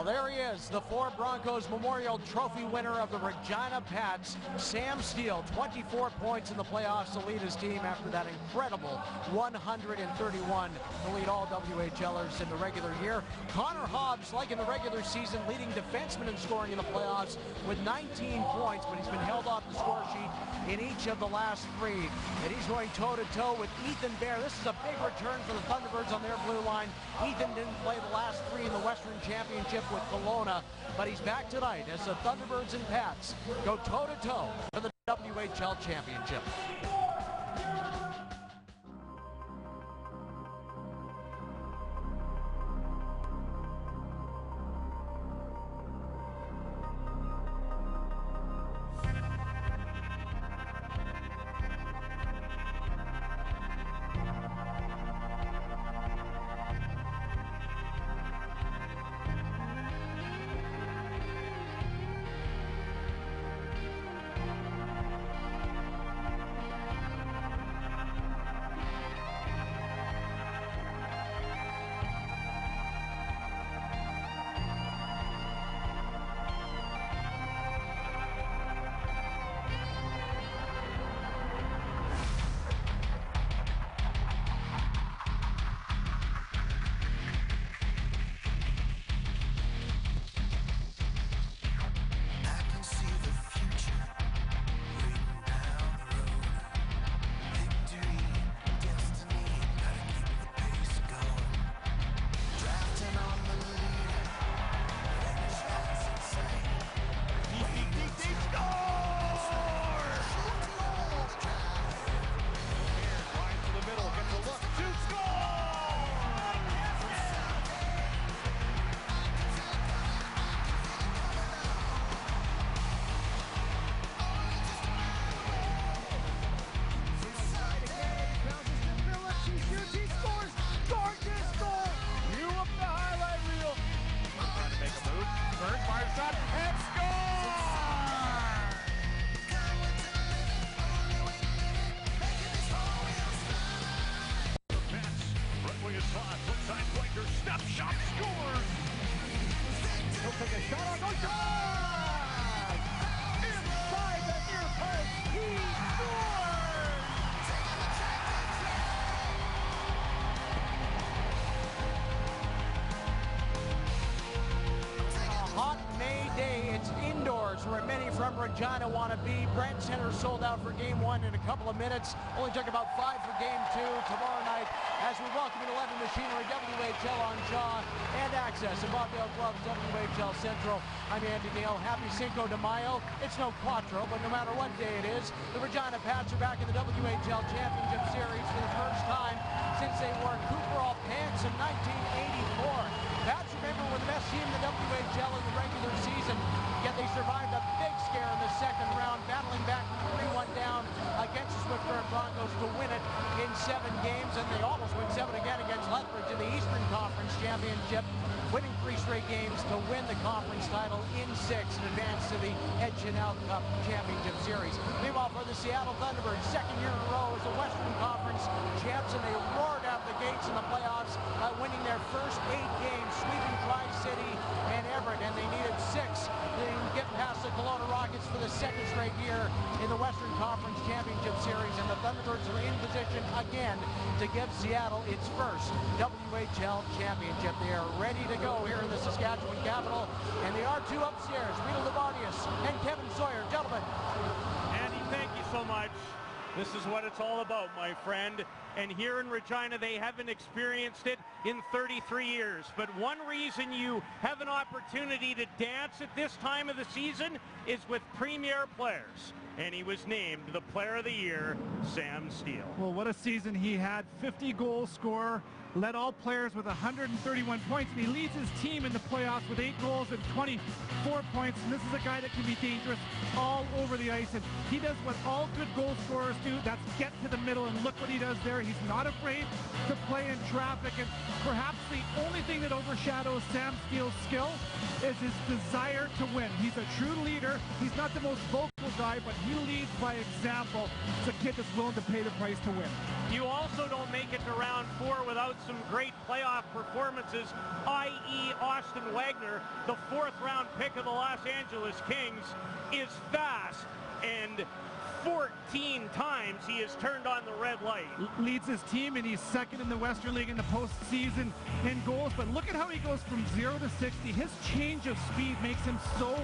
Well, there he is, the four Broncos Memorial Trophy winner of the Regina Pats, Sam Steel. 24 points in the playoffs to lead his team after that incredible 131 to lead all WHLers in the regular year. Connor Hobbs, like in the regular season, leading defenseman in scoring in the playoffs with 19 points, but he's been held off the score sheet in each of the last three. And he's going toe-to-toe with Ethan Bear. This is a big return for the Thunderbirds on their blue line. Ethan didn't play the last three in the Western Championship with Kelowna, but he's back tonight as the Thunderbirds and Pats go toe-to-toe for the WHL Championship. Regina want to be. Brandt Center sold out for game one in a couple of minutes. Only took about five for game two tomorrow night as we welcome to Levitt Machinery, WHL on Shaw, and Access and Bobdale Clubs, WHL Central. I'm Andy Neal. Happy Cinco de Mayo. It's no Quattro, but no matter what day it is, the Regina Pats are back in the WHL Championship Series for the first time since they wore Cooperall pants in 1984. Pats, remember, were the best team in the WHL in the regular season, they survived a big scare in the second round, battling back 3-1 down against the Swift Current Broncos to win it in seven games, and they almost win seven again against Lethbridge in the Eastern Conference Championship, winning three straight games to win the conference title in six and advance to the Ed Chynoweth Cup Championship Series. Meanwhile, for the Seattle Thunderbirds, second year in a row as the Western Conference champs, and they roared out the gates in the playoffs, uh, winning their first eight games, sweeping Tri-City and Everett, and they needed six Second straight year in the Western Conference Championship Series, and the Thunderbirds are in position again to give Seattle its first WHL championship. They are ready to go here in the Saskatchewan capital, and they are two upstairs, Rita Loubardias and Kevin Sawyer. Gentlemen. Andy, thank you so much. This is what it's all about, my friend. And here in Regina, they haven't experienced it in 33 years. But one reason you have an opportunity to dance at this time of the season is with premier players. And he was named the Player of the Year, Sam Steel. Well, what a season he had. 50 goal scorer, led all players with 131 points, and he leads his team in the playoffs with eight goals and 24 points. And this is a guy that can be dangerous all over the ice, and he does what all good goal scorers do. That's get to the middle, and look what he does there. He's not afraid to play in traffic, and perhaps the only thing that overshadows Sam Steel's skill is his desire to win. He's a true leader. He's not the most vocal guy, but he leads by example. It's a kid that's willing to pay the price to win. You also don't make it to round four without some great playoff performances, i.e. Austin Wagner, the fourth round pick of the Los Angeles Kings, is fast and 14 times he has turned on the red light. Leads his team, and he's second in the Western League in the postseason in goals. But look at how he goes from 0 to 60. His change of speed makes him so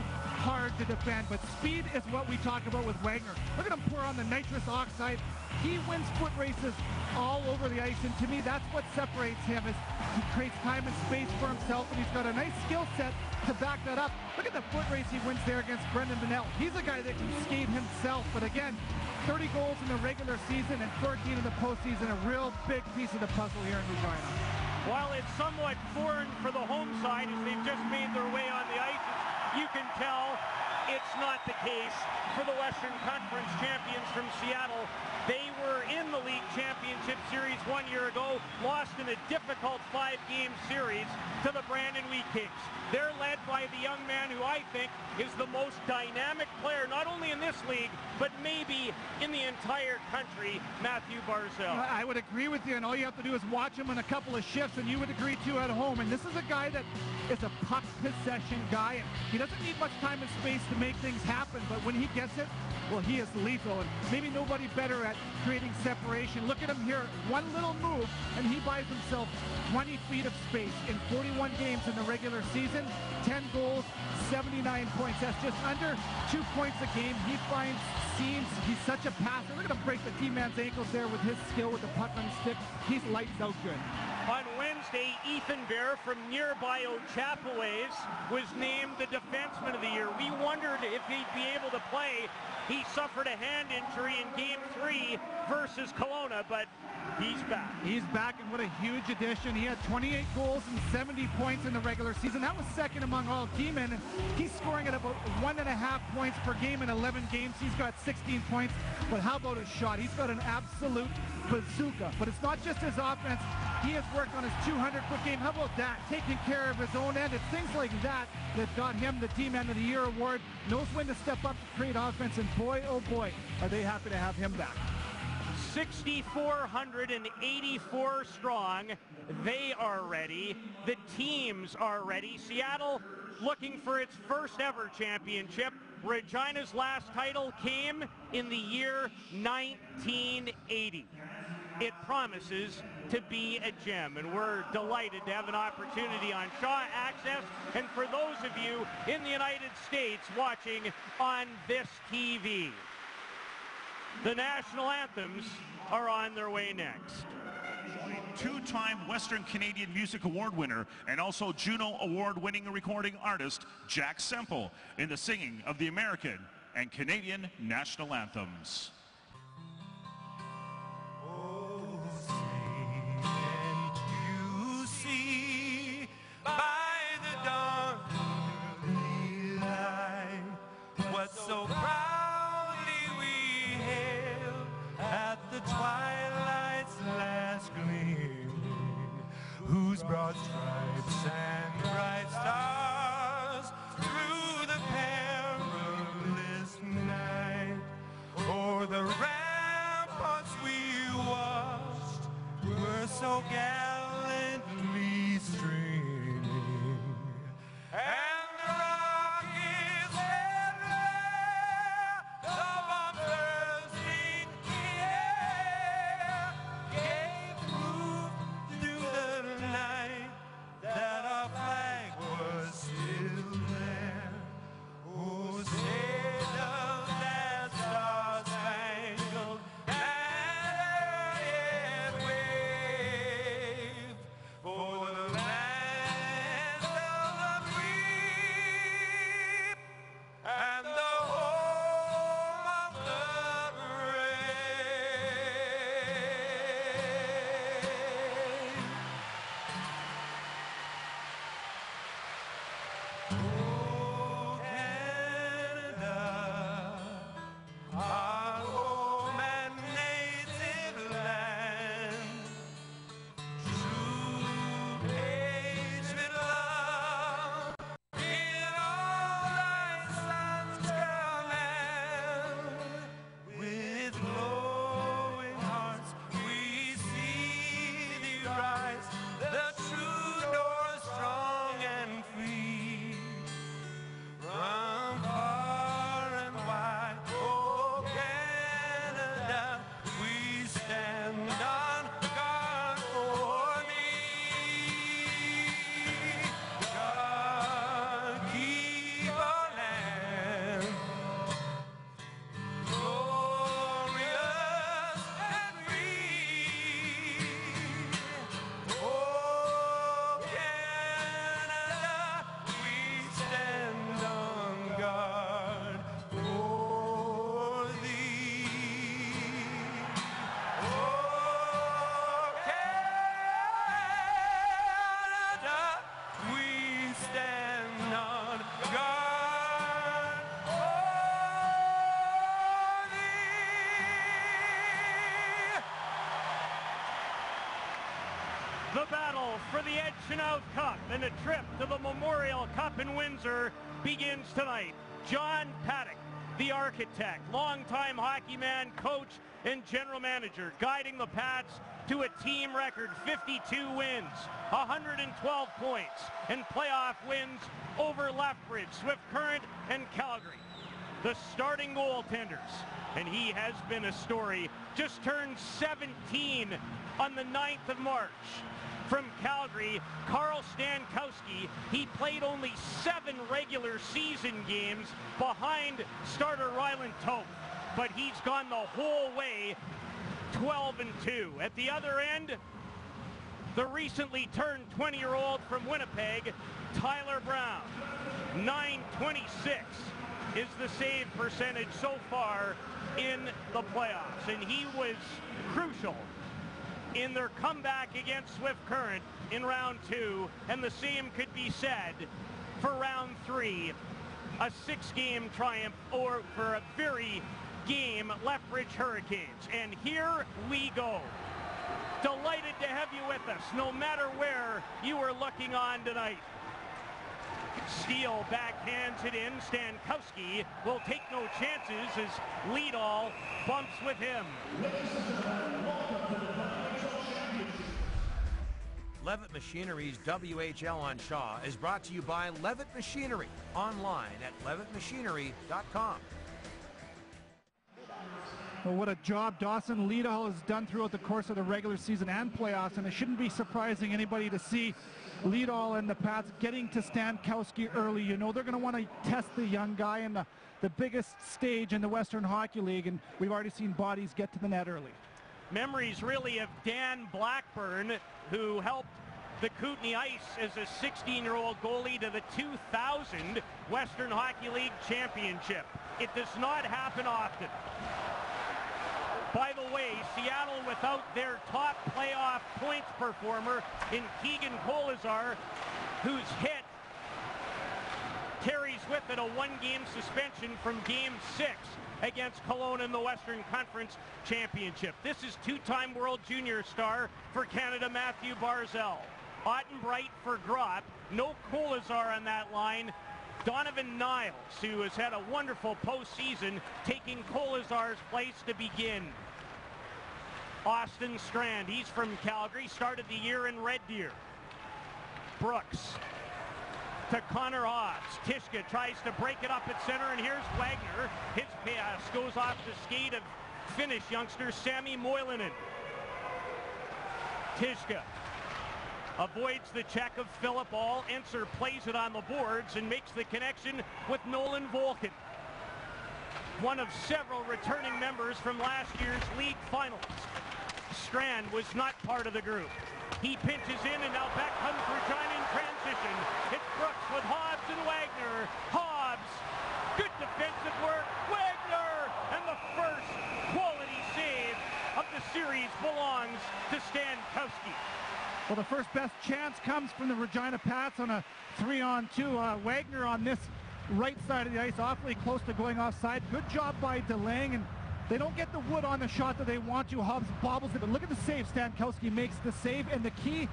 hard to defend. But speed is what we talk about with Wagner. Look at him pour on the nitrous oxide. He wins foot races all over the ice, and to me, that's what separates him. Is he creates time and space for himself, and he's got a nice skill set to back that up. Look at the foot race he wins there against Brendan Bonnell. He's a guy that can skate himself, but again, 30 goals in the regular season and 14 in the postseason, a real big piece of the puzzle here in Regina. While it's somewhat foreign for the home side as they've just made their way on the ice, you can tell it's not the case for the Western Conference champions from Seattle. They were in the league championship series one year ago, lost in a difficult five-game series to the Brandon Wheat Kings. They're led by the young man who I think is the most dynamic player, not only in this league, but maybe in the entire country, Mathew Barzal. I would agree with you, and all you have to do is watch him in a couple of shifts, and you would agree too at home. And this is a guy that is a puck possession guy, and he doesn't need much time and space to make things happen, but when he gets it, well, he is lethal, and maybe nobody better at creating separation. Look at him here. One little move, and he buys himself 20 feet of space in 41 games in the regular season, 10 goals, 79 points. That's just under two points a game. He finds seams. He's such a passer. Look at him break the D-man's ankles there with his skill with the puck on stick. He's lights out good. On Wednesday, Ethan Bear from nearby Ochapowace was named the defenseman of the year. We wondered if he'd be able to play. He suffered a hand injury in game three versus Kelowna, but he's back. He's back, and what a huge addition. He had 28 goals and 70 points in the regular season. That was second among all teammen. He's scoring at about one and a half points per game in 11 games. He's got 16 points, but how about his shot? He's got an absolute bazooka. But it's not just his offense. He has worked on his 200-foot game. How about that? Taking care of his own end. It's things like that that got him the Team End of the Year award. Knows when to step up to create offense, and boy, oh boy, are they happy to have him back. 6,484 strong. They are ready. The teams are ready. Seattle looking for its first ever championship. Regina's last title came in the year 1980. It promises to be a gem, and we're delighted to have an opportunity on Shaw Access, and for those of you in the United States watching on this TV. The national anthems are on their way next. Two-time Western Canadian Music Award winner and also Juno Award-winning recording artist Jack Semple in the singing of the American and Canadian national anthems. Broad stripes and bright stars through the perilous night. O'er the ramparts we watched were so gallantly the Ed Chynoweth Cup and a trip to the Memorial Cup in Windsor begins tonight. John Paddock, the architect, longtime hockey man, coach, and general manager, guiding the Pats to a team record 52 wins, 112 points, and playoff wins over Lethbridge, Swift Current, and Calgary the starting goaltenders. And he has been a story. Just turned 17 on the 9th of March. From Calgary, Carl Stankowski, he played only seven regular season games behind starter Rylan Toth. But he's gone the whole way 12 and 2. At the other end, the recently turned 20-year-old from Winnipeg, Tyler Brown. 926 is the save percentage so far in the playoffs. And he was crucial in their comeback against Swift Current in round two. And the same could be said for round three. A six-game triumph or for a very game Lethbridge Hurricanes. And here we go. Delighted to have you with us, no matter where you are looking on tonight. Steel backhands it in. Stankowski will take no chances as Leedahl bumps with him. Levitt Machinery's WHL on Shaw is brought to you by Levitt Machinery online at levittmachinery.com. Well, what a job Dawson Leedahl has done throughout the course of the regular season and playoffs, and it shouldn't be surprising anybody to see Leedahl and the Pats getting to Stankowski early. You know they're going to want to test the young guy in the, the biggest stage in the Western Hockey League, and we've already seen bodies get to the net early. Memories really of Dan Blackburn, who helped the Kootenay Ice as a 16-year-old goalie to the 2000 Western Hockey League Championship. It does not happen often. By the way, Seattle without their top playoff points performer in Keegan Kolesar, who's hit carries with it a one-game suspension from game six against Kelowna in the Western Conference Championship. This is two-time World Junior star for Canada, Mathew Barzal. Ottenbreit for Gropp. No Kolesar on that line. Donovan Niles, who has had a wonderful postseason, taking Kolesar's place to begin. Austin Strand, he's from Calgary, started the year in Red Deer. Brooks to Connor Hobbs. Tyszka tries to break it up at center, and here's Wagner. His pass goes off the skate of Finnish youngster Sami Moilanen. Tyszka avoids the check of Filip Ahl. Eansor plays it on the boards and makes the connection with Nolan Volcan. One of several returning members from last year's league finals. Strand was not part of the group. He pinches in and now back comes Regina in transition. It's Brooks with Hobbs and Wagner. Hobbs, good defensive work. Wagner, and the first quality save of the series belongs to Stankowski. Well, the first best chance comes from the Regina Pats on a three-on-two. Uh, Wagner on this right side of the ice, awfully close to going offside. Good job by delaying, and they don't get the wood on the shot that they want to. Hobbs bobbles it, but look at the save. Stankowski makes the save, and the key,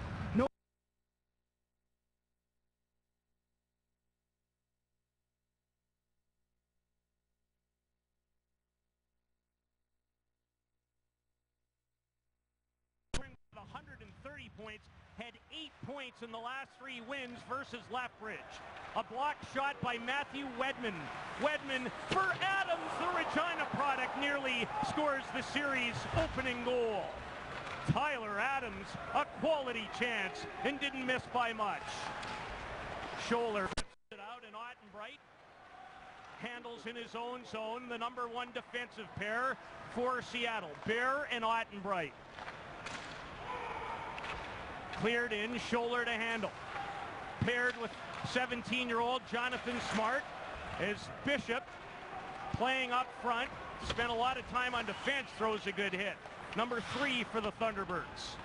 points, had eight points in the last three wins versus Lethbridge. A block shot by Matthew Wedman. Wedman for Adams, the Regina product, nearly scores the series opening goal. Tyler Adams, a quality chance, and didn't miss by much. Scholler puts it out, and Ottenbreit handles in his own zone the number one defensive pair for Seattle, Bear and Ottenbreit. Cleared in, shoulder to handle. Paired with 17-year-old Jonathan Smart as Bishop playing up front. Spent a lot of time on defense, throws a good hit. Number three for the Thunderbirds.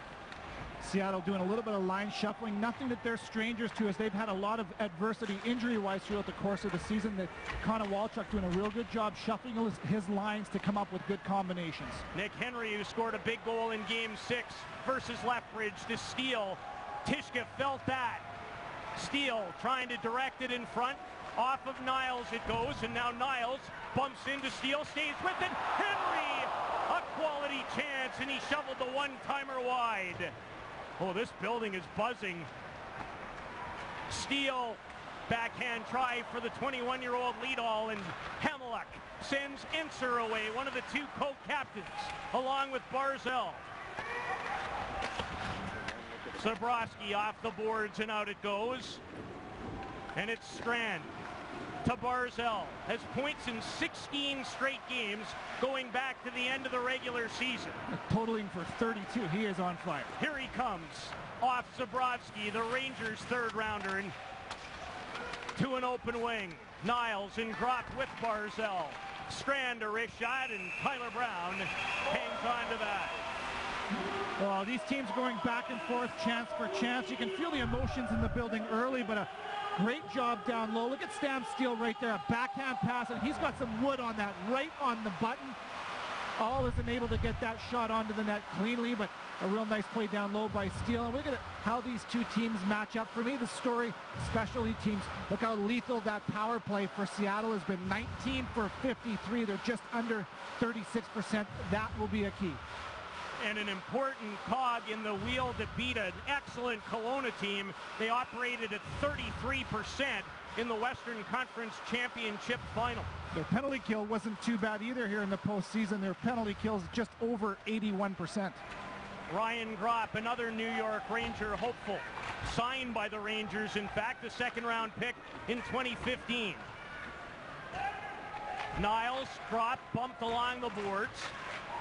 Seattle doing a little bit of line shuffling. Nothing that they're strangers to as they've had a lot of adversity injury-wise throughout the course of the season. That Konowalchuk doing a real good job shuffling his, lines to come up with good combinations. Nick Henry, who scored a big goal in game six versus Lethbridge to steal. Tyszka felt that. Steel trying to direct it in front. Off of Niles it goes, and now Niles bumps into Steel, stays with it. Henry, a quality chance, and he shoveled the one-timer wide. Oh, this building is buzzing. Steel, backhand try for the 21-year-old Leedahl, and Hamiluk sends Eansor away, one of the two co-captains, along with Barzal. Zabrowski off the boards and out it goes. And it's Strand to Barzal. Has points in 16 straight games going back to the end of the regular season. Totaling for 32. He is on fire. Here he comes off Zabrowski, the Rangers third rounder, and to an open wing. Niles and Gropp with Barzal. Strand a wrist shot, and Tyler Brown hangs on to that. Well, these teams going back and forth, chance for chance. You can feel the emotions in the building early, but a great job down low. Look at Sam Steel right there, backhand pass, and he's got some wood on that, right on the button. Ahl isn't able to get that shot onto the net cleanly, but a real nice play down low by Steel. And look at how these two teams match up. For me, the story, specialty teams, look how lethal that power play for Seattle has been. 19 for 53. They're just under 36%. That will be a key and an important cog in the wheel to beat an excellent Kelowna team. They operated at 33% in the Western Conference Championship final. Their penalty kill wasn't too bad either here in the postseason. Their penalty kills just over 81%. Ryan Gropp, another New York Ranger hopeful, signed by the Rangers. In fact, the second round pick in 2015. Niles, Gropp bumped along the boards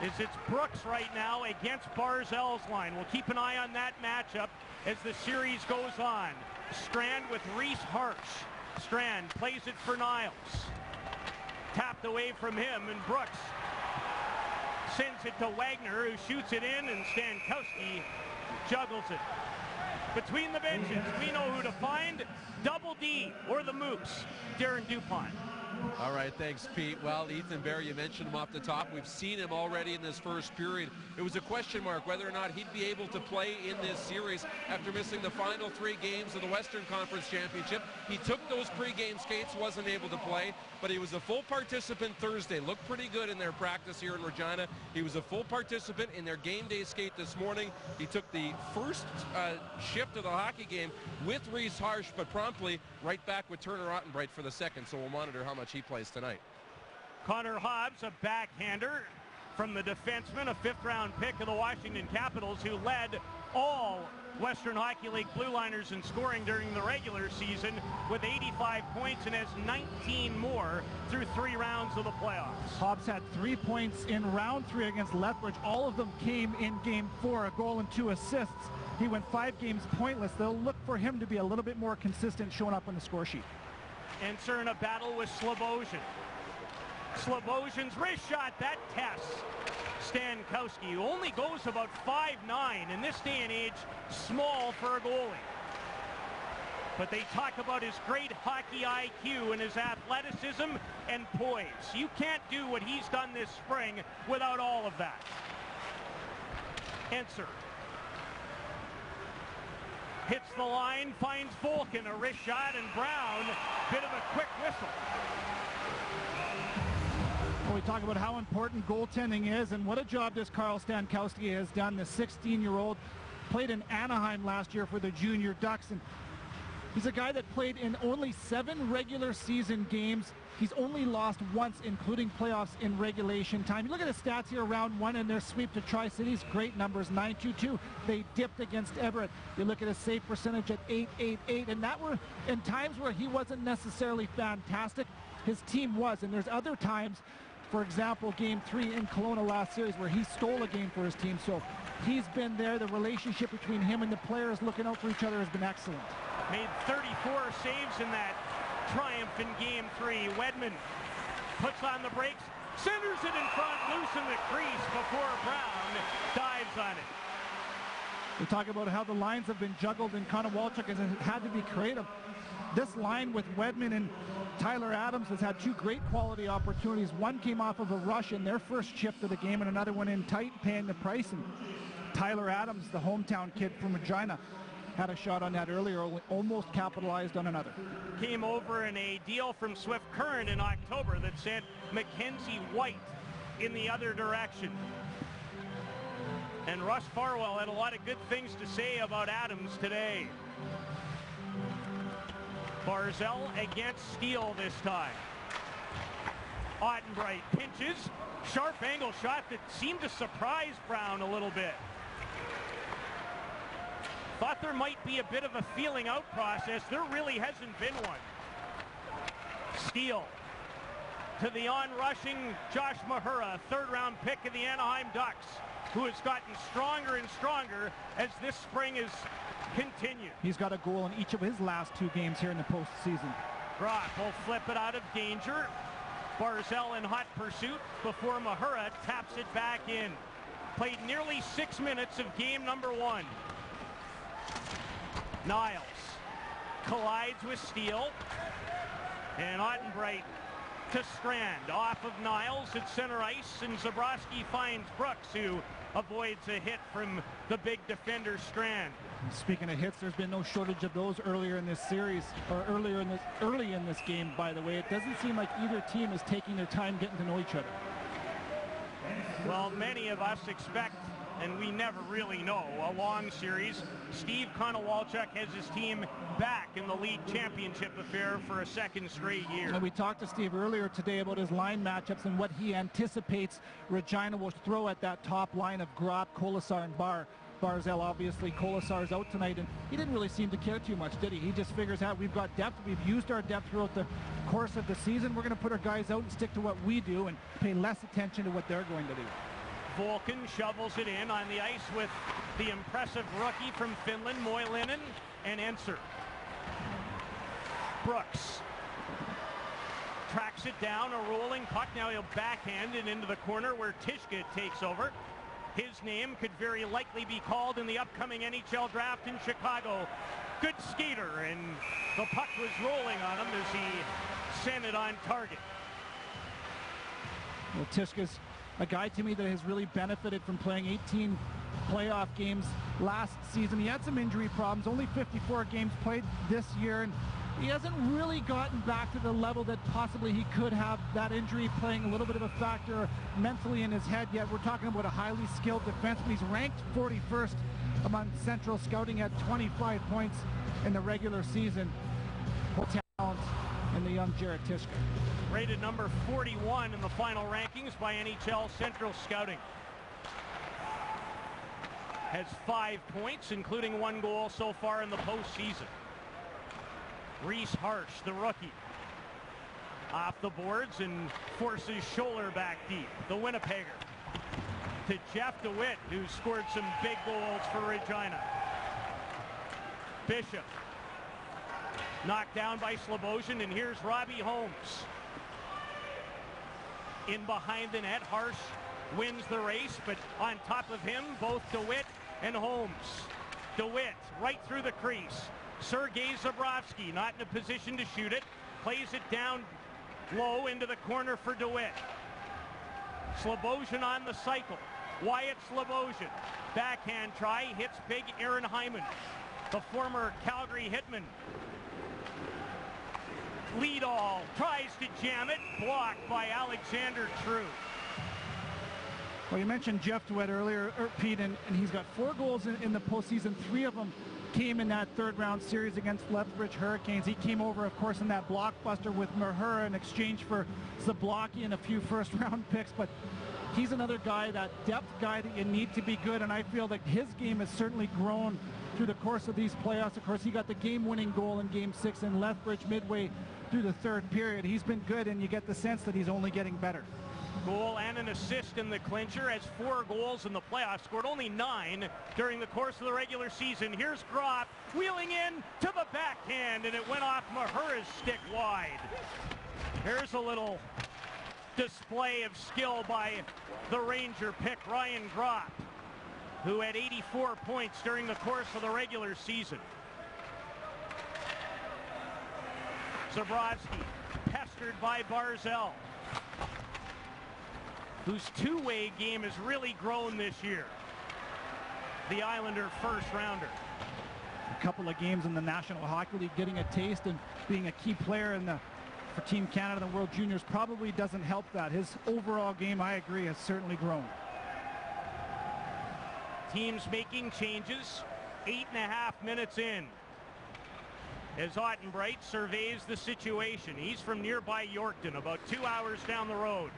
is it's Brooks right now against Barzal's line. We'll keep an eye on that matchup as the series goes on. Strand with Reece Harsch. Strand plays it for Niles. Tapped away from him, and Brooks sends it to Wagner, who shoots it in, and Stankowski juggles it. Between the benches, we know who to find. Double D or the Moose, Darren DuPont. All right, thanks, Pete. Well, Ethan Bear, you mentioned him off the top. We've seen him already in this first period. It was a question mark whether or not he'd be able to play in this series after missing the final three games of the Western Conference Championship. He took those pregame skates, wasn't able to play, but he was a full participant Thursday. Looked pretty good in their practice here in Regina. He was a full participant in their game day skate this morning. He took the first uh, shift of the hockey game with Reece Harsch, but promptly right back with Turner Ottenbreit for the second, so we'll monitor how much he plays tonight. Connor Hobbs, a backhander from the defenseman, a fifth-round pick of the Washington Capitals, who led all Western Hockey League Blue Liners in scoring during the regular season with 85 points and has 19 more through three rounds of the playoffs. Hobbs had three points in round three against Lethbridge. All of them came in game four, a goal and two assists. He went five games pointless. They'll look for him to be a little bit more consistent showing up on the score sheet. Eansor in a battle with Sloboshan. Sloboshan's wrist shot, that tests. Stankowski, who only goes about 5'9", in this day and age, small for a goalie. But they talk about his great hockey IQ and his athleticism and poise. You can't do what he's done this spring without all of that. Answer. Hits the line, finds Volcan, a wrist shot, and Brown, bit of a quick whistle. We talk about how important goaltending is and what a job this Carl Stankowski has done, the 16-year-old. played in Anaheim last year for the Junior Ducks, and he's a guy that played in only seven regular season games. He's only lost once, including playoffs in regulation time. You look at the stats here, round one in their sweep to Tri-Cities, great numbers, 9-2-2. They dipped against Everett. You look at his save percentage at 8-8-8, and that were in times where he wasn't necessarily fantastic. His team was, and there's other times, for example, game three in Kelowna last series where he stole a game for his team. So he's been there. The relationship between him and the players looking out for each other has been excellent. Made 34 saves in that triumph in game three. Wedman puts on the brakes, centers it in front, loose in the crease before Brown dives on it. We talk about how the lines have been juggled and Konowalchuk has had to be creative. This line with Wedman and Tyler Adams has had two great quality opportunities. One came off of a rush in their first shift of the game and another one in tight paying the price. And Tyler Adams, the hometown kid from Regina, had a shot on that earlier, almost capitalized on another. Came over in a deal from Swift Current in October that sent Mackenzie White in the other direction. And Russ Farwell had a lot of good things to say about Adams today. Barzal against Steel this time. Ottenbreit pinches. Sharp angle shot that seemed to surprise Brown a little bit. Thought there might be a bit of a feeling out process. There really hasn't been one. Steel to the on-rushing Josh Mahura, third round pick of the Anaheim Ducks, who has gotten stronger and stronger as this spring has continued. He's got a goal in each of his last two games here in the postseason. Brock will flip it out of danger. Barzal in hot pursuit before Mahura taps it back in. Played nearly six minutes of game number one. Niles collides with Steel. And Ottenbreit to Strand. Off of Niles at center ice, and Zabrowski finds Brooks, who avoids a hit from the big defender Strand. Speaking of hits, there's been no shortage of those earlier in this series, or earlier in this early in this game. By the way, it doesn't seem like either team is taking their time getting to know each other. Well, many of us expect and we never really know. A long series. Steve Konowalchuk has his team back in the league championship affair for a second straight year. And we talked to Steve earlier today about his line matchups and what he anticipates Regina will throw at that top line of Gropp, Kolesar, and Bar. Barzal, obviously, Kolesar's out tonight, and he didn't really seem to care too much, did he? He just figures out we've got depth. We've used our depth throughout the course of the season. We're going to put our guys out and stick to what we do and pay less attention to what they're going to do. Volcan shovels it in on the ice with the impressive rookie from Finland, Moilanen, and Eansor. Brooks tracks it down, a rolling puck. Now he'll backhand it into the corner where Tyszka takes over. His name could very likely be called in the upcoming NHL draft in Chicago. Good skater, and the puck was rolling on him as he sent it on target. Well, Tyszka's a guy to me that has really benefited from playing 18 playoff games last season. He had some injury problems, only 54 games played this year, and he hasn't really gotten back to the level that possibly he could have. That injury playing a little bit of a factor mentally in his head, yet we're talking about a highly skilled defenseman. He's ranked 41st among Central Scouting at 25 points in the regular season. Talent in the young Jarret Tyszka rated number 41 in the final rankings by NHL Central Scouting. Has five points, including one goal so far in the postseason. Reece Harsch, the rookie, off the boards and forces Scholler back deep. The Winnipegger to Jeff DeWitt, who scored some big goals for Regina. Bishop knocked down by Sloboshan, and here's Robbie Holmes in behind the net. Harsch wins the race, but on top of him, both DeWitt and Holmes. DeWitt right through the crease. Sergei Zabrowski not in a position to shoot it. Plays it down low into the corner for DeWitt. Sloboshan on the cycle. Wyatt Sloboshan. Backhand try. Hits big Aaron Hyman. The former Calgary Hitman Leedahl tries to jam it, blocked by Alexander True. Well, you mentioned Jeff DeWitt earlier, er, Pete, and, and he's got four goals in, in the postseason. Three of them came in that third round series against Lethbridge Hurricanes. He came over, of course, in that blockbuster with Mahura in exchange for Zablocki and a few first round picks. But he's another guy, that depth guy that you need to be good. And I feel that his game has certainly grown through the course of these playoffs. Of course, he got the game-winning goal in Game 6 in Lethbridge midway through the third period. He's been good, and you get the sense that he's only getting better. Goal and an assist in the clincher has four goals in the playoffs. Scored only nine during the course of the regular season. Here's Gropp wheeling in to the backhand, and it went off Mahura's stick wide. Here's a little display of skill by the Ranger pick, Ryan Gropp, who had 84 points during the course of the regular season. Zabrowski pestered by Barzal whose two-way game has really grown this year. The Islander first rounder. A couple of games in the National Hockey League, getting a taste and being a key player in the for Team Canada and the World Juniors probably doesn't help that. His overall game, I agree, has certainly grown. Teams making changes. Eight and a half minutes in. As Ottenbreit surveys the situation. He's from nearby Yorkton, about two hours down the road.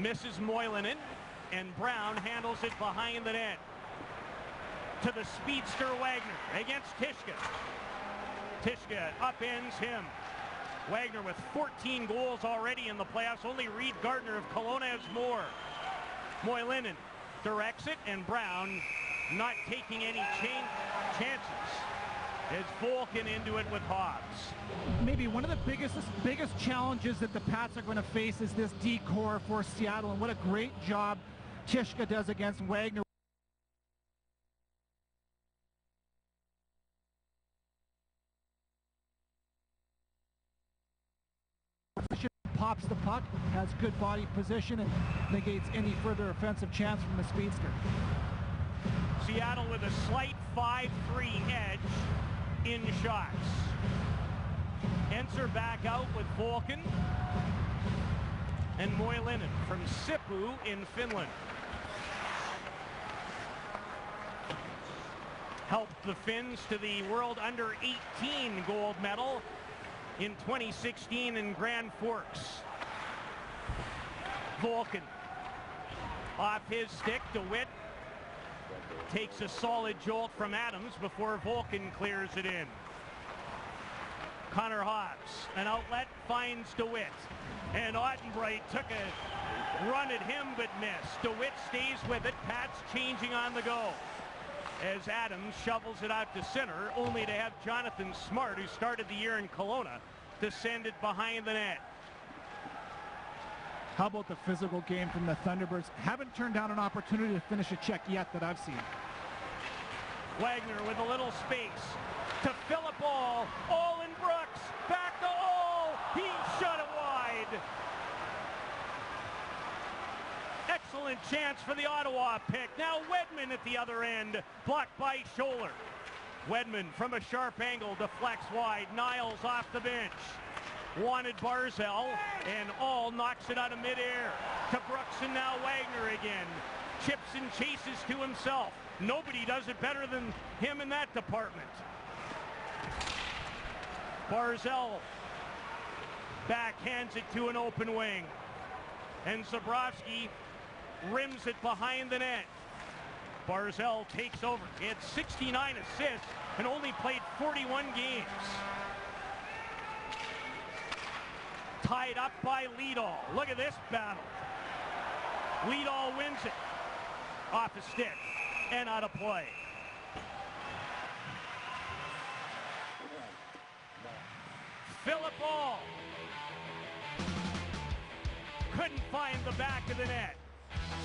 Misses Moilanen, and Brown handles it behind the net. To the speedster Wagner against Tyszka. Tyszka upends him. Wagner with 14 goals already in the playoffs. Only Reid Gardiner of Kelowna has more. Moilanen directs it, and Brown not taking any chances as Volcan into it with Hobbs. Maybe one of the biggest biggest challenges that the Pats are going to face is this D-core for Seattle, and what a great job Tyszka does against Wagner. pops the puck, has good body position, and negates any further offensive chance from the speedster. Seattle with a slight 5-3 edge in shots. Eansor back out with Volcan and Moilanen from Sipoo in Finland. Helped the Finns to the World Under 18 gold medal in 2016 in Grand Forks. Volcan off his stick, to DeWitt takes a solid jolt from Adams before Volcan clears it in. Connor Hobbs, an outlet, finds DeWitt. And Ottenbreit took a run at him but missed. DeWitt stays with it. Pat's changing on the go. As Adams shovels it out to center, only to have Jonathan Smart, who started the year in Kelowna, to send it behind the net. How about the physical game from the Thunderbirds? Haven't turned down an opportunity to finish a check yet that I've seen. Wagner with a little space to Filip Ahl. Ahl in Brooks. Back to Ahl. He shot it wide. Excellent chance for the Ottawa pick. Now Wedman at the other end. Blocked by Scholler. Wedman from a sharp angle deflects wide. Niles off the bench. Wanted Barzal, and Ahl knocks it out of midair. To Brooks and now Wagner again. Chips and chases to himself. Nobody does it better than him in that department. Barzal backhands it to an open wing. And Zabrowski rims it behind the net. Barzal takes over. He had 69 assists and only played 41 games. Tied up by Leedahl. Look at this battle. Leedahl wins it. Off a stick and out of play. Filip Ahl couldn't find the back of the net.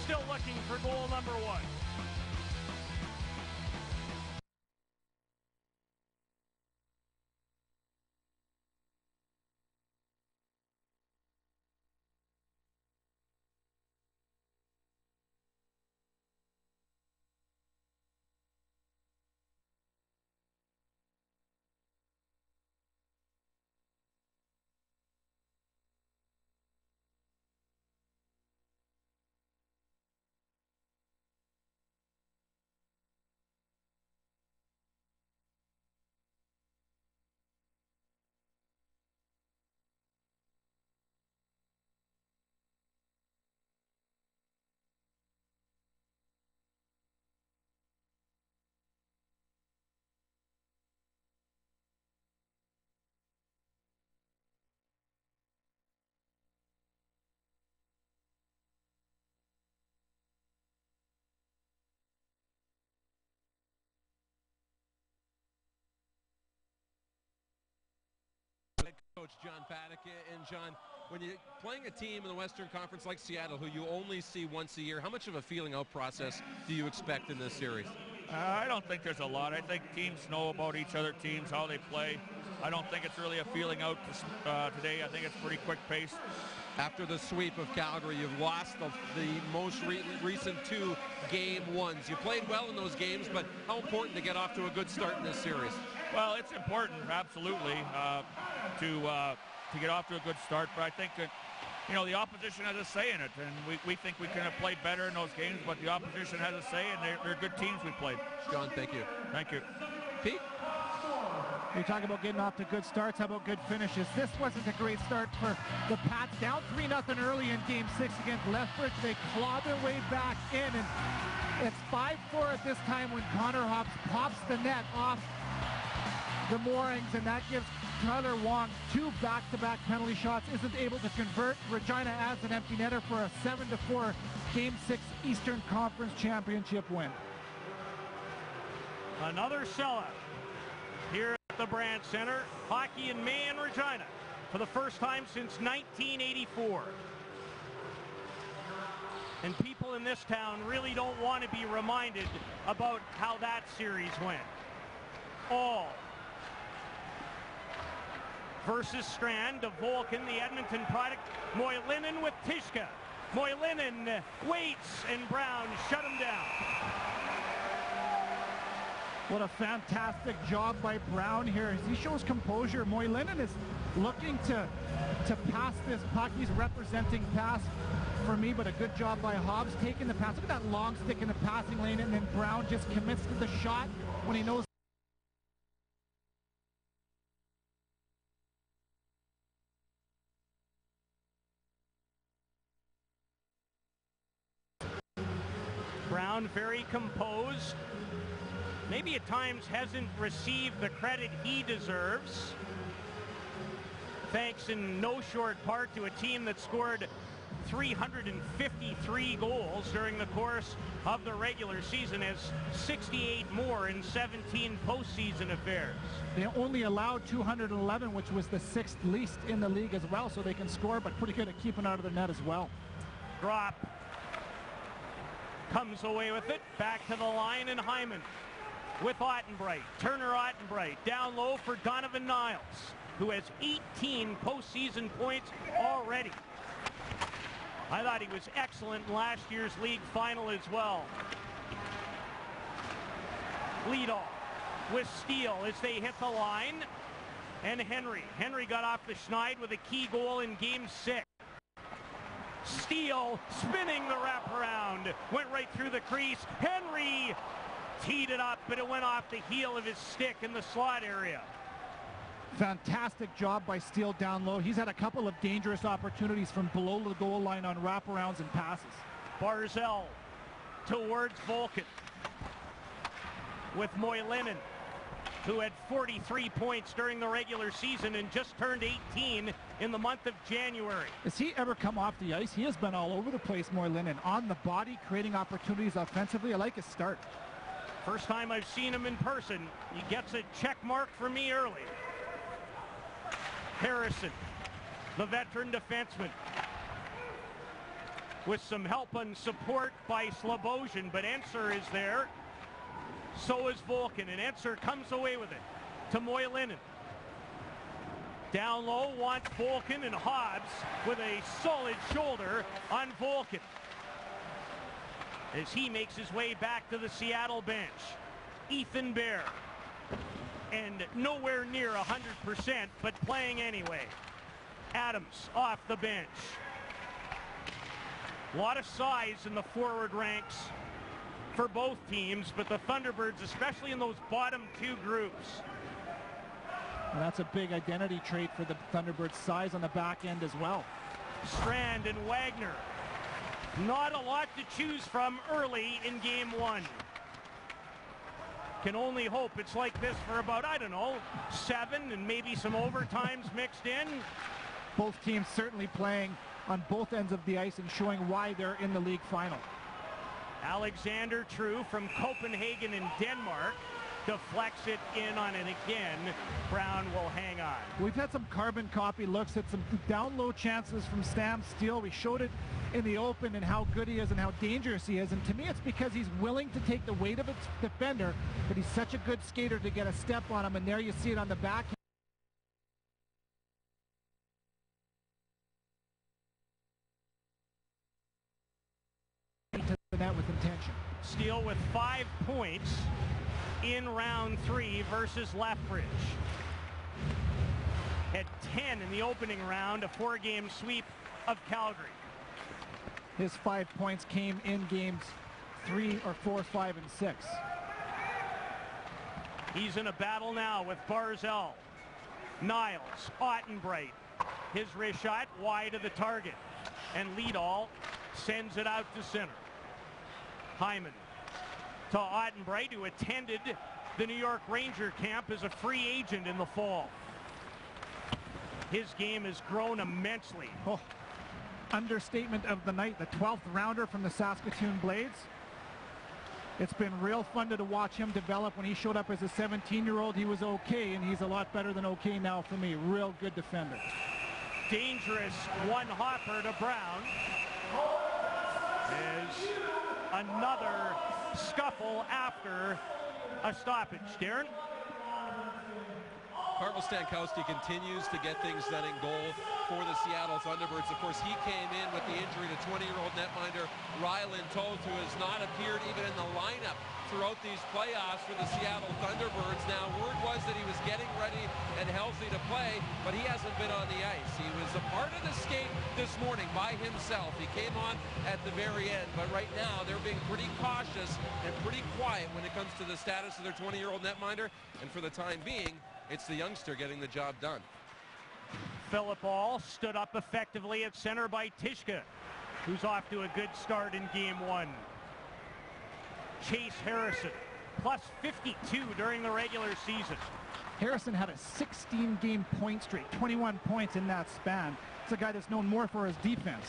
Still looking for goal number one. Coach John Paddock. And John, when you're playing a team in the Western Conference like Seattle, who you only see once a year, how much of a feeling out process do you expect in this series? Uh, I don't think there's a lot. I think teams know about each other teams, how they play. I don't think it's really a feeling out uh, today. I think it's pretty quick pace. After the sweep of Calgary, you've lost the, the most re recent two game ones. You played well in those games, but how important to get off to a good start in this series? Well, it's important, absolutely, uh, to uh, to get off to a good start. But I think that you know the opposition has a say in it, and we, we think we can have played better in those games. But the opposition has a say, and they're, they're good teams we played. John, thank you. Thank you. Pete. You talk about getting off to good starts. How about good finishes? This wasn't a great start for the Pats. Down 3 nothing early in game six against Lethbridge. They claw their way back in, and it's 5-4 at this time when Connor Hobbs pops the net off the moorings, and that gives Tyler Wong two back-to-back penalty shots. Isn't able to convert. Regina adds an empty netter for a 7-4 Game 6 Eastern Conference Championship win. Another sellout here at the Brandt Centre. Hockey in May in Regina for the first time since 1984. And people in this town really don't want to be reminded about how that series went. All versus Strand of Volcan, the Edmonton product. Moilanen with Tyszka. Moilanen waits and Brown shut him down. What a fantastic job by Brown here. As he shows composure, Moilanen is looking to to pass this puck. He's representing pass for me, but a good job by Hobbs taking the pass. Look at that long stick in the passing lane, and then Brown just commits to the shot when he knows times hasn't received the credit he deserves. Thanks in no short part to a team that scored 353 goals during the course of the regular season as 68 more in 17 postseason affairs. they only allowed 211, which was the sixth least in the league as well, so they can score, but pretty good at keeping out of the net as well. Drop. Comes away with it. Back to the line and Hyman with Ottenbreit. Turner Ottenbreit down low for Donovan Neuls, who has 18 postseason points already. I thought he was excellent in last year's league final as well. Leedahl with Steel as they hit the line. And Henry. Henry got off the Schneid with a key goal in game six. Steel spinning the wraparound. Went right through the crease. Henry teed it up, but it went off the heel of his stick in the slot area. Fantastic job by Steel down low. He's had a couple of dangerous opportunities from below the goal line on wraparounds and passes. Barzal towards Volcan with Moilanen, who had 43 points during the regular season and just turned 18 in the month of January. Has he ever come off the ice? He has been all over the place, Moilanen. On the body, creating opportunities offensively. I like his start. First time I've seen him in person. He gets a check mark for me early. Harrison, the veteran defenseman, with some help and support by Sloboshan, but Eansor is there. So is Volcan, and Eansor comes away with it to Moilanen. Down low wants Volcan and Hobbs with a solid shoulder on Volcan as he makes his way back to the Seattle bench. Ethan Bear. And nowhere near 100%, but playing anyway. Adams off the bench. A lot of size in the forward ranks for both teams, but the Thunderbirds, especially in those bottom two groups, And that's a big identity trait for the Thunderbirds. Size on the back end as well. Strand and Wagner. Not a lot to choose from early in game one. Can only hope it's like this for about, I don't know, seven and maybe some overtimes mixed in. Both teams certainly playing on both ends of the ice and showing why they're in the league final. Alexander True from Copenhagen in Denmark deflects it in on it again. Brown will hang on. We've had some carbon copy looks at some down low chances from Stam Steel. We showed it in the open and how good he is and how dangerous he is. And to me, it's because he's willing to take the weight of a defender, but he's such a good skater to get a step on him. And there you see it on the back. To the net with intention. Steel with five points in round three versus Lethbridge. Had 10 in the opening round, a four-game sweep of Calgary. His five points came in games three or four, five, and six. He's in a battle now with Barzal. Neuls, Ottenbreit. His wrist shot wide of the target. And Leedahl sends it out to center. Hyman to Ottenbreit, who attended the New York Ranger camp as a free agent in the fall. His game has grown immensely. Oh, understatement of the night, the 12th rounder from the Saskatoon Blades. It's been real fun to watch him develop. When he showed up as a 17-year-old, he was okay, and he's a lot better than okay now for me. Real good defender. Dangerous one hopper to Brown. Is another scuffle after a stoppage. Darren? Carvel Stankowski continues to get things done in goal for the Seattle Thunderbirds. Of course, he came in with the injury to 20-year-old netminder Rylan Toth, who has not appeared even in the lineup throughout these playoffs for the Seattle Thunderbirds. Now, word was that he was getting ready and healthy to play, but he hasn't been on the ice. He was a part of the skate this morning by himself. He came on at the very end, but right now they're being pretty cautious and pretty quiet when it comes to the status of their 20-year-old netminder, and for the time being, it's the youngster getting the job done. Filip Ahl stood up effectively at center by Tyszka, who's off to a good start in game one. Chase Harrison, plus 52 during the regular season. Harrison had a 16-game point streak, 21 points in that span. It's a guy that's known more for his defense.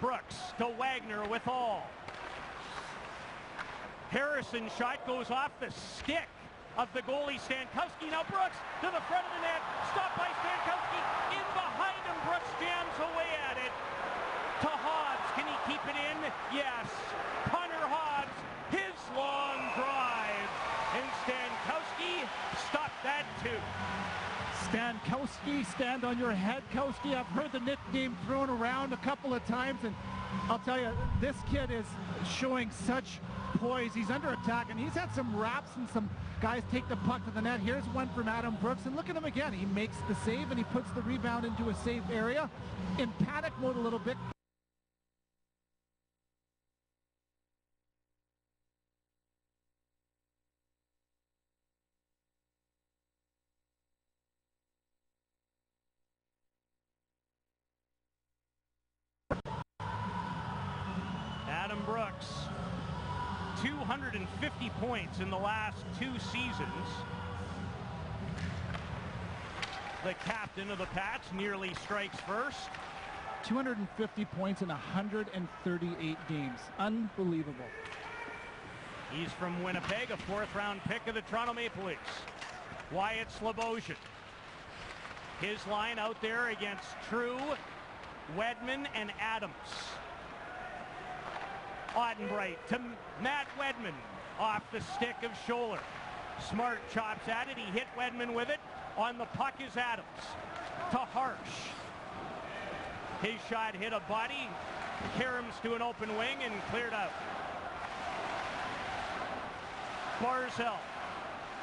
Brooks to Wagner with Ahl. Harrison shot goes off the stick of the goalie Stankowski. Now Brooks to the front of the net. Stopped by Stankowski. In behind him. Brooks jams away at it. To Hobbs. Can he keep it in? Yes. Connor Hobbs. His long drive. And Stankowski stopped that too. Stankowski, stand on your head, Kowski. I've heard the nickname thrown around a couple of times, and I'll tell you, this kid is showing such poise. He's under attack, and he's had some wraps and some guys take the puck to the net. Here's one from Adam Brooks, and look at him again. He makes the save, and he puts the rebound into a safe area. In panic mode a little bit. Adam Brooks, 250 points in the last two seasons. The captain of the Pats nearly strikes first. 250 points in 138 games. Unbelievable. He's from Winnipeg, a fourth round pick of the Toronto Maple Leafs. Wyatt Sloboshan. His line out there against True, Wedman, and Adams. Ottenbreit to Matt Wedman off the stick of Scholler. Smart chops at it. He hit Wedman with it. On the puck is Adams. To Harsch. His shot hit a body. Karam's to an open wing and cleared out. Barzal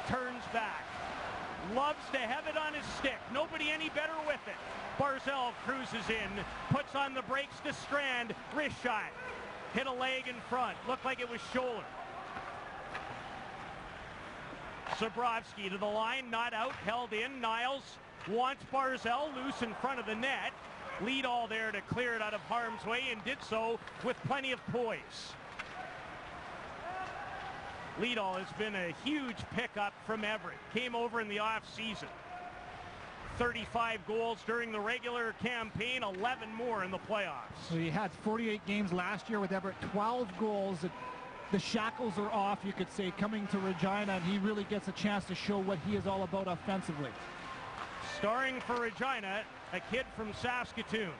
turns back. Loves to have it on his stick. Nobody any better with it. Barzal cruises in. Puts on the brakes to Strand. Wrist shot. Hit a leg in front. Looked like it was Scholler. Zborovskiy to the line, not out, held in. Neuls wants Barzal loose in front of the net. Leedahl there to clear it out of harm's way and did so with plenty of poise. Leedahl has been a huge pickup from Everett. Came over in the offseason. 35 goals during the regular campaign, 11 more in the playoffs. So he had 48 games last year with Everett, 12 goals. the shackles are off, you could say, coming to Regina, and he really gets a chance to show what he is all about offensively. Starring for Regina, a kid from Saskatoon.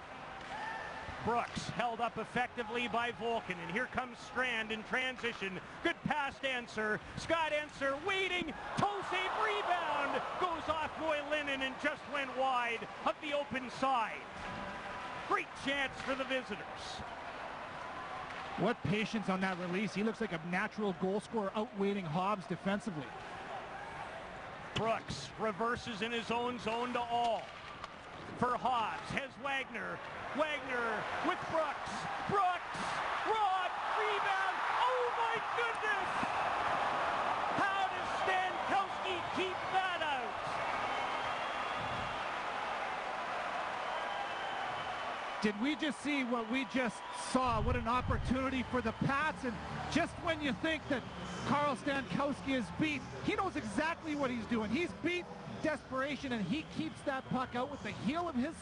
Brooks held up effectively by Volcan, And here comes Strand in transition. Good pass to Eansor. Scott Eansor waiting. Toe rebound. Goes off Roy Lennon and just went wide of the open side. Great chance for the visitors. What patience on that release. He looks like a natural goal scorer outweighing Hobbs defensively. Brooks reverses in his own zone to Ahl. For Hobbs, has Wagner. Wagner with Brooks. Brooks, Rod, rebound. Oh my goodness! How does Stankowski keep that out? Did we just see what we just saw? What an opportunity for the Pats. And just when you think that Carl Stankowski is beat, he knows exactly what he's doing. He's beat desperation, and he keeps that puck out with the heel of his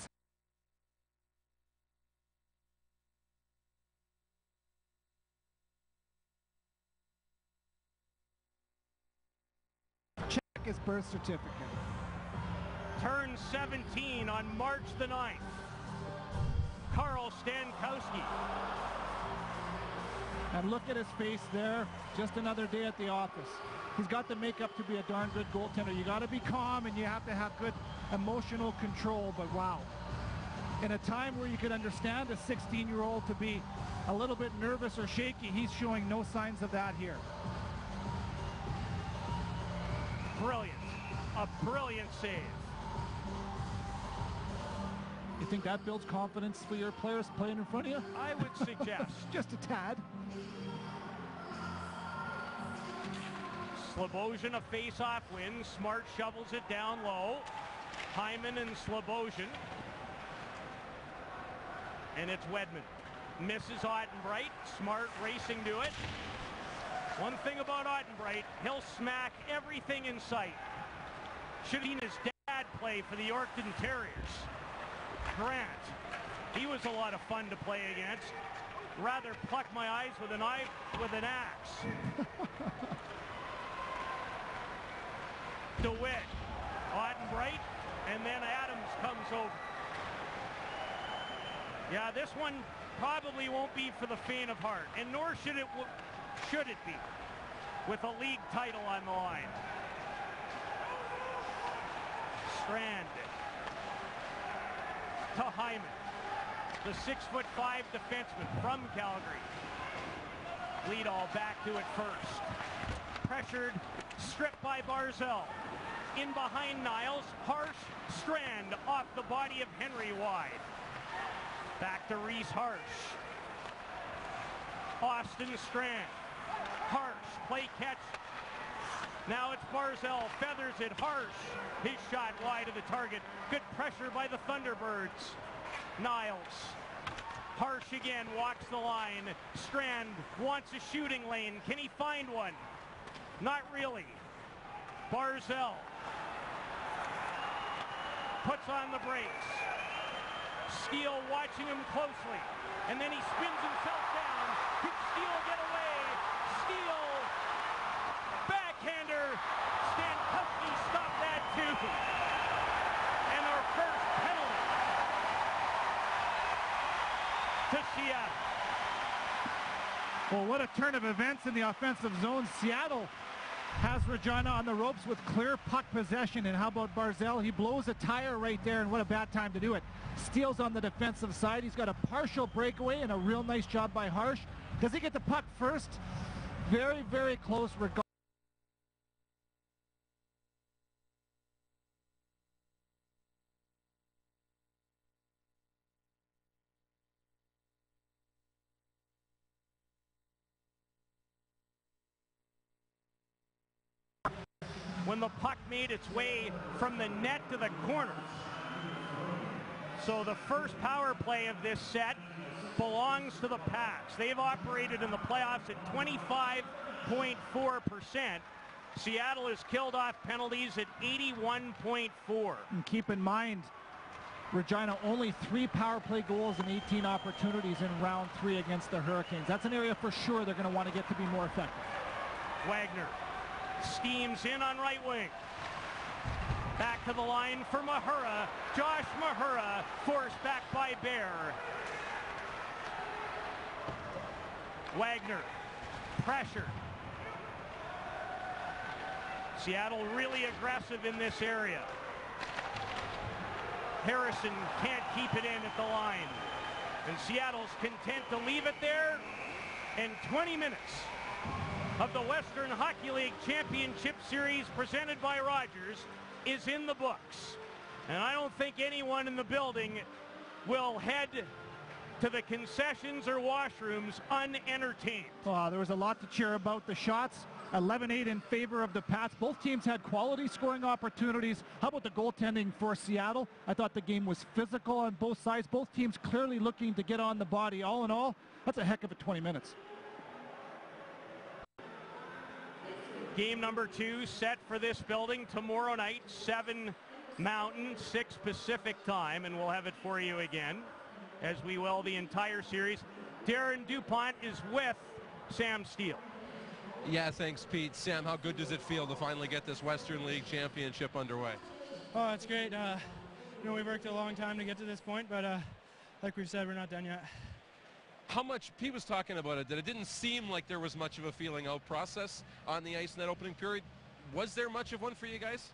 check his birth certificate. Turn 17 on March the 9th. Carl Stankowski. And look at his face there. Just another day at the office. He's got the makeup to be a darn good goaltender. You got to be calm and you have to have good emotional control. But wow. In a time where you could understand a 16-year-old to be a little bit nervous or shaky, he's showing no signs of that here. Brilliant. A brilliant save. You think that builds confidence for your players playing in front of you? I would suggest. Just a tad. Sloboshan a face-off win. Smart shovels it down low. Hyman and Sloboshan. And it's Wedman. Misses Ottenbreit. Smart racing to it. One thing about Ottenbreit, he'll smack everything in sight. Should have seen his dad play for the Yorkton Terriers. Grant. He was a lot of fun to play against. Rather pluck my eyes with an eye with an axe. DeWitt, Ottenbreit, and then Adams comes over. Yeah, this one probably won't be for the faint of heart, and nor should it should it be with a league title on the line. Strand to Hyman, the six foot five defenseman from Calgary. Leedahl back to it first. Pressured, stripped by Barzal. In behind Neuls, Harsch, Strand off the body of Henry wide. Back to Reece Harsch. Austin Strand. Harsch, play catch. Now it's Barzal, feathers it, Harsch. His shot wide of the target. Good pressure by the Thunderbirds. Neuls. Harsch again walks the line. Strand wants a shooting lane. Can he find one? Not really. Barzal puts on the brakes. Steel watching him closely. And then he spins himself down. Could Steel get away? Steel. Backhander. Stankowski stopped that too. And our first penalty. Well, what a turn of events in the offensive zone. Seattle has Regina on the ropes with clear puck possession. And how about Barzal? He blows a tire right there, and what a bad time to do it. Steals on the defensive side. He's got a partial breakaway and a real nice job by Harsch. Does he get the puck first? Very, very close. When the puck made its way from the net to the corner. So the first power play of this set belongs to the Pats. They've operated in the playoffs at 25.4%. Seattle has killed off penalties at 81.4. And keep in mind, Regina only three power play goals and 18 opportunities in round three against the Hurricanes. That's an area for sure they're going to want to get to be more effective. Wagner steams in on right wing. Back to the line for Mahura. Josh Mahura forced back by Bear. Wagner, pressure. Seattle really aggressive in this area. Harrison can't keep it in at the line. And Seattle's content to leave it there. And 20 minutes of the Western Hockey League Championship Series presented by Rogers is in the books. And I don't think anyone in the building will head to the concessions or washrooms unentertained. There was a lot to cheer about. The shots, 11-8 in favor of the Pats. Both teams had quality scoring opportunities. How about the goaltending for Seattle? I thought the game was physical on both sides. Both teams clearly looking to get on the body. All in all, that's a heck of a 20 minutes. Game number two set for this building tomorrow night, 7 Mountain, 6 Pacific time, and we'll have it for you again, as we will the entire series. Darren DuPont is with Sam Steel. Yeah, thanks, Pete. Sam, how good does it feel to finally get this Western League Championship underway? Oh, it's great. Uh, you know, we worked a long time to get to this point, but uh, like we've said, we're not done yet. How much, Pete was talking about it, that it didn't seem like there was much of a feeling out process on the ice in that opening period. Was there much of one for you guys?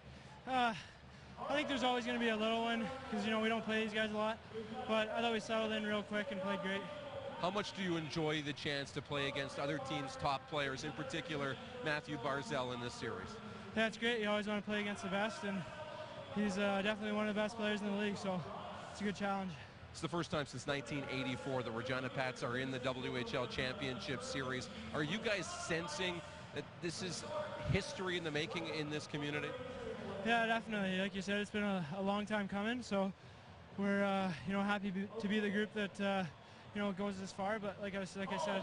Uh, I think there's always going to be a little one because, you know, we don't play these guys a lot. But I thought we settled in real quick and played great. How much do you enjoy the chance to play against other teams' top players, in particular Mathew Barzal in this series? Yeah, it's great. You always want to play against the best, and he's uh, definitely one of the best players in the league, so it's a good challenge. It's the first time since 1984 the Regina Pats are in the WHL Championship Series. Are you guys sensing that this is history in the making in this community? Yeah, definitely. Like you said, it's been a, a long time coming, so we're uh, you know happy be, to be the group that uh, you know goes this far. But like I was, like I said,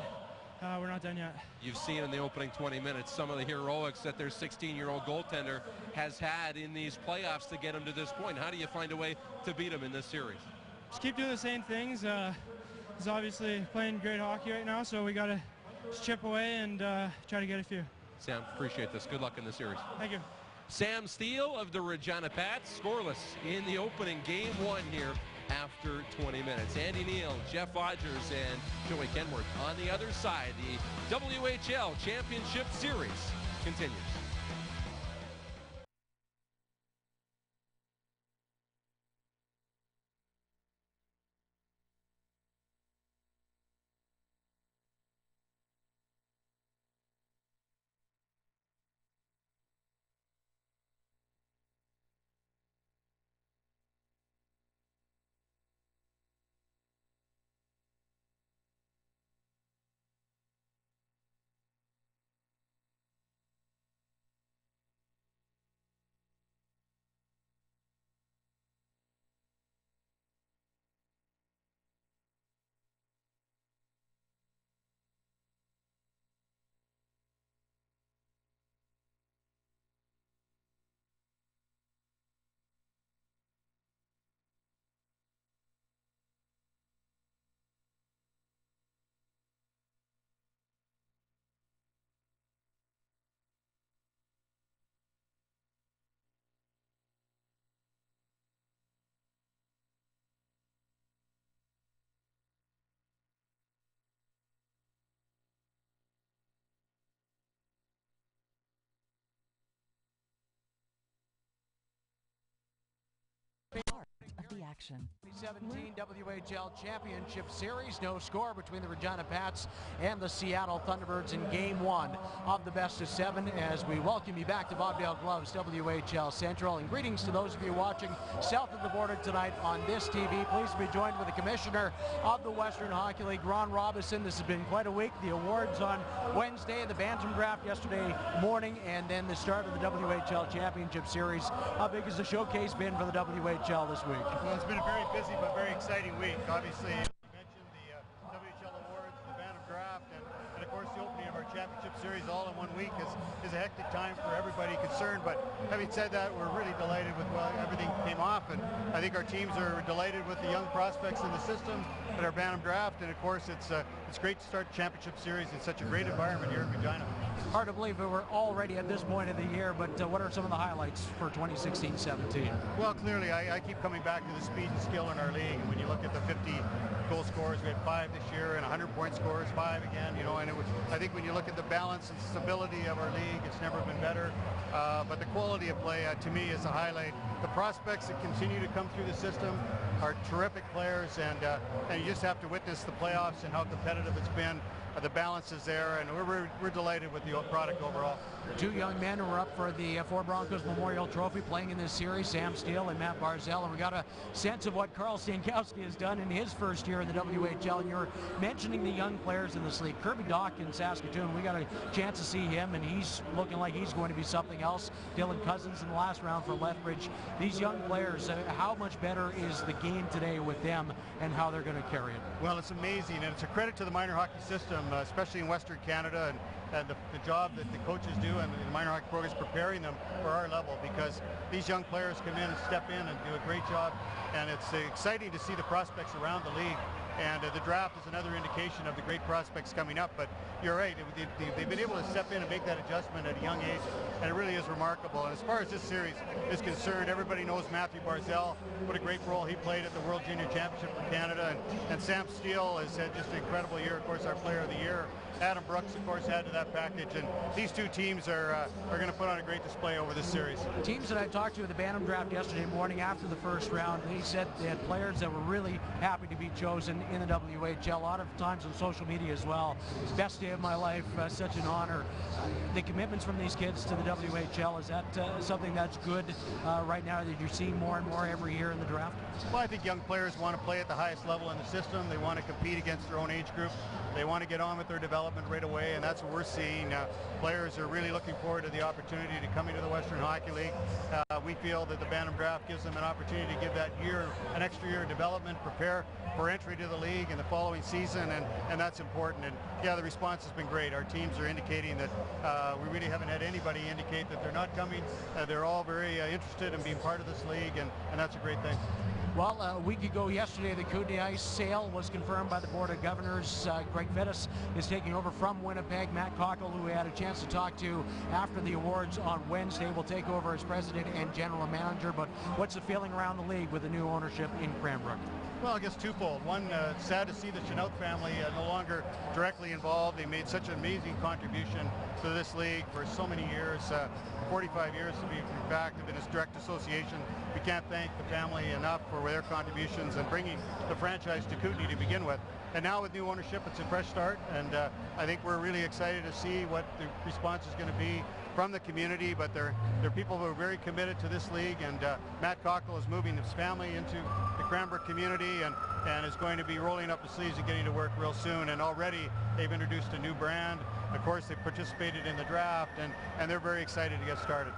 uh, we're not done yet. You've seen in the opening 20 minutes some of the heroics that their 16-year-old goaltender has had in these playoffs to get him to this point. How do you find a way to beat him in this series? Just keep doing the same things. Uh, he's obviously playing great hockey right now, so we got to chip away and uh, try to get a few. Sam, appreciate this. Good luck in the series. Thank you. Sam Steel of the Regina Pats, scoreless in the opening game one here after 20 minutes. Andy Neal, Jeff Rogers, and Joey Kenworth on the other side. The WHL Championship Series continues. Of action. 2017 WHL Championship Series. No score between the Regina Pats and the Seattle Thunderbirds in Game 1 of the best of seven as we welcome you back to Bob Dale Gloves WHL Central. And greetings to those of you watching south of the border tonight on this TV. Pleased to be joined with the Commissioner of the Western Hockey League, Ron Robison. This has been quite a week. The awards on Wednesday, the Bantam Draft yesterday morning, and then the start of the WHL Championship Series. How big has the showcase been for the WHL this week? Well, it's been a very busy but very exciting week. Obviously, you mentioned the uh, WHL Awards, the Bantam Draft, and, and, of course the opening of our championship series all in one week is, is a hectic time for everybody concerned. But having said that, we're really delighted with well everything came off, and I think our teams are delighted with the young prospects in the system at our Bantam draft, and of course it's uh, it's great to start the championship series in such a great environment here in Regina. Hard to believe that we're already at this point of the year, but uh, what are some of the highlights for 2016-17? Well, clearly, I, I keep coming back to the speed and skill in our league. When you look at the 50 goal scorers, we had five this year, and 100 point scorers, five again. You know, and it was. I think when you look at the balance and stability of our league, it's never been better. Uh, but the quality of play, uh, to me, is a highlight. The prospects that continue to come through the system are terrific players, and uh, and you just have to witness the playoffs and how competitive it's been. The balance is there, and we're, we're delighted with the product overall. Two young men who are up for the uh, Four Broncos Memorial Trophy playing in this series, Sam Steel and Matt Barzal. And we got a sense of what Carl Stankowski has done in his first year in the WHL. And you're mentioning the young players in this league. Kirby Dach in Saskatoon, we got a chance to see him, and he's looking like he's going to be something else. Dylan Cozens in the last round for Lethbridge. These young players, uh, how much better is the game today with them and how they're going to carry it? Well, it's amazing, and it's a credit to the minor hockey system, uh, especially in Western Canada, and, and the, the, job that the coaches do and the minor hockey program is preparing them for our level because these young players come in and step in and do a great job, and it's uh, exciting to see the prospects around the league. And uh, the draft is another indication of the great prospects coming up. But you're right, they, have been able to step in and make that adjustment at a young age, and it really is remarkable. And as far as this series is concerned, everybody knows Mathew Barzal, what a great role he played at the World Junior Championship for Canada. And, and Sam Steel has had just an incredible year, of course, our player of the year. Adam Brooks, of course, added to that package, and these two teams are uh, are going to put on a great display over this series. Teams that I talked to at the Bantam draft yesterday morning after the first round, they said they had players that were really happy to be chosen in the WHL. A lot of times on social media as well. Best day of my life, uh, such an honor. The commitments from these kids to the WHL is that uh, something that's good uh, right now that you're seeing more and more every year in the draft? Well, I think young players want to play at the highest level in the system. They want to compete against their own age group. They want to get on with their development right away, and that's what we're seeing. Uh, players are really looking forward to the opportunity to come into the Western Hockey League. Uh, we feel that the Bantam Draft gives them an opportunity to give that year, an extra year of development, prepare for entry to the league in the following season, and, and that's important. And yeah, the response has been great. Our teams are indicating that uh, we really haven't had anybody indicate that they're not coming. Uh, they're all very uh, interested in being part of this league, and, and that's a great thing. Well, a week ago yesterday, the Kootenay Ice sale was confirmed by the Board of Governors. Uh, Greg Fettes is taking over from Winnipeg. Matt Cockell, who we had a chance to talk to after the awards on Wednesday, will take over as president and general manager. But what's the feeling around the league with the new ownership in Cranbrook? Well, I guess twofold. One, uh, sad to see the Chynoweth family uh, no longer directly involved. They made such an amazing contribution to this league for so many years, uh, 45 years to be in this direct association. We can't thank the family enough for their contributions and bringing the franchise to Kootenay to begin with. And now with new ownership, it's a fresh start, and uh, I think we're really excited to see what the response is going to be from the community, but they're, they're people who are very committed to this league, and uh, Matt Cockell is moving his family into the Cranbrook community and, and is going to be rolling up the sleeves and getting to work real soon, and already they've introduced a new brand. Of course, they participated in the draft, and, and they're very excited to get started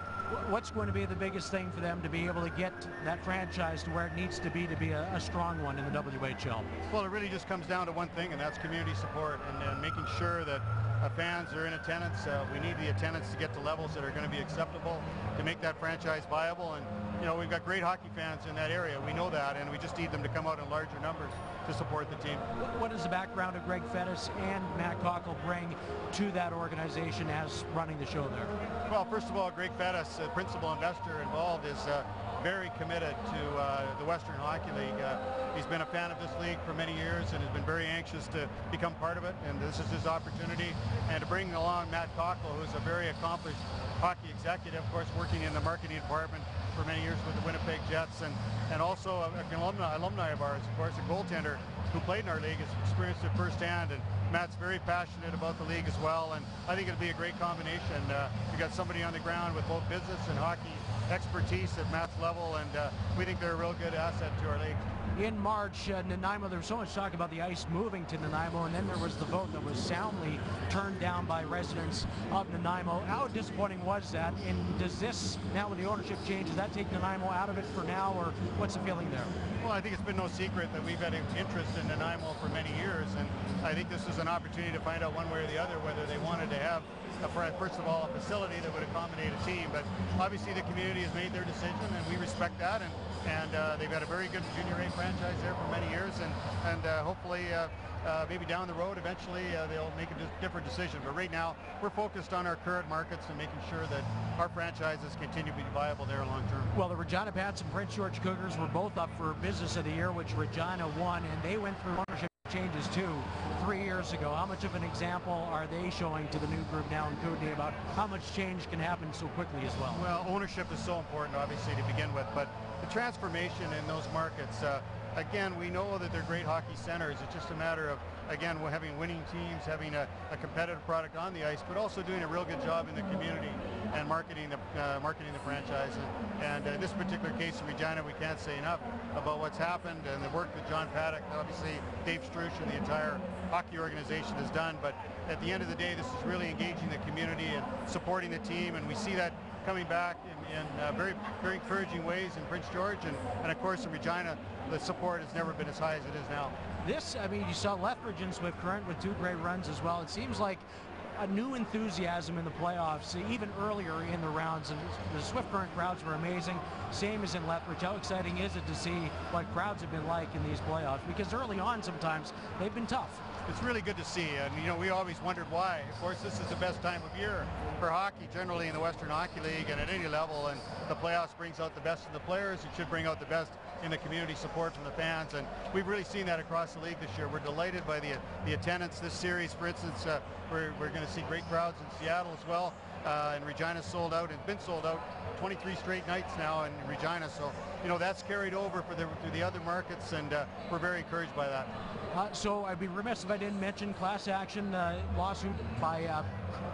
what's going to be the biggest thing for them to be able to get that franchise to where it needs to be to be a, a strong one in the WHL? Well, it really just comes down to one thing, and that's community support and, and making sure that uh, fans are in attendance. Uh, we need the attendance to get to levels that are going to be acceptable to make that franchise viable. And, you know, we've got great hockey fans in that area. We know that, and we just need them to come out in larger numbers to support the team. What does the background of Greg Fettes and Matt Cockell bring to that organization as running the show there? Well, first of all, Greg Fettes, the principal investor involved, is uh, very committed to uh, the Western Hockey League. Uh, he's been a fan of this league for many years and has been very anxious to become part of it, and this is his opportunity. And to bring along Matt Cockell, who's a very accomplished hockey executive, of course, working in the marketing department for many years with the Winnipeg Jets, and, and also an alumni, alumni of ours, of course, a goaltender who played in our league, has experienced it firsthand, and Matt's very passionate about the league as well, and I think it'll be a great combination. Uh, we got somebody on the ground with both business and hockey expertise at Matt's level, and uh, we think they're a real good asset to our league. in March, uh, Nanaimo, there was so much talk about the ice moving to Nanaimo, and then there was the vote that was soundly turned down by residents of Nanaimo. How disappointing was that? And does this, now with the ownership change, does that take Nanaimo out of it for now, or what's the feeling there? Well, I think it's been no secret that we've had an interest in Nanaimo for many years, and I think this is an opportunity to find out one way or the other whether they wanted to have, first of all, a facility that would accommodate a team. But obviously, the community has made their decision, and we respect that. And and uh, they've had a very good junior A franchise there for many years, and and uh, hopefully. Uh, uh, maybe down the road, eventually uh, they'll make a different decision. But right now, we're focused on our current markets and making sure that our franchises continue to be viable there long term. Well, the Regina Pats and Prince George Cougars were both up for Business of the Year, which Regina won, and they went through ownership changes too three years ago. How much of an example are they showing to the new group now in Kootenay about how much change can happen so quickly as well? Well, ownership is so important, obviously, to begin with, but the transformation in those markets, uh, again, we know that they're great hockey centers. It's just a matter of, again, we're having winning teams, having a, a competitive product on the ice, but also doing a real good job in the community and marketing the uh, marketing the franchise. And, and uh, in this particular case in Regina, we can't say enough about what's happened and the work that John Paddock, obviously Dave Struch, and the entire hockey organization has done. But at the end of the day, this is really engaging the community and supporting the team, and we see that coming back in, in uh, very very encouraging ways in Prince George and, and of course in Regina the support has never been as high as it is now. This, I mean, you saw Lethbridge and Swift Current with two great runs as well. It seems like a new enthusiasm in the playoffs, even earlier in the rounds. And the Swift Current crowds were amazing, same as in Lethbridge. How exciting is it to see what crowds have been like in these playoffs? Because early on, sometimes they've been tough. It's really good to see, and you know we always wondered why. Of course, this is the best time of year for hockey, generally in the Western Hockey League and at any level. And the playoffs brings out the best in the players. It should bring out the best in the community support from the fans, and we've really seen that across the league this year. We're delighted by the the attendance this series. For instance, uh, we're we're going to see great crowds in Seattle as well. Uh, and Regina sold out. It's been sold out 23 straight nights now in Regina. So, you know, that's carried over for the, to the other markets, and uh, we're very encouraged by that. Uh, so I'd be remiss if I didn't mention class action uh, lawsuit by uh,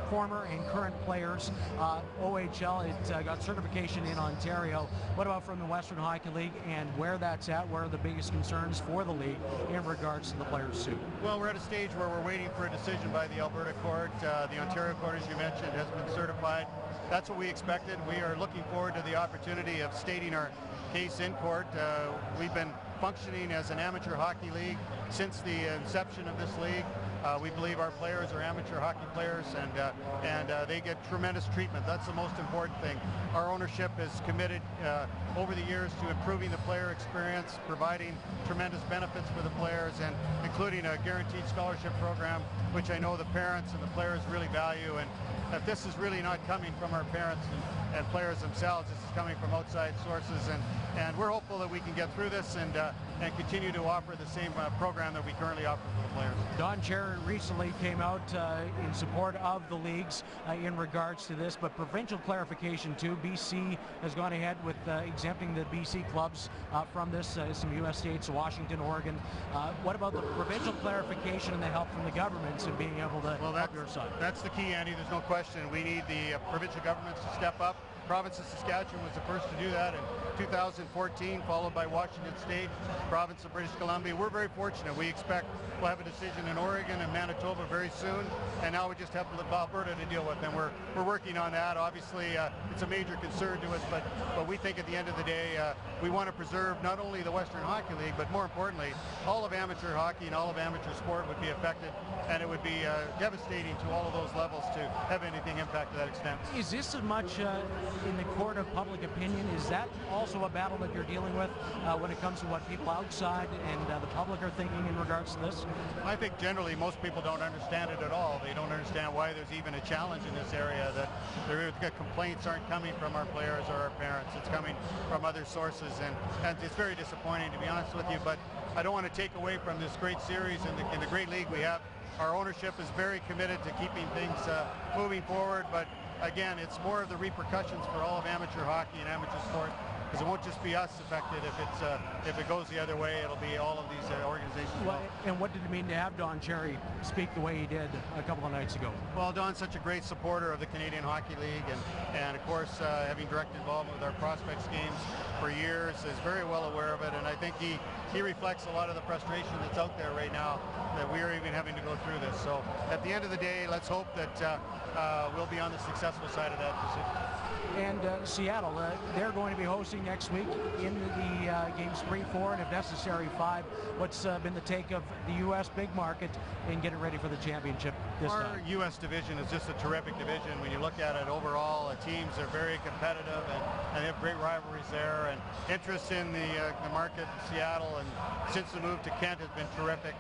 former and current players. Uh, OHL, it uh, got certification in Ontario. What about from the Western Hockey League and where that's at? Where are the biggest concerns for the league in regards to the players' suit? Well, we're at a stage where we're waiting for a decision by the Alberta court. Uh, the Ontario court, as you mentioned, has been certified. That's what we expected. We are looking forward to the opportunity of stating our case in court. Uh, we've been functioning as an amateur hockey league since the inception of this league. Uh, we believe our players are amateur hockey players and uh, and uh, they get tremendous treatment. That's the most important thing. Our ownership is committed uh, over the years to improving the player experience, providing tremendous benefits for the players and including a guaranteed scholarship program, which I know the parents and the players really value. And that this is really not coming from our parents and, and players themselves. This is coming from outside sources, and, and we're hopeful that we can get through this and uh, and continue to offer the same uh, program that we currently offer for the players. Don Cherry recently came out uh, in support of the leagues uh, in regards to this, but provincial clarification too. BC has gone ahead with uh, exempting the BC clubs uh, from this. Uh, some U.S. states, Washington, Oregon. what about the provincial clarification and the help from the governments and being able to well, help your side? That's the key, Andy. There's no question. We need the provincial governments to step up province of Saskatchewan was the first to do that in 2014, followed by Washington State, province of British Columbia. We're very fortunate. We expect we'll have a decision in Oregon and Manitoba very soon, and now we just have Alberta to deal with, and we're we're working on that. Obviously, uh, it's a major concern to us, but but we think at the end of the day, uh, we want to preserve not only the Western Hockey League, but more importantly, all of amateur hockey and all of amateur sport would be affected, and it would be uh, devastating to all of those levels to have anything impact to that extent. Is this as much uh, in the court of public opinion? Is that also a battle that you're dealing with uh, when it comes to what people outside and uh, the public are thinking in regards to this? I think generally most people don't understand it at all. They don't understand why there's even a challenge in this area, that the complaints aren't coming from our players or our parents. It's coming from other sources, and, and it's very disappointing, to be honest with you, but I don't want to take away from this great series and the, and the great league we have. Our ownership is very committed to keeping things uh, moving forward, but again, it's more of the repercussions for all of amateur hockey and amateur sport because it won't just be us affected. If it's uh, if it goes the other way, it'll be all of these uh, organizations. Well, and what did it mean to have Don Cherry speak the way he did a couple of nights ago? Well, Don's such a great supporter of the Canadian Hockey League, and, and of course, uh, having direct involvement with our prospects games for years, is very well aware of it. And I think he, he reflects a lot of the frustration that's out there right now that we are even having to go through this. So at the end of the day, let's hope that uh, we'll be on the successful side of that decision. And uh, Seattle, uh, they're going to be hosting next week in the uh, games three, four, and if necessary, five. What's uh, been the take of the U.S. big market in getting ready for the championship this Our time? U.S. division is just a terrific division. When you look at it overall, the teams are very competitive and, and they have great rivalries there. And interest in the, uh, the market in Seattle and since the move to Kent has been terrific.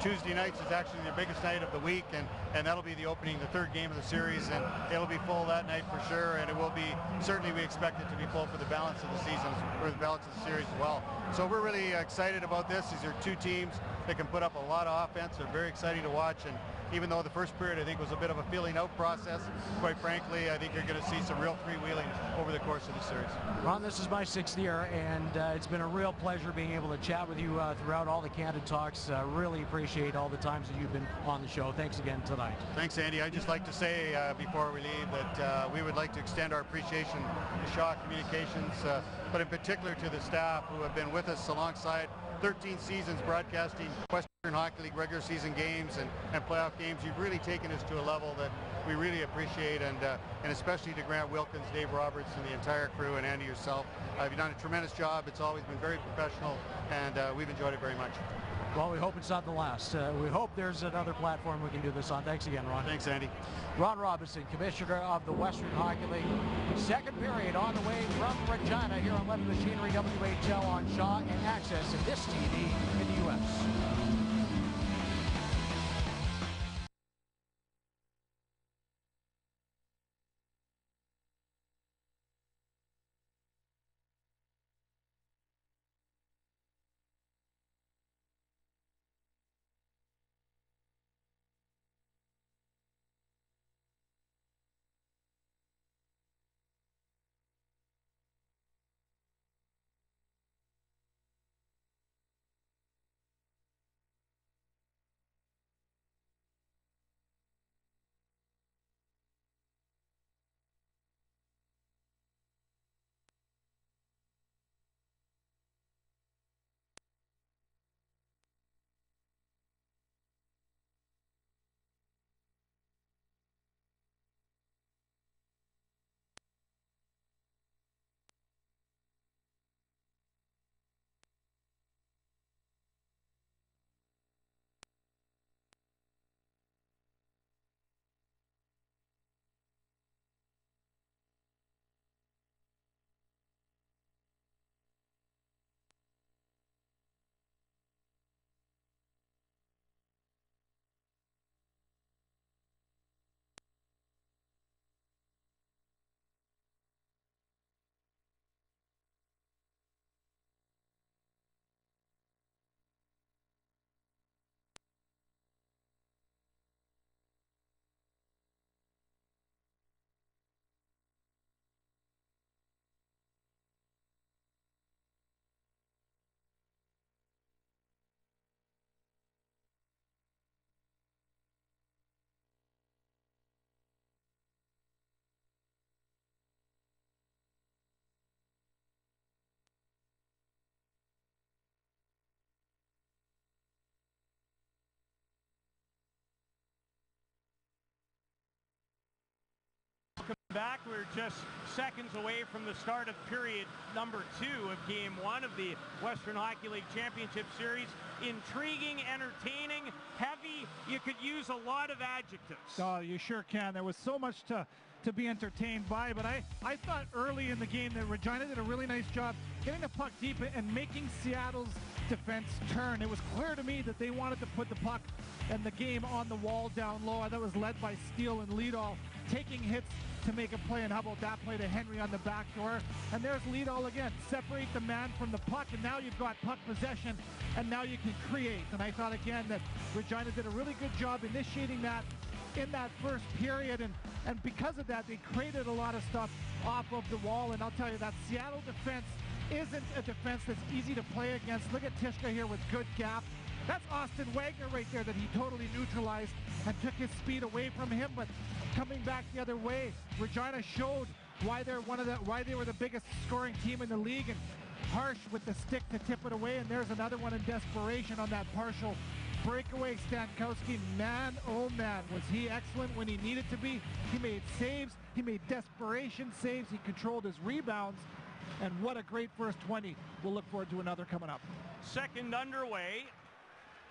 Tuesday nights is actually the biggest night of the week, and, and that'll be the opening, the third game of the series, and it'll be full that night for sure. And it will be certainly we expect it to be full for the balance of the season or the balance of the series as well. So we're really excited about this. These are two teams that can put up a lot of offense. They're very exciting to watch, and even though the first period I think was a bit of a feeling out process, quite frankly, I think you're going to see some real freewheeling over the course of the series. Ron, this is my sixth year, and uh, it's been a real pleasure being able to chat with you uh, throughout all the candid talks. Uh, really appreciate all the times that you've been on the show. Thanks again tonight. Thanks, Andy. I'd just like to say uh, before we leave that uh, we would like to extend our appreciation to Shaw Communications, uh, but in particular to the staff who have been with us alongside 13 seasons broadcasting Western Hockey League regular season games and, and playoff games. You've really taken us to a level that we really appreciate, and uh, and especially to Grant Wilkins, Dave Roberts, and the entire crew, and Andy yourself. Uh, you've done a tremendous job. It's always been very professional, and uh, we've enjoyed it very much. Well, we hope it's not the last. Uh, we hope there's another platform we can do this on. Thanks again, Ron. Thanks, Andy. Ron Robinson, Commissioner of the Western Hockey League. Second period on the way from Regina here on Levitt Machinery WHL on Shaw and access to this TV in the U.S. Welcome back. We're just seconds away from the start of period number two of game one of the Western Hockey League Championship Series. Intriguing, entertaining, heavy. You could use a lot of adjectives. Oh, you sure can. There was so much to to be entertained by, but I, I thought early in the game that Regina did a really nice job getting the puck deep and making Seattle's defense turn. It was clear to me that they wanted to put the puck and the game on the wall down low. That was led by Steel and Leedahl taking hits to make a play. And how about that play to Henry on the back door? And there's Leedahl again. Separate the man from the puck, and now you've got puck possession, and now you can create. And I thought again that Regina did a really good job initiating that in that first period, and, and because of that, they created a lot of stuff off of the wall. And I'll tell you, that Seattle defense isn't a defense that's easy to play against. Look at Tyszka here with good gap. That's Austin Wagner right there that he totally neutralized and took his speed away from him. But coming back the other way, Regina showed why they're one of the why they were the biggest scoring team in the league and Harsch with the stick to tip it away and there's another one in desperation on that partial breakaway Stankowski man oh man was he excellent when he needed to be he made saves he made desperation saves he controlled his rebounds and what a great first 20 we'll look forward to another coming up Second underway.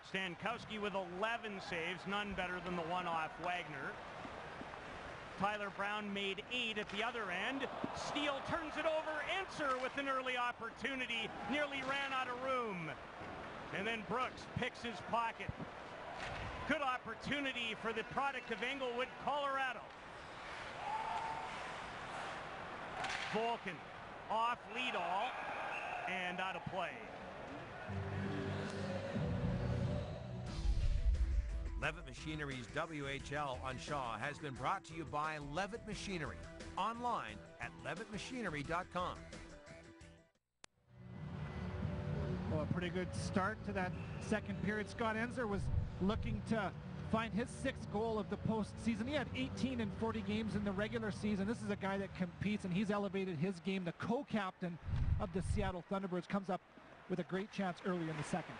Stankowski with 11 saves, none better than the one off Wagner. Tyler Brown made eight at the other end. Steel turns it over. Eansor with an early opportunity. Nearly ran out of room. And then Brooks picks his pocket. Good opportunity for the product of Englewood, Colorado. Volcan off Leedahl and out of play. Levitt Machinery's WHL on Shaw has been brought to you by Levitt Machinery. Online at levittmachinery.com. Well, a pretty good start to that second period. Scott Eansor was looking to find his sixth goal of the postseason. He had 18 and 40 games in the regular season. This is a guy that competes, and he's elevated his game. The co-captain of the Seattle Thunderbirds comes up with a great chance early in the second.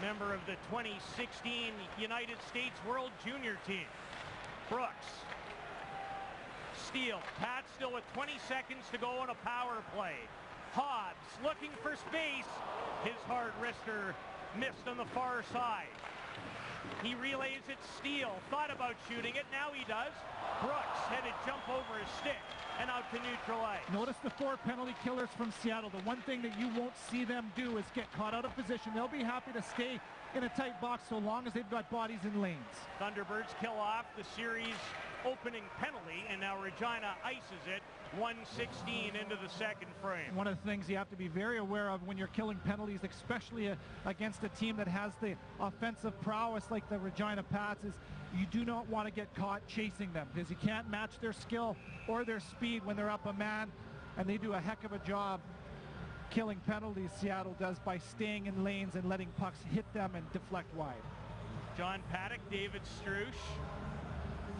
Member of the 2016 United States World Junior Team. Brooks. Steel. Pats still with 20 seconds to go on a power play. Hobbs looking for space. His hard wrister missed on the far side. He relays it Steel. Thought about shooting it. Now he does. Brooks had to jump over his stick and out to neutral ice. Notice the four penalty killers from Seattle. The one thing that you won't see them do is get caught out of position. They'll be happy to stay in a tight box so long as they've got bodies in lanes. Thunderbirds kill off the series opening penalty, and now Regina ices it 116 into the second frame. One of the things you have to be very aware of when you're killing penalties, especially uh, against a team that has the offensive prowess like the Regina Pats, is you do not want to get caught chasing them because you can't match their skill or their speed when they're up a man, and they do a heck of a job killing penalties, Seattle does, by staying in lanes and letting pucks hit them and deflect wide. John Paddock, David Struch,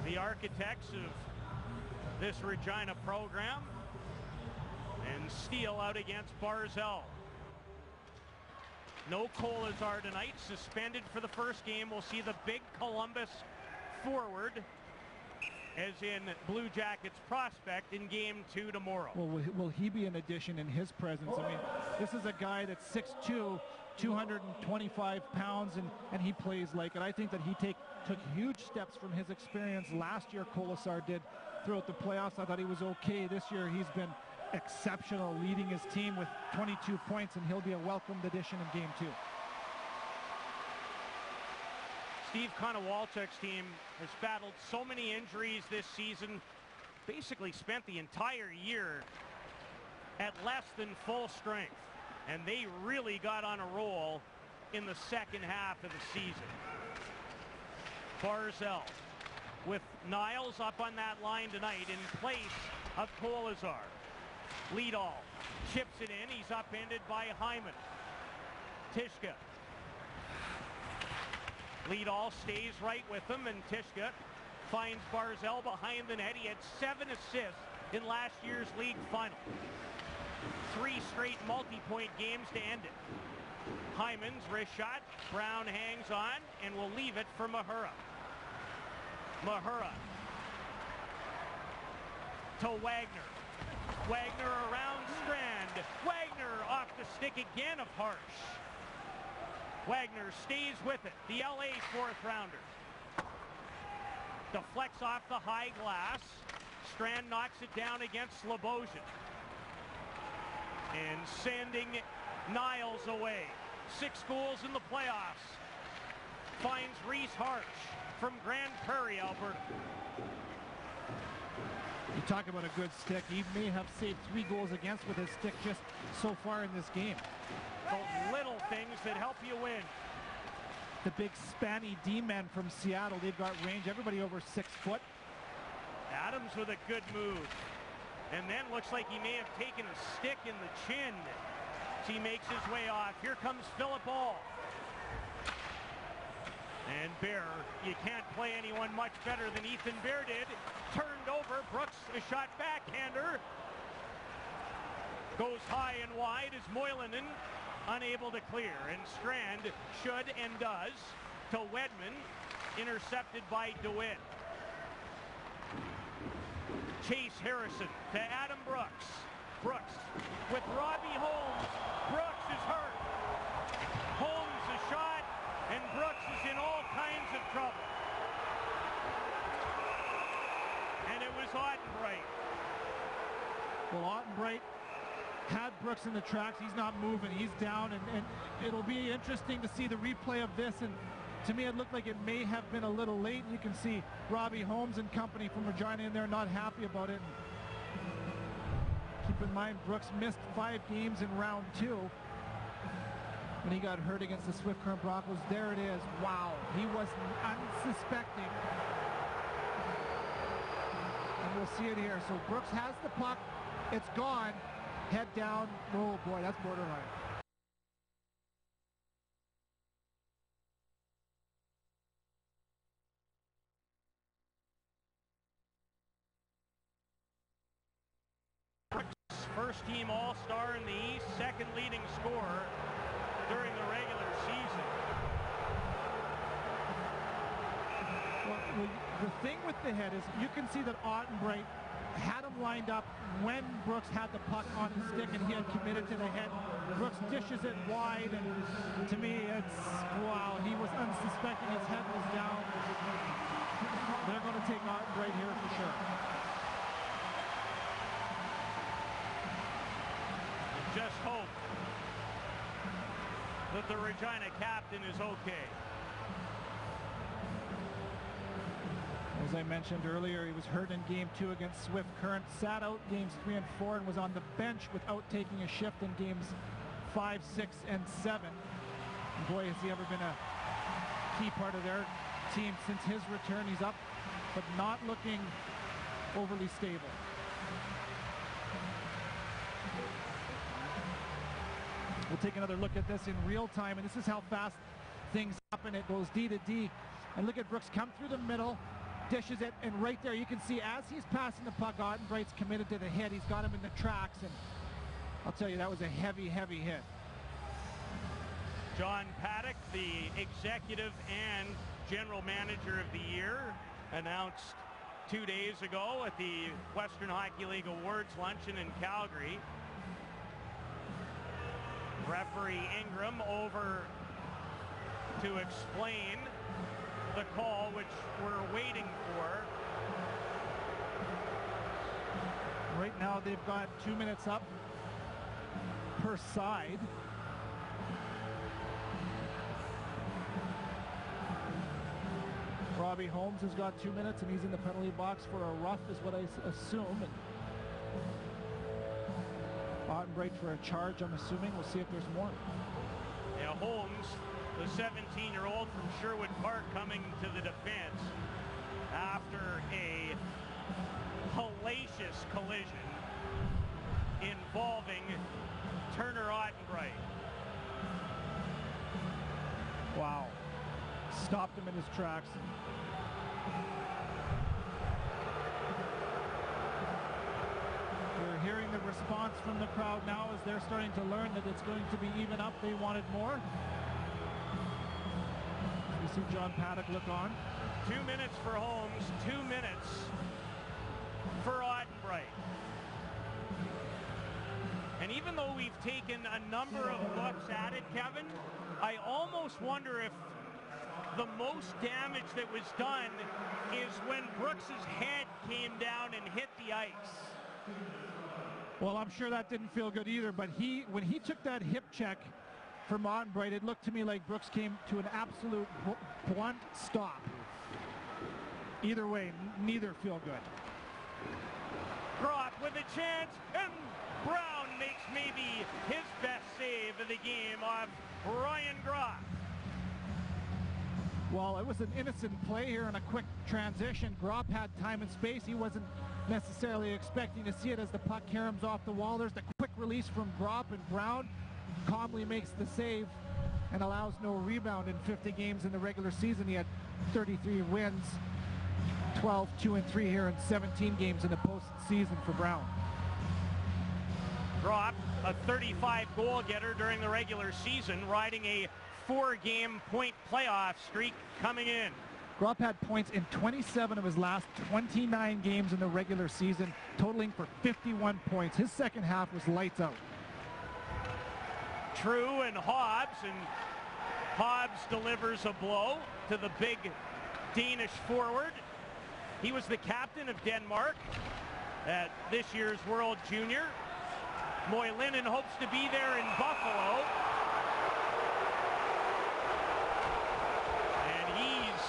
the architects of this Regina program. And Steel out against Barzal. No Kolesar tonight, suspended for the first game. We'll see the big Columbus forward, as in Blue Jackets prospect, in game two tomorrow. Well, will, he be an addition in his presence? I mean, this is a guy that's 6'2", 225 pounds, and, and he plays like it. I think that he take, took huge steps from his experience last year, Kolesar did, throughout the playoffs. I thought he was okay. This year he's been exceptional, leading his team with 22 points, and he'll be a welcomed addition in game two. Steve Konowalchuk's team has battled so many injuries this season, basically spent the entire year at less than full strength. And they really got on a roll in the second half of the season. Barzal with Neuls up on that line tonight in place of Kolesar. Leedahl chips it in. He's upended by Hyman. Tyszka Leedahl stays right with him, and Tyszka finds Barzal behind the net. He had seven assists in last year's league final. Three straight multi-point games to end it. Hyman's wrist shot. Brown hangs on and will leave it for Mahura. Mahura to Wagner. Wagner around Strand. Wagner off the stick again of Harsch. Wagner stays with it. The LA fourth rounder. Deflects off the high glass. Strand knocks it down against Sloboshan. And sending Neuls away. Six goals in the playoffs. Finds Reece Harsch from Grande Prairie, Alberta. You talk about a good stick. He may have saved three goals against with his stick just so far in this game. Those little things that help you win. the big spanny D-men from Seattle. They've got range, everybody over six foot. Adams with a good move. And then looks like he may have taken a stick in the chin as he makes his way off. Here comes Filip Ahl. And Bear, you can't play anyone much better than Ethan Bear did. Turned over, Brooks a shot backhander. Goes high and wide as Moilanen unable to clear. And Strand should and does to Wedman, intercepted by DeWitt. Chase Harrison to Adam Brooks. Brooks with Robbie Holmes. Brooks is hurt. Holmes a shot, and Brooks is in all kinds of trouble. And it was Ottenbreit. Well, Ottenbreit had Brooks in the tracks. He's not moving. He's down, and, and it'll be interesting to see the replay of this. And to me, it looked like it may have been a little late. You can see Robbie Holmes and company from Regina in there not happy about it. Keep in mind, Brooks missed five games in round two when he got hurt against the Swift Current Broncos. There it is. Wow. He was unsuspecting. And we'll see it here. So Brooks has the puck. It's gone. Head down. Oh boy, that's borderline. First team All-Star in the East, second leading scorer during the regular season. Well, the thing with the head is you can see that Ottenbreit had him lined up when Brooks had the puck on the stick and he had committed to the head. Brooks dishes it wide and to me it's, wow, he was unsuspecting. His head was down. They're going to take Ottenbreit here for sure. Just hope that the Regina captain is okay. As I mentioned earlier, he was hurt in game two against Swift Current, sat out games three and four, and was on the bench without taking a shift in games five, six, and seven. And boy, has he ever been a key part of their team since his return. He's up, but not looking overly stable. We'll take another look at this in real time, and this is how fast things happen. It goes D to D. And look at Brooks come through the middle, dishes it, and right there you can see as he's passing the puck, Ottenbreit's committed to the hit. He's got him in the tracks, and I'll tell you, that was a heavy, heavy hit. John Paddock, the executive and general manager of the year, announced two days ago at the Western Hockey League Awards luncheon in Calgary. Referee Ingram over to explain the call, which we're waiting for. Right now they've got two minutes up per side. Robbie Holmes has got two minutes and he's in the penalty box for a rough is what I assume. And Ottenbreit for a charge, I'm assuming. We'll see if there's more. Now Holmes, the 17-year-old from Sherwood Park, coming to the defense after a hellacious collision involving Turner Ottenbreit. Wow. Stopped him in his tracks. We're hearing the response from the crowd now as they're starting to learn that it's going to be even up. They wanted more. You see John Paddock look on. Two minutes for Holmes, two minutes for Ottenbreit. And even though we've taken a number of looks at it, Kevin, I almost wonder if the most damage that was done is when Brooks's head came down and hit the ice. Well, I'm sure that didn't feel good either, but he, when he took that hip check from Ottenbreit, it looked to me like Brooks came to an absolute blunt stop. Either way, neither feel good. Gropp with a chance, and Brown makes maybe his best save of the game off Ryan Gropp. Well, it was an innocent play here and a quick transition. Gropp had time and space. He wasn't necessarily expecting to see it as the puck caroms off the wall. There's the quick release from Gropp and Brown calmly makes the save and allows no rebound in 50 games in the regular season. He had 33 wins, 12, 2 and 3 here in 17 games in the postseason for Brown. Gropp, a 35 goal getter during the regular season, riding a four-game point playoff streak coming in. Gropp had points in 27 of his last 29 games in the regular season, totaling for 51 points. His second half was lights out. True and Hobbs, and Hobbs delivers a blow to the big Danish forward. He was the captain of Denmark at this year's World Junior. Moilanen hopes to be there in Buffalo. And he's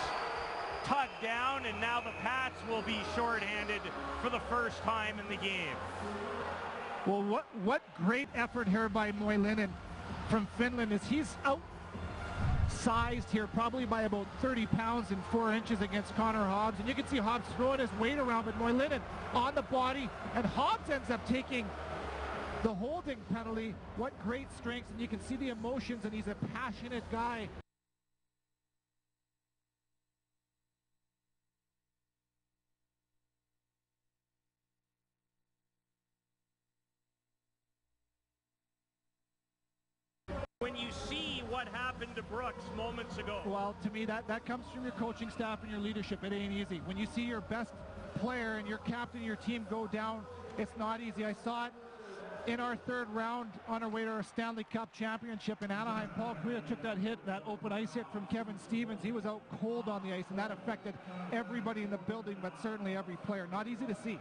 tugged down, and now the Pats will be shorthanded for the first time in the game. Well, what what great effort here by Moilanen from Finland is he's outsized here probably by about 30 pounds and 4 inches against Connor Hobbs. And you can see Hobbs throwing his weight around, but Moilanen on the body. And Hobbs ends up taking the holding penalty. What great strength. And you can see the emotions, and he's a passionate guy. When you see what happened to Brooks moments ago. Well, to me, that, that comes from your coaching staff and your leadership. It ain't easy. When you see your best player and your captain your team go down, it's not easy. I saw it in our third round on our way to our Stanley Cup championship in Anaheim. Paul Kariya took that hit, that open ice hit from Kevin Stevens. He was out cold on the ice, and that affected everybody in the building, but certainly every player. Not easy to see.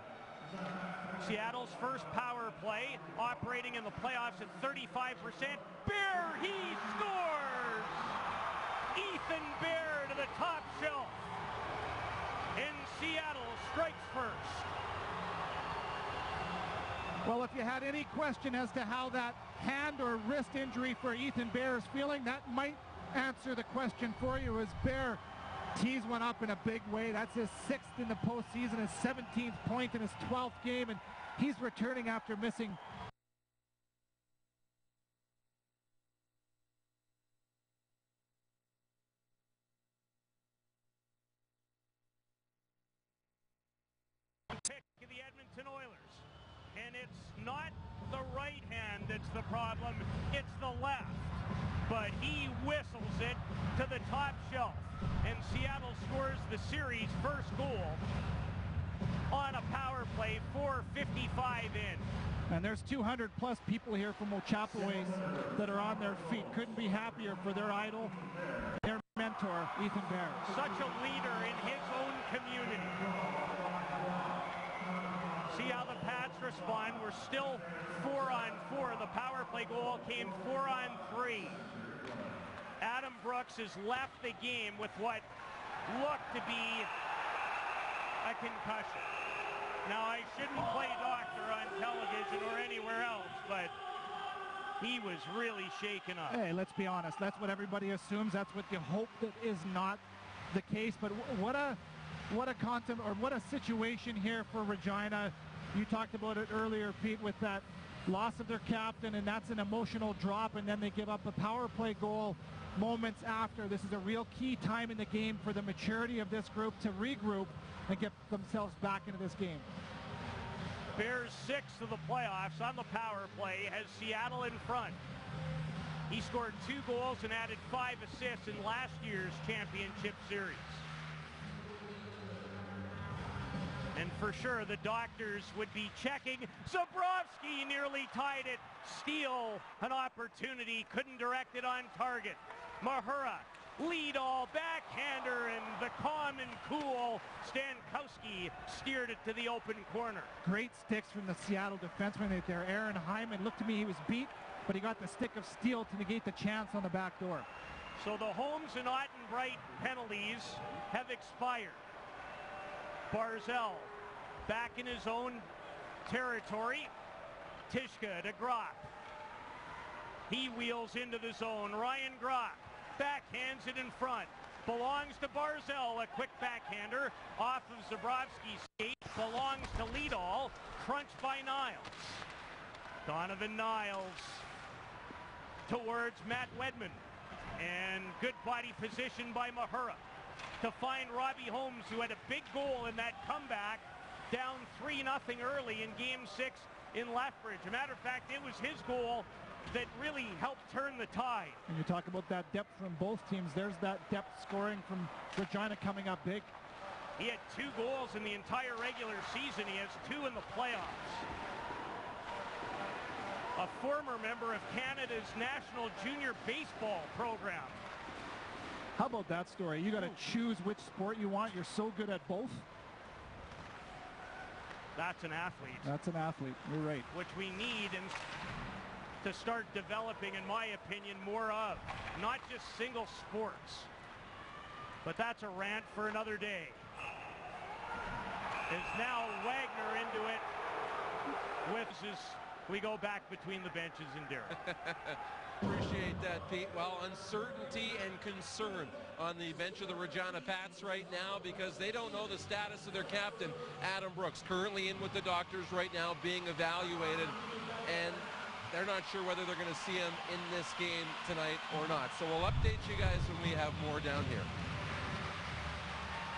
Seattle's first power play, operating in the playoffs at 35%. Bear, he scores! Ethan Bear to the top shelf. And Seattle strikes first. Well, if you had any question as to how that hand or wrist injury for Ethan Bear is feeling, that might answer the question for you as Bear tees one up in a big way. That's his sixth in the postseason, his 17th point in his 12th game, and he's returning after missing Oilers. And it's not the right hand that's the problem, it's the left. But he whistles it to the top shelf. And Seattle scores the series' first goal on a power play, 4.55 in. And there's 200 plus people here from Ochapowace that are on their feet. Couldn't be happier for their idol, their mentor, Ethan Bear. Such a leader in his own community. See how the Pats respond. We're still four on four. The power play goal came four on three. Adam Brooks has left the game with what looked to be a concussion. Now, I shouldn't play doctor on television or anywhere else, but he was really shaken up. Hey, let's be honest. That's what everybody assumes. That's what you hope that is not the case. But what a what a contem or what a situation here for Regina. You talked about it earlier, Pete, with that loss of their captain, and that's an emotional drop, and then they give up a power play goal moments after. This is a real key time in the game for the maturity of this group to regroup and get themselves back into this game. Bears six of the playoffs on the power play has Seattle in front. He scored two goals and added five assists in last year's championship series. And for sure, the doctors would be checking. Zborovskiy nearly tied it. Steel an opportunity, couldn't direct it on target. Mahura, Leedahl backhander, and the calm and cool Stankowski steered it to the open corner. Great sticks from the Seattle defenseman right there. Aaron Hyman looked to me, he was beat, but he got the stick of Steel to negate the chance on the back door. So the Holmes and Ottenbreit penalties have expired. Barzal back in his own territory. Tyszka to Gropp. He wheels into the zone. Ryan Gropp backhands it in front. belongs to Barzal. A quick backhander off of Zborovskiy's skate. Belongs to Leedahl. Crunched by Neuls. Donovan Neuls towards Matt Wedman. And good body position by Mahura to find Robbie Holmes, who had a big goal in that comeback, down 3 nothing early in Game 6 in Lethbridge. A matter of fact, it was his goal that really helped turn the tide. And you talk about that depth from both teams. There's that depth scoring from Regina coming up big. He had two goals in the entire regular season. He has two in the playoffs. A former member of Canada's National Junior Baseball Program. How about that story? You got to choose which sport you want. You're so good at both. That's an athlete. That's an athlete. You're right. Which we need and to start developing, in my opinion, more of. Not just single sports. But that's a rant for another day. Is now Wagner into it with his we go back between the benches and Derek. Appreciate that, Pete. Well, uncertainty and concern on the bench of the Regina Pats right now because they don't know the status of their captain, Adam Brooks, currently in with the doctors right now being evaluated. And they're not sure whether they're going to see him in this game tonight or not. So we'll update you guys when we have more down here.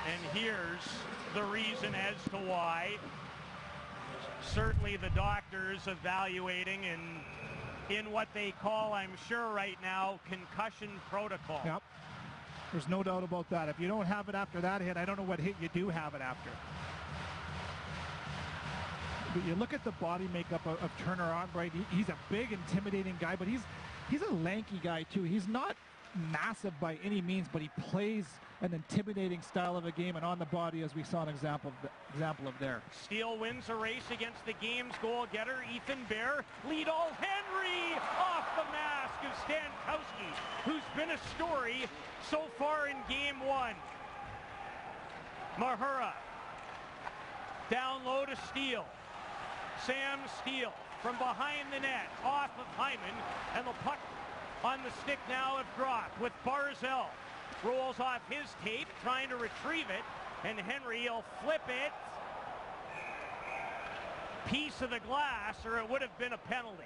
And here's the reason as to why certainly the doctors evaluating and in what they call, I'm sure right now, concussion protocol. Yep. There's no doubt about that. If you don't have it after that hit, I don't know what hit you do have it after. But you look at the body makeup of, of Turner Ottenbreit. He, he's a big, intimidating guy, but he's he's a lanky guy too. He's not massive by any means, but he plays an intimidating style of a game and on the body as we saw an example of, example of there. Steel wins a race against the game's goal getter, Ethan Bear. Leedahl Henry off the mask of Stankowski, who's been a story so far in game one. Mahura down low to Steel. Sam Steel from behind the net, off of Hyman, and the puck on the stick now of Gropp with Barzal. Rolls off his tape, trying to retrieve it, and Henry will flip it. Piece of the glass, or it would have been a penalty.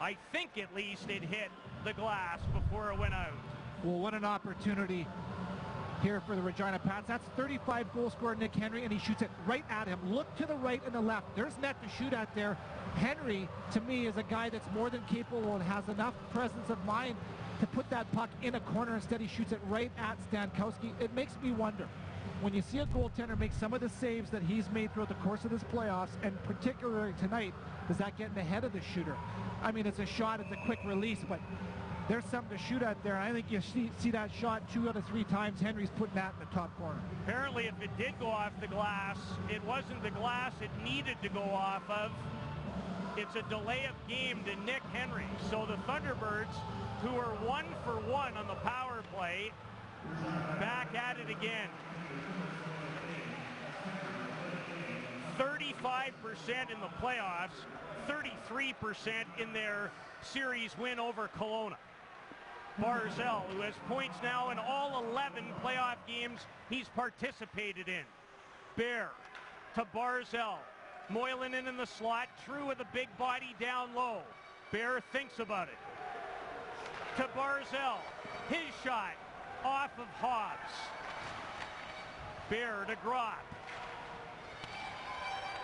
I think at least it hit the glass before it went out. Well, what an opportunity here for the Regina Pats. That's 35 goal scorer Nick Henry, and he shoots it right at him. Look to the right and the left. There's net to shoot at there. Henry, to me, is a guy that's more than capable and has enough presence of mind to put that puck in a corner. Instead, he shoots it right at Stankowski. It makes me wonder, when you see a goaltender make some of the saves that he's made throughout the course of this playoffs, and particularly tonight, does that get in the head of the shooter? I mean, it's a shot, it's a quick release, but there's something to shoot at there. I think you see, see that shot two out of three times. Henry's putting that in the top corner. Apparently, if it did go off the glass, it wasn't the glass it needed to go off of. It's a delay of game to Nick Henry. So the Thunderbirds, who are one for one on the power play, back at it again. 35% in the playoffs, 33% in their series win over Kelowna. Barzal, who has points now in all 11 playoff games he's participated in. Bear to Barzal. Moilanen in the slot. True with a big body down low. Bear thinks about it. To Barzal. His shot off of Hobbs. Bear to Gropp.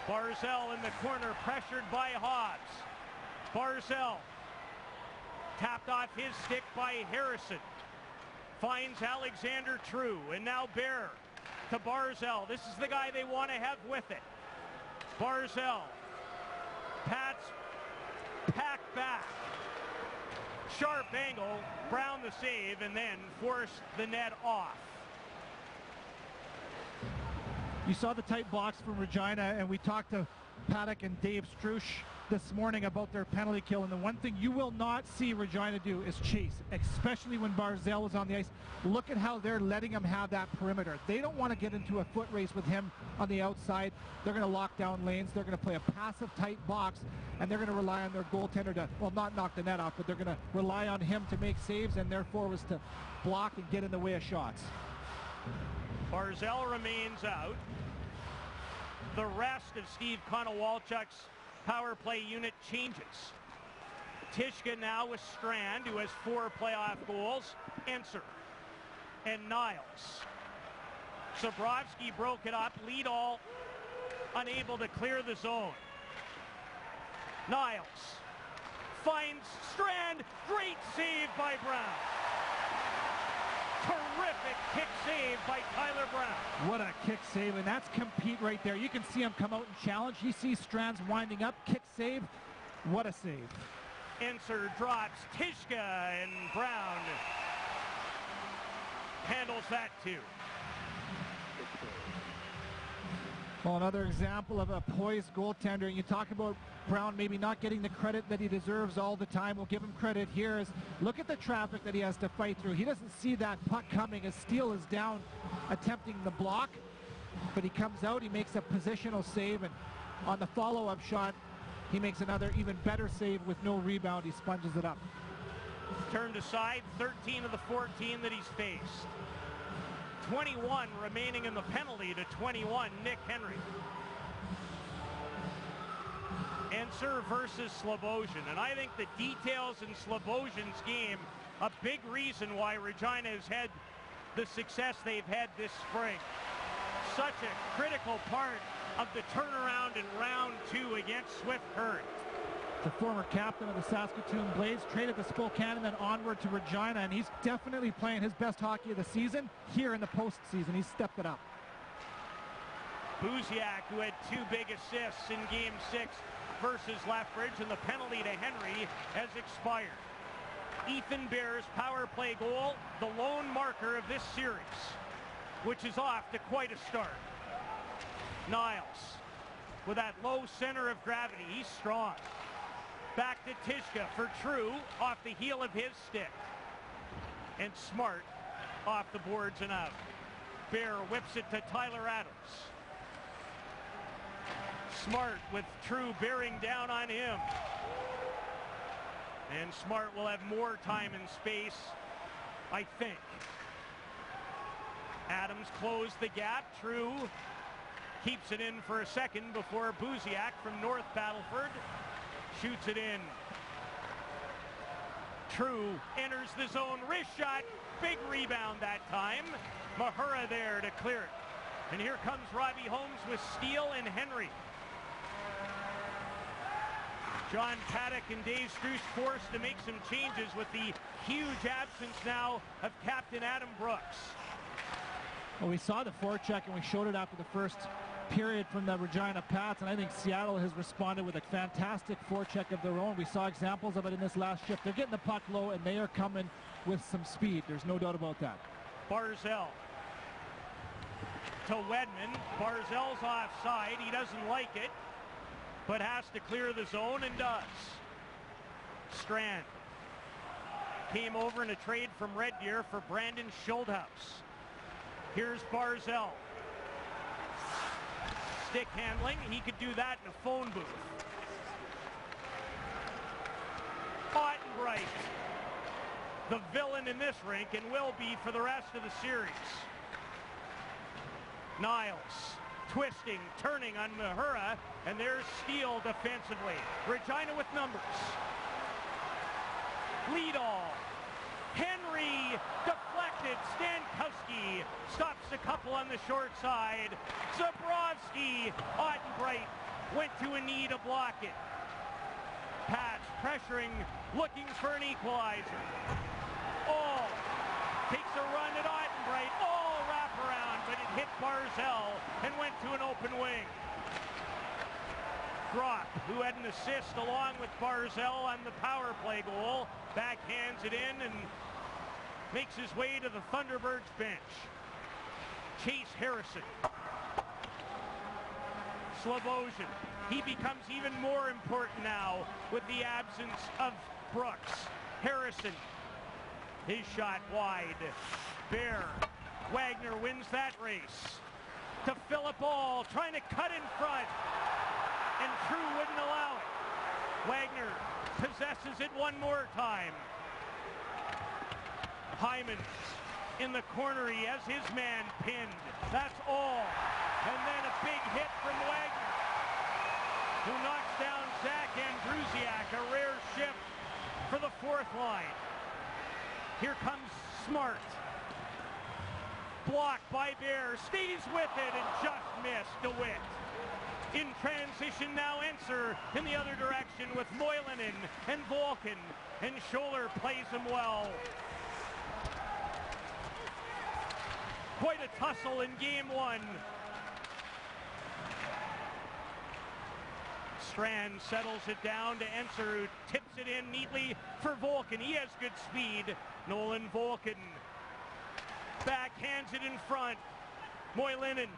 Barzal in the corner, pressured by Hobbs. Barzal tapped off his stick by Harrison. Finds Alexander True, and now Bear to Barzal. This is the guy they want to have with it. Barzal. Pats pack back. Sharp angle. Brown the save, and then force the net off. You saw the tight box from Regina, and we talked to Paddock and Dave Struch this morning about their penalty kill, and the one thing you will not see Regina do is chase, especially when Barzal is on the ice. Look at how they're letting him have that perimeter. They don't want to get into a foot race with him on the outside. They're going to lock down lanes. They're going to play a passive tight box, and they're going to rely on their goaltender to, well, not knock the net off, but they're going to rely on him to make saves and their forwards to block and get in the way of shots. Barzal remains out. The rest of Steve Konowalchuk's power play unit changes. Tyszka now with Strand, who has four playoff goals. Eansor and Neuls. Zborovskiy broke it up. Leedahl unable to clear the zone. Neuls finds Strand. Great save by Brown. Terrific kick save by Tyler Brown. What a kick save, and that's compete right there. You can see him come out and challenge. He sees Strands winding up, kick save. What a save. Eansor drops Tyszka and Brown handles that too. Well, another example of a poised goaltender. And you talk about Brown maybe not getting the credit that he deserves all the time. We'll give him credit here. Is look at the traffic that he has to fight through. He doesn't see that puck coming as Steel is down attempting the block. But he comes out, he makes a positional save, and on the follow-up shot, he makes another even better save with no rebound. He sponges it up. Turned aside 13 of the 14 that he's faced. 21 remaining in the penalty to 21, Nick Henry. Eansor versus Sloboshan. And I think the details in Sloboshan's game, a big reason why Regina has had the success they've had this spring. Such a critical part of the turnaround in round two against Swift Current. The former captain of the Saskatoon Blades traded to Spokane and then onward to Regina, and he's definitely playing his best hockey of the season here in the postseason. He's stepped it up. Buziak, who had two big assists in game six versus Lethbridge, and the penalty to Henry has expired. Ethan Bear's power play goal, the lone marker of this series, which is off to quite a start. Neuls, with that low center of gravity, he's strong. Back to Tyszka for True off the heel of his stick. And Smart off the boards and out. Bear whips it to Tyler Adams. Smart with True bearing down on him. And Smart will have more time and space, I think. Adams closed the gap. True keeps it in for a second before Buziak from North Battleford shoots it in. True enters the zone, wrist shot, big rebound that time. Mahura there to clear it. And here comes Robbie Holmes with Steel and Henry. John Paddock and Dave Struch forced to make some changes with the huge absence now of Captain Adam Brooks. Well, we saw the forecheck and we showed it after the first period from the Regina Pats, and I think Seattle has responded with a fantastic forecheck of their own. We saw examples of it in this last shift. They're getting the puck low, and they are coming with some speed. There's no doubt about that. Barzal to Wedman. Barzal's offside. He doesn't like it, but has to clear the zone and does. Strand came over in a trade from Red Deer for Brandon Schildhouse. Here's Barzal stick handling. He could do that in a phone booth. Ottenbreit, the villain in this rink and will be for the rest of the series. Neuls twisting, turning on Mahura, and there's Steel defensively. Regina with numbers. Leedahl. Henry deflected. Stankowski stops a couple on the short side. Zborovskiy, Ottenbreit went to a knee to block it. Pats pressuring, looking for an equalizer. Ahl takes a run at Ottenbreit wrap around, but it hit Barzal and went to an open wing. Gropp, who had an assist along with Barzal on the power play goal, backhands it in and makes his way to the Thunderbirds bench. Chase Harrison. Sloboshan. He becomes even more important now with the absence of Brooks. Harrison. His shot wide. Bear. Wagner wins that race. To Filip Ahl, trying to cut in front. And True wouldn't allow it. Wagner possesses it one more time. Hyman in the corner. He has his man pinned. That's all. And then a big hit from Wagner, who knocks down Zach Andrusiak. A rare shift for the fourth line. Here comes Smart. Blocked by Bear. Stays with it and just missed DeWitt. In transition now Eansor in the other direction with Moilanen and Volcan. And Scholler plays him well. Quite a tussle in game one. Strand settles it down to Eansor, who tips it in neatly for Volcan. He has good speed. Nolan Volcan backhands it in front. Moilanen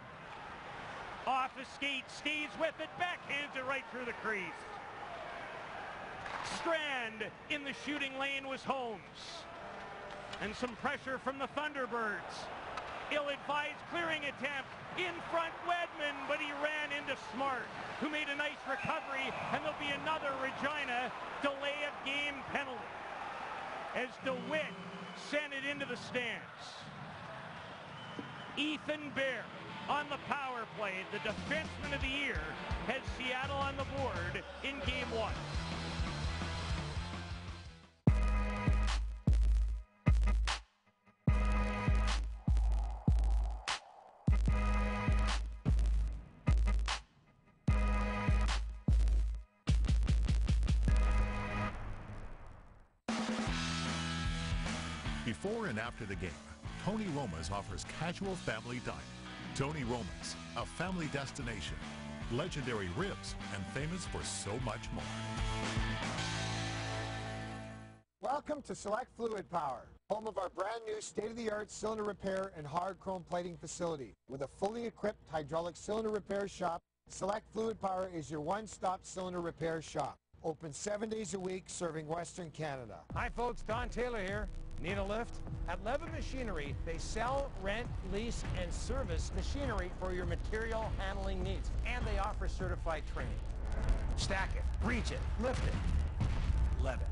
off the skate, stays with it, backhands it right through the crease. Strand in the shooting lane was Holmes. And some pressure from the Thunderbirds. Ill-advised clearing attempt in front Wedman, but he ran into Smart, who made a nice recovery, and there'll be another Regina delay of game penalty as DeWitt sent it into the stands. Ethan Bear on the power play, the defenseman of the year, has Seattle on the board in game one. Before and after the game, Tony Roma's offers casual family dining. Tony Roma's, a family destination, legendary ribs, and famous for so much more. Welcome to Select Fluid Power, home of our brand new state-of-the-art cylinder repair and hard chrome plating facility. With a fully equipped hydraulic cylinder repair shop, Select Fluid Power is your one-stop cylinder repair shop. Open seven days a week, serving Western Canada. Hi folks, Don Taylor here. Need a lift? At Levitt Machinery, they sell, rent, lease, and service machinery for your material handling needs. And they offer certified training. Stack it, reach it, lift it. Levitt.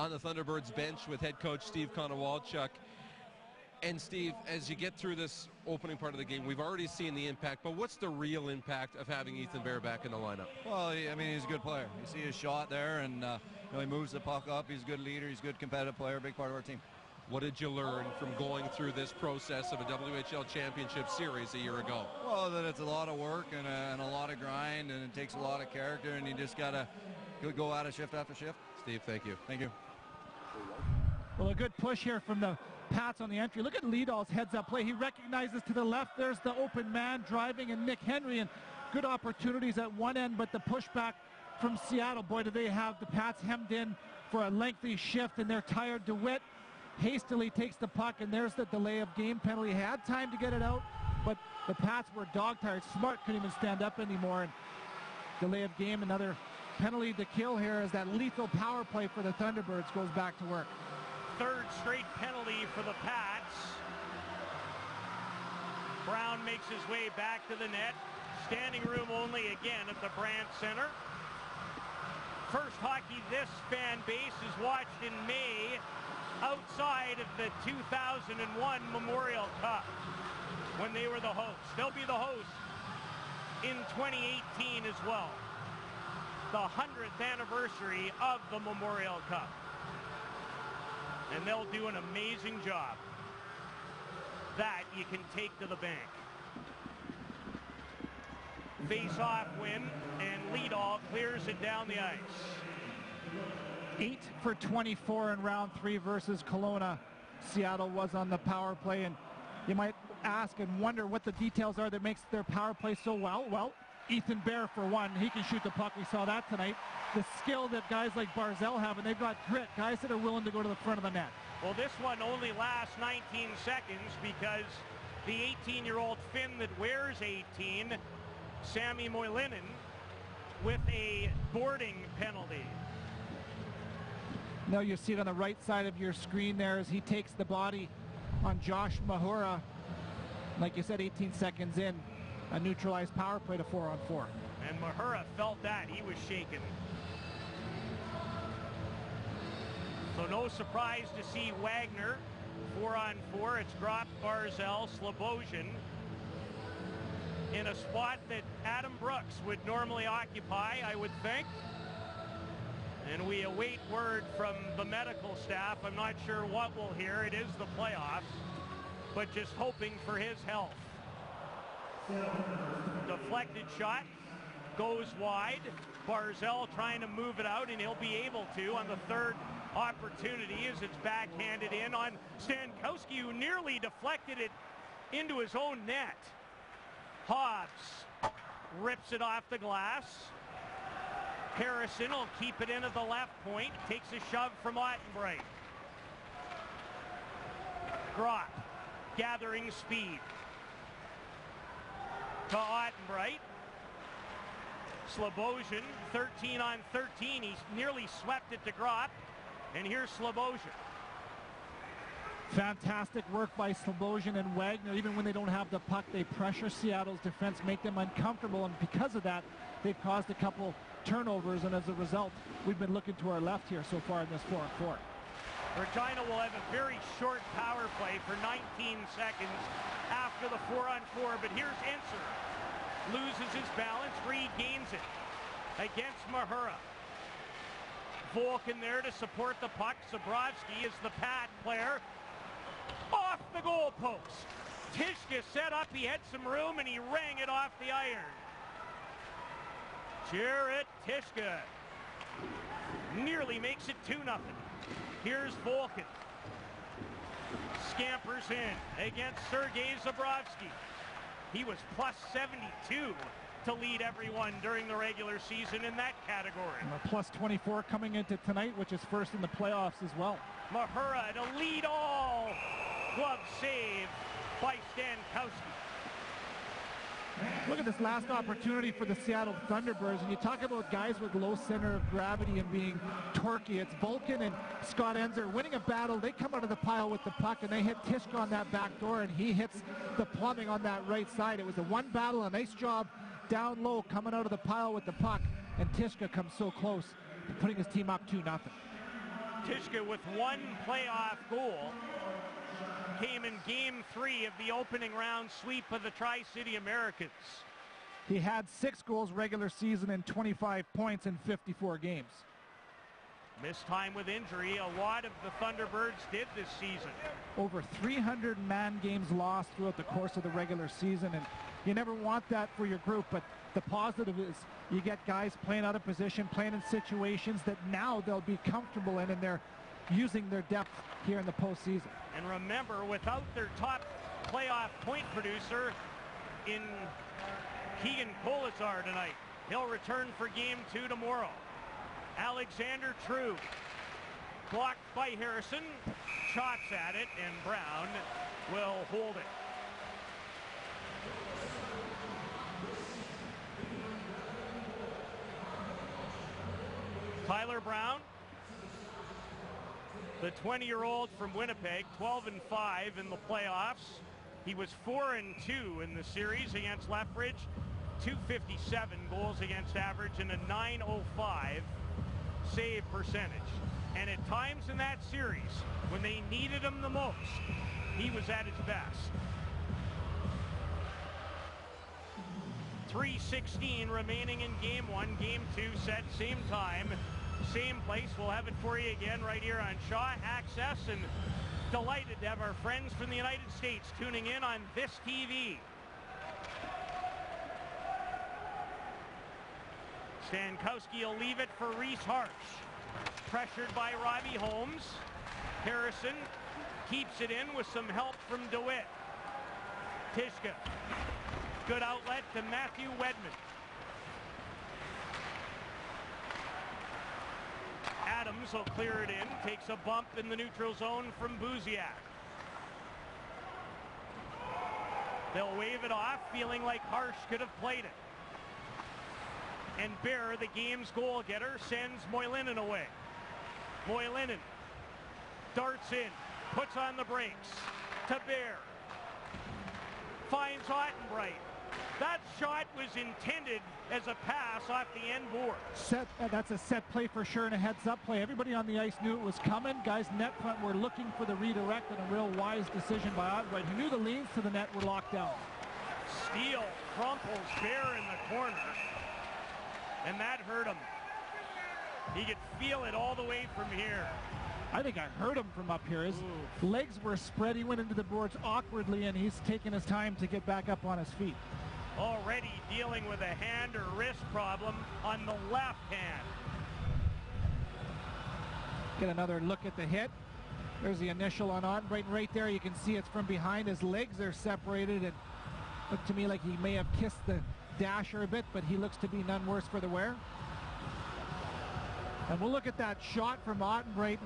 on the Thunderbirds bench with head coach Steve Konowalchuk. And Steve, as you get through this opening part of the game, we've already seen the impact, but what's the real impact of having Ethan Bear back in the lineup? Well, I mean, he's a good player. You see his shot there, and uh, you know, he moves the puck up. He's a good leader. He's a good competitive player, big part of our team. What did you learn from going through this process of a WHL championship series a year ago? Well, that it's a lot of work and a, and a lot of grind, and it takes a lot of character, and you just got to go out it shift after shift. Steve, thank you. Thank you. Well, a good push here from the Pats on the entry. Look at Leedahl's heads-up play. He recognizes to the left. There's the open man driving, and Nick Henry, and good opportunities at one end, but the pushback from Seattle, boy, do they have the Pats hemmed in for a lengthy shift, and they're tired. DeWitt hastily takes the puck, and there's the delay of game penalty. Had time to get it out, but the Pats were dog-tired. Smart couldn't even stand up anymore, and delay of game, another penalty to kill here as that lethal power play for the Thunderbirds goes back to work. Third straight penalty for the Pats. Brown makes his way back to the net. Standing room only again at the Brandt Center. First hockey this fan base has watched in May outside of the 2001 Memorial Cup when they were the hosts. They'll be the hosts in 2018 as well. The 100th anniversary of the Memorial Cup. And they'll do an amazing job. That you can take to the bank. Face-off win, and Leadoff clears it down the ice. 8 for 24 in round three versus Kelowna. Seattle was on the power play, and you might ask and wonder what the details are that makes their power play so well. Well, Ethan Bear, for one, he can shoot the puck. We saw that tonight. The skill that guys like Barzal have, and they've got grit, guys that are willing to go to the front of the net. Well, this one only lasts 19 seconds because the 18-year-old Finn that wears 18, Sami Moilanen, with a boarding penalty. Now you see it on the right side of your screen there as he takes the body on Josh Mahura. Like you said, 18 seconds in, a neutralized power play to four on four. And Mahura felt that. He was shaken. So no surprise to see Wagner four on four. It's Gropp, Barzal, Sloboshan in a spot that Adam Brooks would normally occupy, I would think. And we await word from the medical staff. I'm not sure what we'll hear. It is the playoffs, but just hoping for his health. Deflected shot goes wide. Barzal trying to move it out, and he'll be able to on the third opportunity as it's backhanded in on Stankowski, who nearly deflected it into his own net. Hobbs rips it off the glass. Harrison will keep it in at the left point. Takes a shove from Ottenbreit. Gropp gathering speed. To Ottenbreit. Sloboshan, 13 on 13. He's nearly swept it to Gropp. And here's Sloboshan. Fantastic work by Sloboshan and Wagner. Even when they don't have the puck, they pressure Seattle's defense, make them uncomfortable, and because of that, they've caused a couple turnovers, and as a result, we've been looking to our left here so far in this 4-4. Regina will have a very short power play for 19 seconds after the 4-on-4, but here's Eansor. Loses his balance, regains it against Mahura. Volcan there to support the puck. Zborovskiy is the pad player. Off the goalpost. Tyszka set up, he had some room, and he rang it off the iron. Jarret Tyszka nearly makes it 2 nothing. Here's Volcan. Scampers in against Sergei Zborovskiy. He was plus 72 to lead everyone during the regular season in that category. Plus 24 coming into tonight, which is first in the playoffs as well. Mahura to lead all. Glove save by Stankowski. Look at this last opportunity for the Seattle Thunderbirds. And you talk about guys with low center of gravity and being torquey. It's Volcan and Scott Eansor winning a battle. They come out of the pile with the puck and they hit Tyszka on that back door and he hits the plumbing on that right side. It was a one battle, a nice job down low coming out of the pile with the puck. And Tyszka comes so close to putting his team up 2 nothing. Tyszka with one playoff goal came in game three of the opening round sweep of the Tri-City Americans. He had six goals regular season and 25 points in 54 games. Missed time with injury. A lot of the Thunderbirds did this season. Over 300 man games lost throughout the course of the regular season, and you never want that for your group, but the positive is you get guys playing out of position, playing in situations that now they'll be comfortable in, and they're using their depth here in the postseason. And remember, without their top playoff point producer in Keegan Kolesar tonight, he'll return for game two tomorrow. Alexander True, blocked by Harrison, shots at it, and Brown will hold it. Tyler Brown, the 20-year-old from Winnipeg, 12 and 5 in the playoffs. He was 4 and 2 in the series against Lethbridge, 257 goals against average and a 905 save percentage. And at times in that series, when they needed him the most, he was at his best. 316 remaining in game one, game two set same time, same place. We'll have it for you again right here on Shaw Access and delighted to have our friends from the United States tuning in on this TV. Stankowski will leave it for Reece Harsch. Pressured by Robbie Holmes. Harrison keeps it in with some help from DeWitt. Tyszka. Good outlet to Matthew Wedman. Adams will clear it in. Takes a bump in the neutral zone from Buziak. They'll wave it off, feeling like Harsch could have played it. And Bear, the game's goal getter, sends Moilanen away. Moilanen darts in, puts on the brakes to Bear. Finds Ottenbreit. That shot was intended as a pass off the end board. Set, uh, that's a set play for sure and a heads up play. Everybody on the ice knew it was coming. Guys net front were looking for the redirect and a real wise decision by Ottenbreit. He knew the leans to the net were locked down. Steel crumples Bear in the corner. And that hurt him. He could feel it all the way from here. I think I heard him from up here. His Ooh. legs were spread. He went into the boards awkwardly, and he's taking his time to get back up on his feet. Already dealing with a hand or wrist problem on the left hand. Get another look at the hit. There's the initial on Ottenbreit. Right there, you can see it's from behind. His legs are separated. It looked to me like he may have kissed the dasher a bit, but he looks to be none worse for the wear. And we'll look at that shot from Ottenbreit.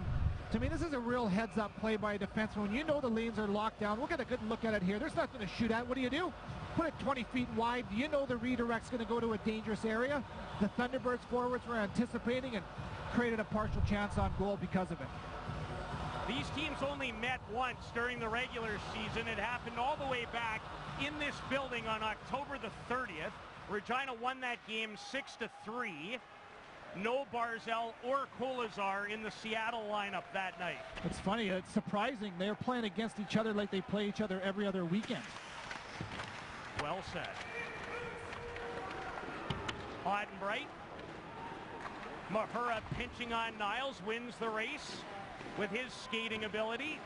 To me, this is a real heads-up play by a defenseman. When you know the lanes are locked down, we'll get a good look at it here. There's nothing to shoot at. What do you do? Put it 20 feet wide. You know the redirect's going to go to a dangerous area. The Thunderbirds forwards were anticipating and created a partial chance on goal because of it. These teams only met once during the regular season. It happened all the way back in this building on October the 30th. Regina won that game 6 to 3 no Barzal or Kolesar in the Seattle lineup that night. It's funny. It's surprising. They're playing against each other like they play each other every other weekend. Well said. Ottenbreit. Mahura pinching on Niles wins the race with his skating ability.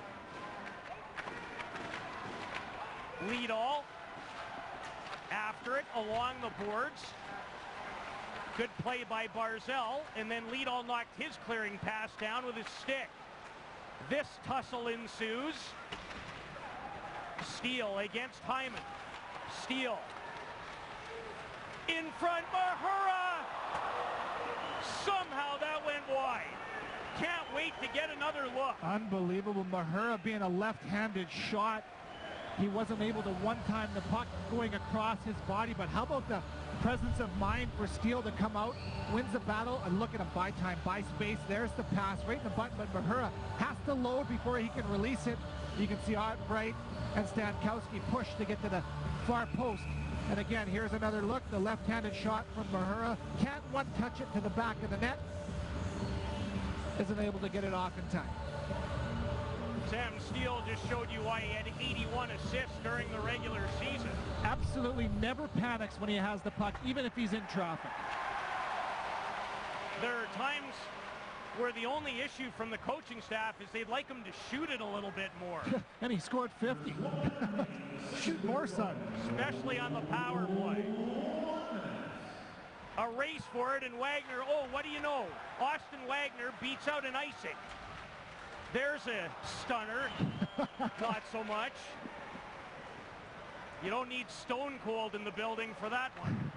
Leedahl after it along the boards. Good play by Barzal, and then Leedahl knocked his clearing pass down with his stick. This tussle ensues. Steel against Hyman. Steel. In front, Mahura! Somehow that went wide. Can't wait to get another look. Unbelievable. Mahura being a left-handed shot. He wasn't able to one-time the puck going across his body, but how about the presence of mind for Steel to come out, wins the battle, and look at him, by time, by space. There's the pass, right in the button, but Mahura has to load before he can release it. You can see Ottenbreit and Stankowski push to get to the far post. And again, here's another look, the left-handed shot from Mahura. Can't one-touch it to the back of the net. Isn't able to get it off in time. Sam Steel just showed you why he had 81 assists during the regular season. Absolutely never panics when he has the puck, even if he's in traffic. There are times where the only issue from the coaching staff is they'd like him to shoot it a little bit more. and he scored 50. shoot more, son. Especially on the power play. A race for it, and Wagner, oh, what do you know? Austin Wagner beats out an icing. There's a stunner. Not so much. You don't need stone cold in the building for that one.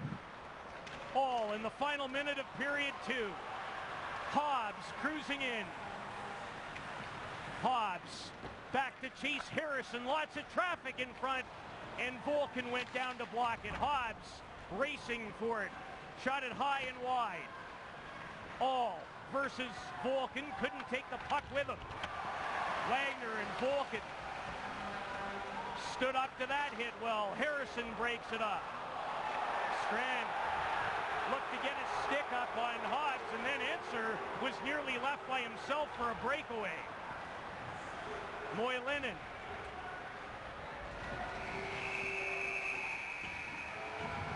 All in the final minute of period two. Hobbs cruising in. Hobbs back to Chase Harrison. Lots of traffic in front. And Volcan went down to block it. Hobbs racing for it. Shot it high and wide. All versus Volcan. Couldn't take the puck with him. Wagner and Volcan stood up to that hit well. Harrison breaks it up. Strand looked to get his stick up on Hobbs, and then Eansor was nearly left by himself for a breakaway. Moilanen.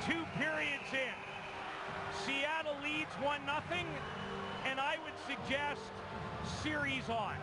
Two periods in. Seattle leads 1-0 and I would suggest series on.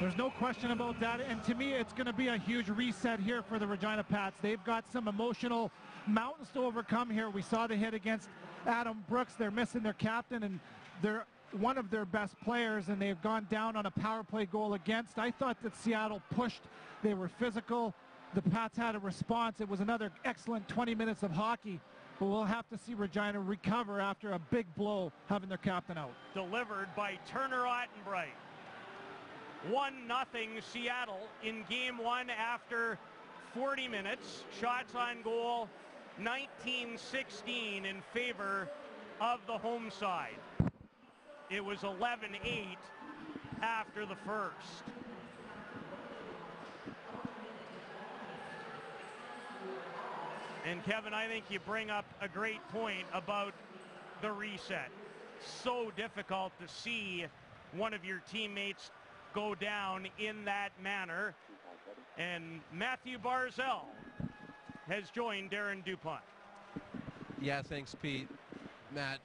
There's no question about that. And to me, it's going to be a huge reset here for the Regina Pats. They've got some emotional mountains to overcome here. We saw the hit against Adam Brooks. They're missing their captain and they're one of their best players and they've gone down on a power play goal against. I thought that Seattle pushed. They were physical. The Pats had a response. It was another excellent 20 minutes of hockey. But we'll have to see Regina recover after a big blow having their captain out. Delivered by Turner Ottenbreit. 1-0 Seattle in game one after 40 minutes, shots on goal 19-16 in favor of the home side. It was 11-8 after the first. And Kevin, I think you bring up a great point about the reset. So difficult to see one of your teammates go down in that manner. And Mathew Barzal has joined Darren DuPont. Yeah, thanks, Pete. Matt,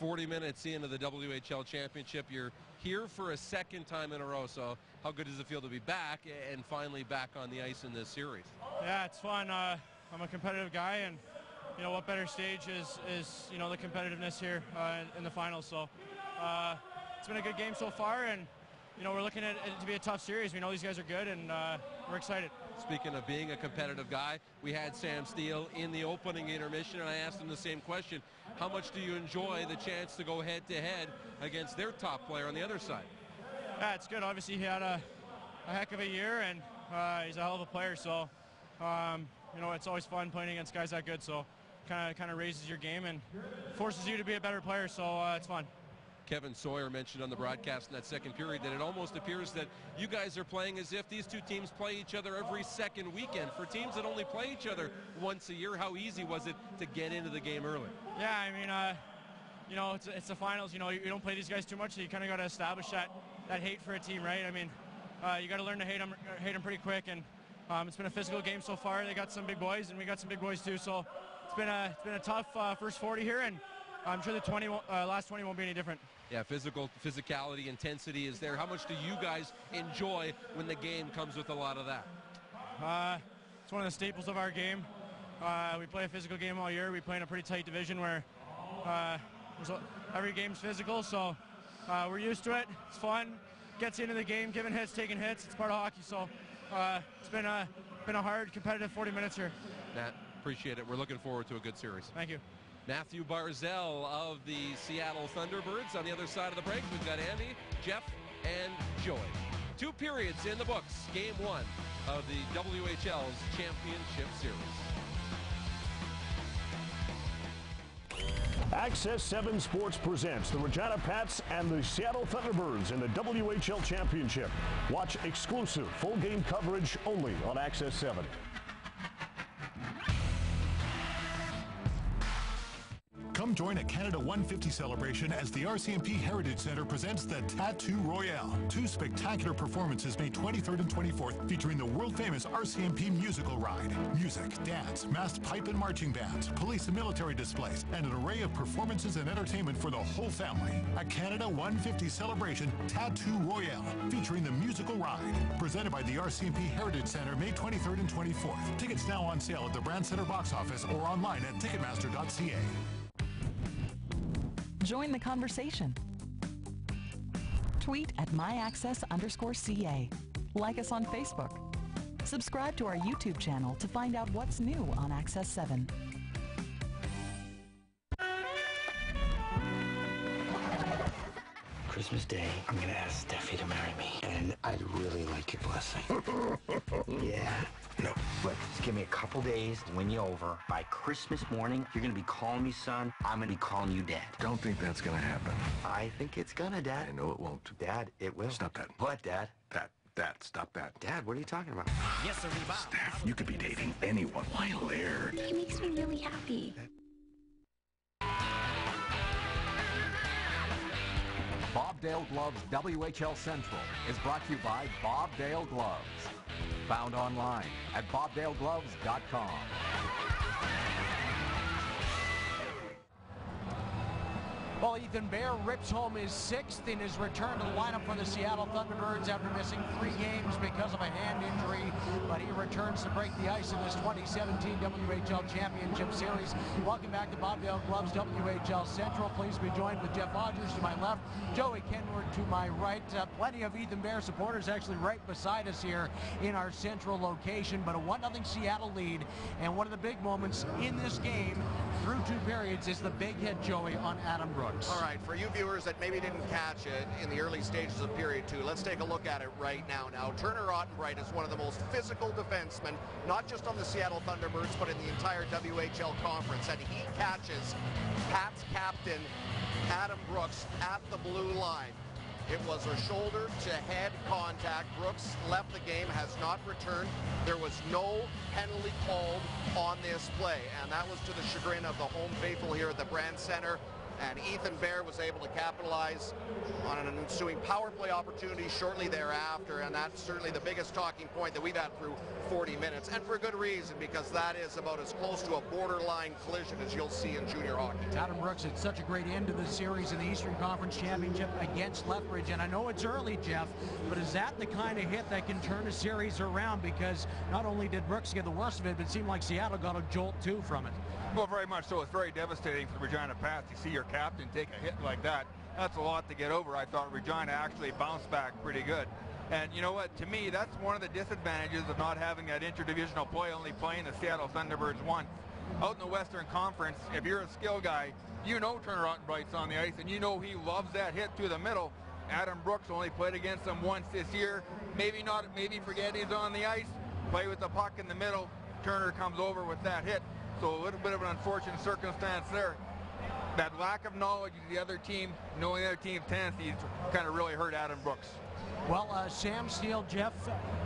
40 minutes into the WHL Championship. You're here for a second time in a row, so how good does it feel to be back and finally back on the ice in this series? Yeah, it's fun. Uh, I'm a competitive guy, and you know what better stage is is you know the competitiveness here uh, in the finals. So uh, it's been a good game so far, and you know we're looking at it to be a tough series. We know these guys are good, and uh, we're excited. Speaking of being a competitive guy, we had Sam Steel in the opening intermission, and I asked him the same question. How much do you enjoy the chance to go head-to-head against their top player on the other side? Yeah, it's good. Obviously, he had a, a heck of a year, and uh, he's a hell of a player. So, um, you know, it's always fun playing against guys that good. So, kind of kind of raises your game and forces you to be a better player. So uh, it's fun. Kevin Sawyer mentioned on the broadcast in that second period that it almost appears that you guys are playing as if these two teams play each other every second weekend. For teams that only play each other once a year, how easy was it to get into the game early? Yeah, I mean, uh, you know, it's, it's the finals. You know, you, you don't play these guys too much, so you kind of got to establish that that hate for a team, right? I mean, uh, you got to learn to hate them, hate them pretty quick, and um, it's been a physical game so far. They got some big boys, and we got some big boys too. So it's been a it's been a tough uh, first 40 here, and I'm sure the 20 uh, last 20 won't be any different. Yeah, physical physicality, intensity is there. How much do you guys enjoy when the game comes with a lot of that? Uh, it's one of the staples of our game. Uh, we play a physical game all year. We play in a pretty tight division where uh, every game's physical, so uh, we're used to it. It's fun. Gets you into the game, giving hits, taking hits. It's part of hockey, so uh, it's been a been a hard, competitive 40 minutes here. Matt, appreciate it. We're looking forward to a good series. Thank you. Mathew Barzal of the Seattle Thunderbirds. On the other side of the break, we've got Andy, Jeff, and Joy. Two periods in the books. Game one of the WHL's championship series. Access 7 Sports presents the Regina Pats and the Seattle Thunderbirds in the WHL Championship. Watch exclusive full game coverage only on Access 7. Come join a Canada 150 celebration as the RCMP Heritage Center presents the Tattoo Royale. Two spectacular performances May 23rd and 24th featuring the world-famous RCMP musical ride. Music, dance, masked pipe and marching bands, police and military displays, and an array of performances and entertainment for the whole family. A Canada 150 celebration Tattoo Royale featuring the musical ride. Presented by the RCMP Heritage Center May 23rd and 24th. Tickets now on sale at the Brandt Center box office or online at Ticketmaster.ca. Join the conversation. Tweet at myaccess underscore CA. Like us on Facebook. Subscribe to our YouTube channel to find out what's new on Access 7. Christmas Day, I'm gonna ask Steffi to marry me, and I'd really like your blessing. yeah. No. But just give me a couple days to win you over. By Christmas morning, you're gonna be calling me son. I'm gonna be calling you dad. Don't think that's gonna happen. I think it's gonna, Dad. I know it won't. Dad, it will. Stop that. What, Dad? That, that, stop that. Dad, what are you talking about? Yes, sir, Steph, you could be dating anyone. Why Laird? He makes me really happy. Bob Dale Gloves WHL Central is brought to you by Bob Dale Gloves. Found online at bobdalegloves.com. Well, Ethan Bear rips home his sixth in his return to the lineup for the Seattle Thunderbirds after missing three games because of a hand injury. But he returns to break the ice in this 2017 WHL Championship Series. Welcome back to Bob Dale Gloves WHL Central. Please be joined with Jeff Rogers to my left, Joey Kenward to my right. Uh, plenty of Ethan Bear supporters actually right beside us here in our central location. But a 1-0 Seattle lead. And one of the big moments in this game through two periods is the big hit, Joey, on Adam Brooks. All right, for you viewers that maybe didn't catch it in the early stages of period two, let's take a look at it right now. Now, Turner Ottenbreit is one of the most physical defensemen, not just on the Seattle Thunderbirds, but in the entire WHL conference. And he catches Pat's captain, Adam Brooks, at the blue line. It was a shoulder-to-head contact. Brooks left the game, has not returned. There was no penalty called on this play, and that was to the chagrin of the home faithful here at the Brandt Center. And Ethan Bear was able to capitalize on an ensuing power play opportunity shortly thereafter, and that's certainly the biggest talking point that we've had through 40 minutes, and for a good reason, because that is about as close to a borderline collision as you'll see in junior hockey. Adam Brooks had such a great end to the series in the Eastern Conference Championship against Lethbridge. And I know it's early, Jeff, but is that the kind of hit that can turn a series around? Because not only did Brooks get the worst of it, but it seemed like Seattle got a jolt too from it. Well, very much so. It's very devastating for the Regina Pats to see your captain take a hit like that. That's a lot to get over. I thought Regina actually bounced back pretty good. And you know what? To me, that's one of the disadvantages of not having that interdivisional play, only playing the Seattle Thunderbirds once. Out in the Western Conference, if you're a skill guy, you know Turner Ottenbreit's on the ice, and you know he loves that hit through the middle. Adam Brooks only played against him once this year. Maybe not, maybe forget he's on the ice. Play with the puck in the middle. Turner comes over with that hit. So a little bit of an unfortunate circumstance there. That lack of knowledge of the other team, knowing the other team's tendencies, kind of really hurt Adam Brooks. Well, uh, Sam Steel, Jeff,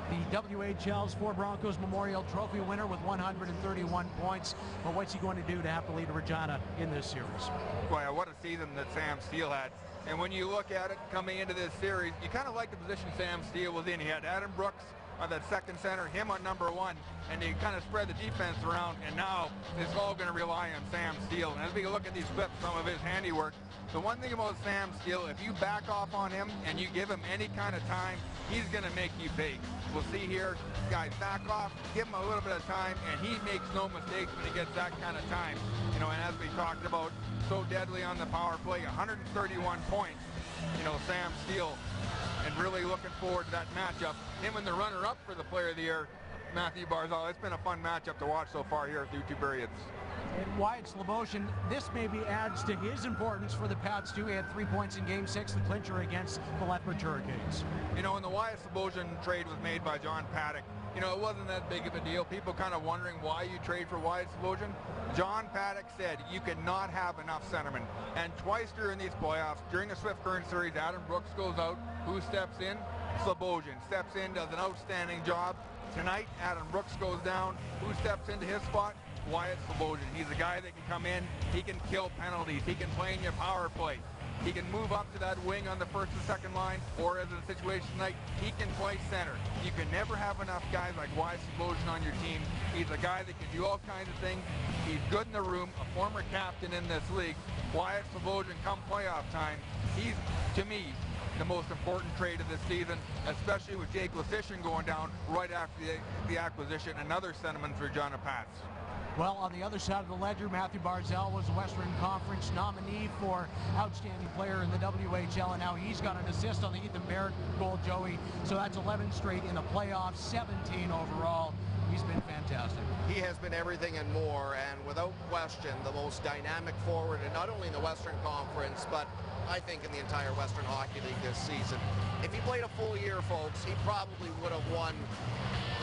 the WHL's Four Broncos Memorial Trophy winner with 131 points. But what's he going to do to have to lead Regina in this series? Boy, what a season that Sam Steel had. And when you look at it coming into this series, you kind of like the position Sam Steel was in. He had Adam Brooks on that second center, him on number one, and they kind of spread the defense around, and now it's all going to rely on Sam Steel. And as we look at these clips, some of his handiwork, the one thing about Sam Steel, if you back off on him and you give him any kind of time, he's going to make you pay. We'll see here, guys back off, give him a little bit of time, and he makes no mistakes when he gets that kind of time. You know, and as we talked about, so deadly on the power play, 131 points. You know, Sam Steel and really looking forward to that matchup. Him and the runner-up for the Player of the Year, Mathew Barzal. It's been a fun matchup to watch so far here through two periods. And Wyatt Sloboshan, this maybe adds to his importance for the Pats too. He had three points in Game Six, the clincher against the Lethbridge Hurricanes. You know, when the Wyatt Sloboshan trade was made by John Paddock, you know, it wasn't that big of a deal. People kind of wondering why you trade for Wyatt Sloboshan. John Paddock said you could not have enough centermen. And twice during these playoffs, during the Swift Current Series, Adam Brooks goes out. Who steps in? Sloboshan steps in, does an outstanding job. Tonight, Adam Brooks goes down. Who steps into his spot? Wyatt Sloboshan. He's a guy that can come in. He can kill penalties. He can play in your power play. He can move up to that wing on the first and second line, or as in a situation tonight, he can play center. You can never have enough guys like Wyatt Sloboshan on your team. He's a guy that can do all kinds of things. He's good in the room, a former captain in this league. Wyatt Sloboshan, come playoff time, he's, to me, the most important trade of this season, especially with Jake Leschyshyn going down right after the, the acquisition. Another sentiment for John Pats. Well, on the other side of the ledger, Mathew Barzal was the Western Conference nominee for Outstanding Player in the WHL, and now he's got an assist on the Ethan Barrett goal, Joey. So that's 11 straight in the playoffs, 17 overall. He's been fantastic. He has been everything and more, and without question, the most dynamic forward, and not only in the Western Conference, but I think in the entire Western Hockey League this season. If he played a full year, folks, he probably would have won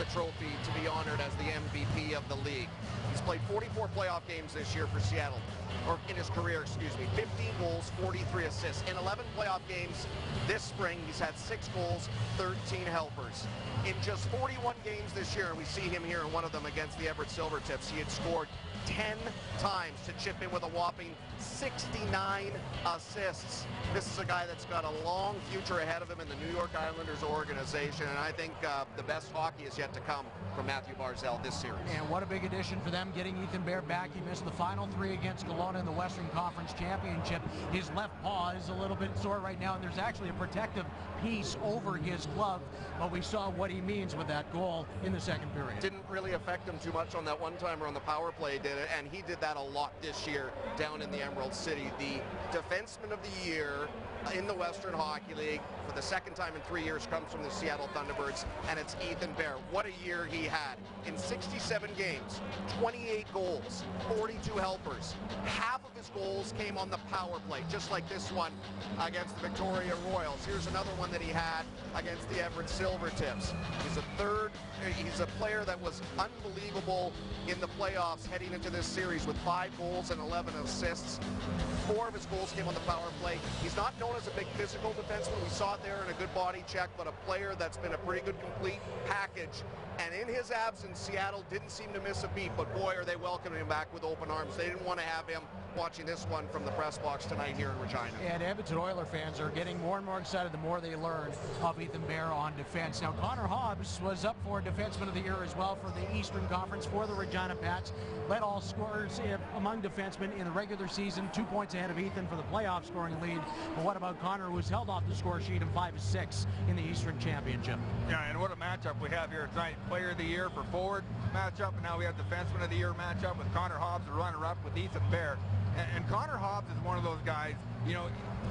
the trophy to be honored as the MVP of the league. He's played 44 playoff games this year for Seattle, or in his career, excuse me. 15 goals, 43 assists. In 11 playoff games this spring, he's had six goals, 13 helpers. In just 41 games this year, and we see him here in one of them against the Everett Silvertips, he had scored 10 times to chip in with a whopping 69 assists. This is a guy that's got a long future ahead of him in the New York Islanders organization, and I think uh, the best hockey is yet to come from Mathew Barzal this series. And what a big addition for them, getting Ethan Bear back. He missed the final three against Kelowna in the Western Conference Championship. His left paw is a little bit sore right now, and there's actually a protective piece over his glove, but we saw what he means with that goal in the second period. Didn't really affect him too much on that one-timer on the power play, did it? And he did that a lot this year down in the Emerald City. The defenseman of the year in the Western Hockey League for the second time in three years comes from the Seattle Thunderbirds, and it's Ethan Bear. What a year he had. In 67 games, 28 goals, 42 helpers. Half of his goals came on the power play, just like this one against the Victoria Royals. Here's another one that he had against the Everett Silvertips. He's a third, he's a player that was unbelievable in the playoffs heading into this series with five goals and 11 assists. Four of his goals came on the power play. He's not known as a big physical defenseman. We saw it there in a good body check, but a player that's been a pretty good complete package. And in his absence, Seattle didn't seem to miss a beat, but boy, are they welcoming him back with open arms. They didn't want to have him watching this one from the press box tonight here in Regina. And Edmonton Oiler fans are getting more and more excited the more they learn of Ethan Bear on defense. Now, Connor Hobbs was up for Defenseman of the Year as well for the Eastern Conference for the Regina Pats. Led all scorers among defensemen in the regular season, two points ahead of Ethan for the playoff scoring lead. But what about Connor, who was held off the score sheet in 5-6 in the Eastern Championship? Yeah, and what a matchup we have here tonight. Player of the Year for forward matchup, and now we have Defenseman of the Year matchup with Connor Hobbs, the runner-up with Ethan Bear. And, and Connor Hobbs is one of those guys, you know,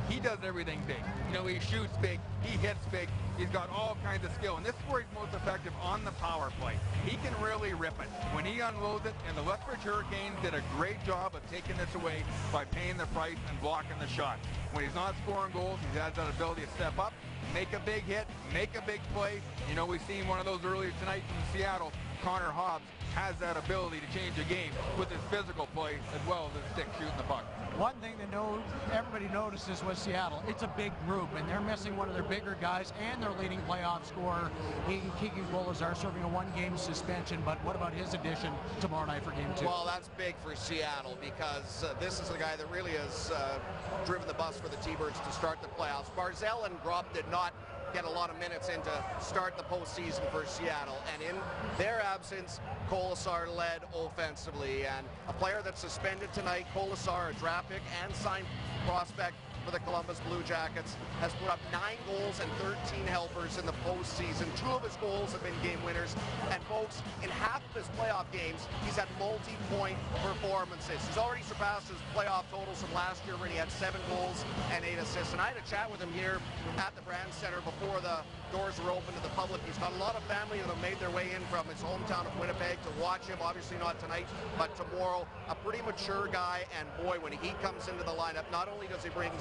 he does everything big. You know, he shoots big, he hits big, he's got all kinds of skill. And this is where he's most effective on the power play. He can really rip it. When he unloads it, and the Lethbridge Hurricanes did a great job of taking this away by paying the price and blocking the shot. When he's not scoring goals, he has that ability to step up, make a big hit, make a big play. You know, we've seen one of those earlier tonight from Seattle. Connor Hobbs has that ability to change a game with his physical play as well as his stick shooting the puck. One thing that know, everybody notices was Seattle. It's a big group, and they're missing one of their bigger guys and their leading playoff scorer, Keegan Kiki Kolesar, serving a one-game suspension. But what about his addition tomorrow night for Game Two? Well, that's big for Seattle because uh, this is the guy that really has uh, driven the bus for the T-Birds to start the playoffs. Barzal and Gropp did not get a lot of minutes in to start the postseason for Seattle. And in their absence, Kolesar led offensively. And a player that's suspended tonight, Kolesar, a draft pick and signed prospect for the Columbus Blue Jackets, has put up nine goals and 13 helpers in the postseason. Two of his goals have been game winners. And folks, in half of his playoff games, he's had multi-point performances. He's already surpassed his playoff totals from last year when he had seven goals and eight assists. And I had a chat with him here at the Brandt Center before the doors were open to the public. He's got a lot of family that have made their way in from his hometown of Winnipeg to watch him. Obviously not tonight, but tomorrow. A pretty mature guy, and boy, when he comes into the lineup, not only does he bring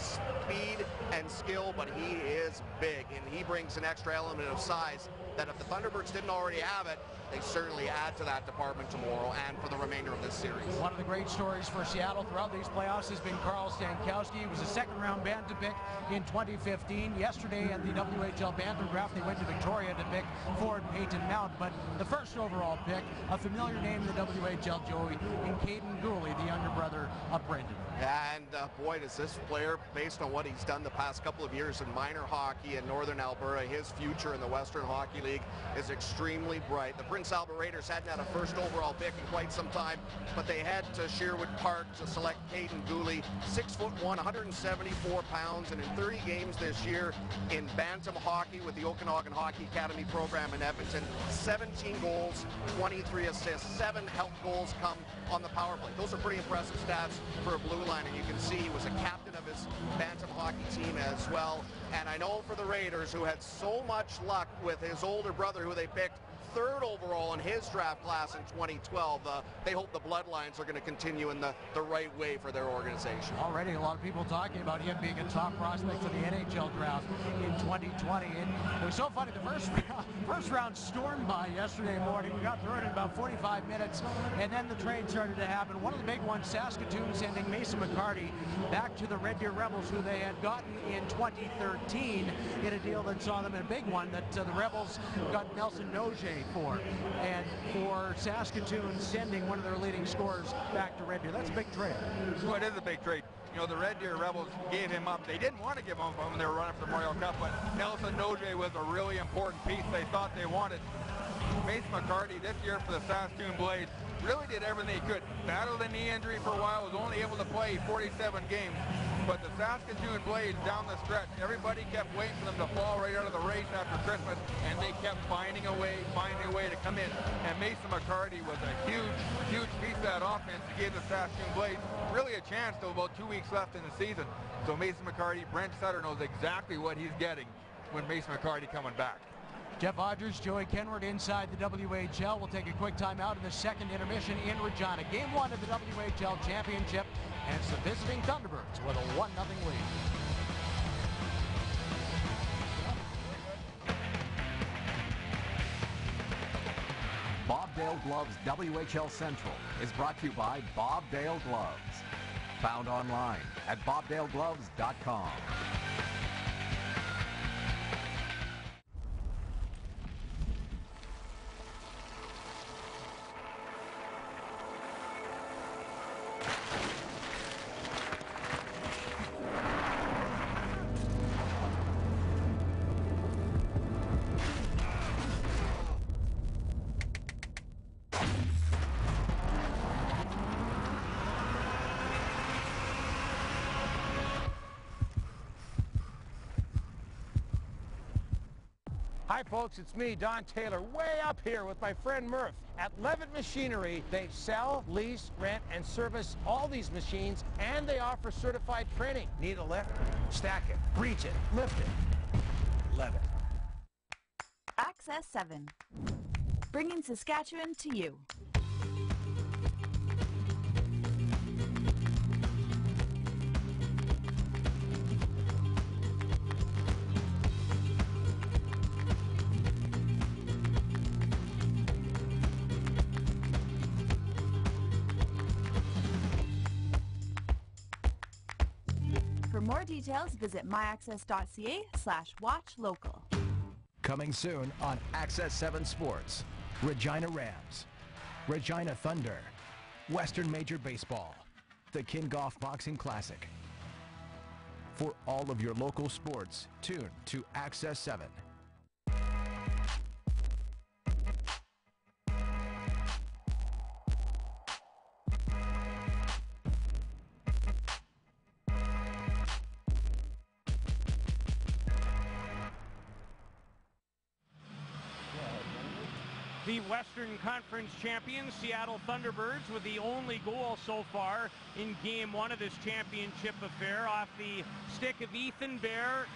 speed and skill, but he is big, and he brings an extra element of size that if the Thunderbirds didn't already have it, they certainly add to that department tomorrow and for the remainder of this series. One of the great stories for Seattle throughout these playoffs has been Carl Stankowski. He was a second-round Bantam pick in 2015. Yesterday at the WHL Bantam draft, they went to Victoria to pick Ford Peyton Mount, but the first overall pick, a familiar name in the WHL, Joey, in Kaiden Guhle, the younger brother of Brendan. And uh, boy, does this player, based on what he's done the past couple of years in minor hockey in Northern Alberta, his future in the Western Hockey League is extremely bright. The Prince Albert Raiders hadn't had a first overall pick in quite some time, but they head to Sherwood Park to select Kaiden Guhle, six foot one, 174 pounds, and in 30 games this year in Bantam hockey with the Okanagan Hockey Academy program in Edmonton, 17 goals, 23 assists, seven help goals come on the power play. Those are pretty impressive stats for a blue line, and you can see he was a captain of his Bantam hockey team as well. And I know for the Raiders, who had so much luck with his older brother, who they picked third overall in his draft class in 2012. Uh, they hope the bloodlines are going to continue in the, the right way for their organization. Already a lot of people talking about him being a top prospect for the NHL draft in 2020. And it was so funny, the first, first round stormed by yesterday morning. We got through it in about 45 minutes, and then the trade started to happen. One of the big ones, Saskatoon sending Mason McCarty back to the Red Deer Rebels, who they had gotten in 2013 in a deal that saw them in a big one that uh, the Rebels got Nelson Nogier for. And for Saskatoon sending one of their leading scorers back to Red Deer, that's a big trade. Well, it is a big trade. You know, the Red Deer Rebels gave him up. They didn't want to give him up when they were running for the Memorial Cup, but Nelson Nogier was a really important piece they thought they wanted. Mace McCarty this year for the Saskatoon Blades really did everything he could. Battled a knee injury for a while, was only able to play 47 games. But the Saskatoon Blades down the stretch, everybody kept waiting for them to fall right out of the race after Christmas, and they kept finding a way, finding a way to come in. And Mason McCarty was a huge, huge piece of that offense to give the Saskatoon Blades really a chance to about two weeks left in the season. So Mason McCarty, Brent Sutter knows exactly what he's getting when Mason McCarty coming back. Jeff Rogers, Joey Kenward inside the WHL. We'll take a quick timeout in the second intermission in Regina. Game one of the WHL Championship, and it's the visiting Thunderbirds with a 1-0 lead. Bob Dale Gloves WHL Central is brought to you by Bob Dale Gloves. Found online at bobdalegloves.com. あ! Hi, folks. It's me, Don Taylor, way up here with my friend Murph. At Levitt Machinery, they sell, lease, rent, and service all these machines, and they offer certified training. Need a lift? Stack it, reach it, lift it. Levitt. Access 7. Bringing Saskatchewan to you. Details, visit myaccess.ca slash watch local. Coming soon on Access 7 Sports. Regina Rams, Regina Thunder, Western Major Baseball, the Kingoff Boxing Classic. For all of your local sports, tune to Access 7. Western Conference champions, Seattle Thunderbirds, with the only goal so far in game one of this championship affair off the stick of Ethan Bear.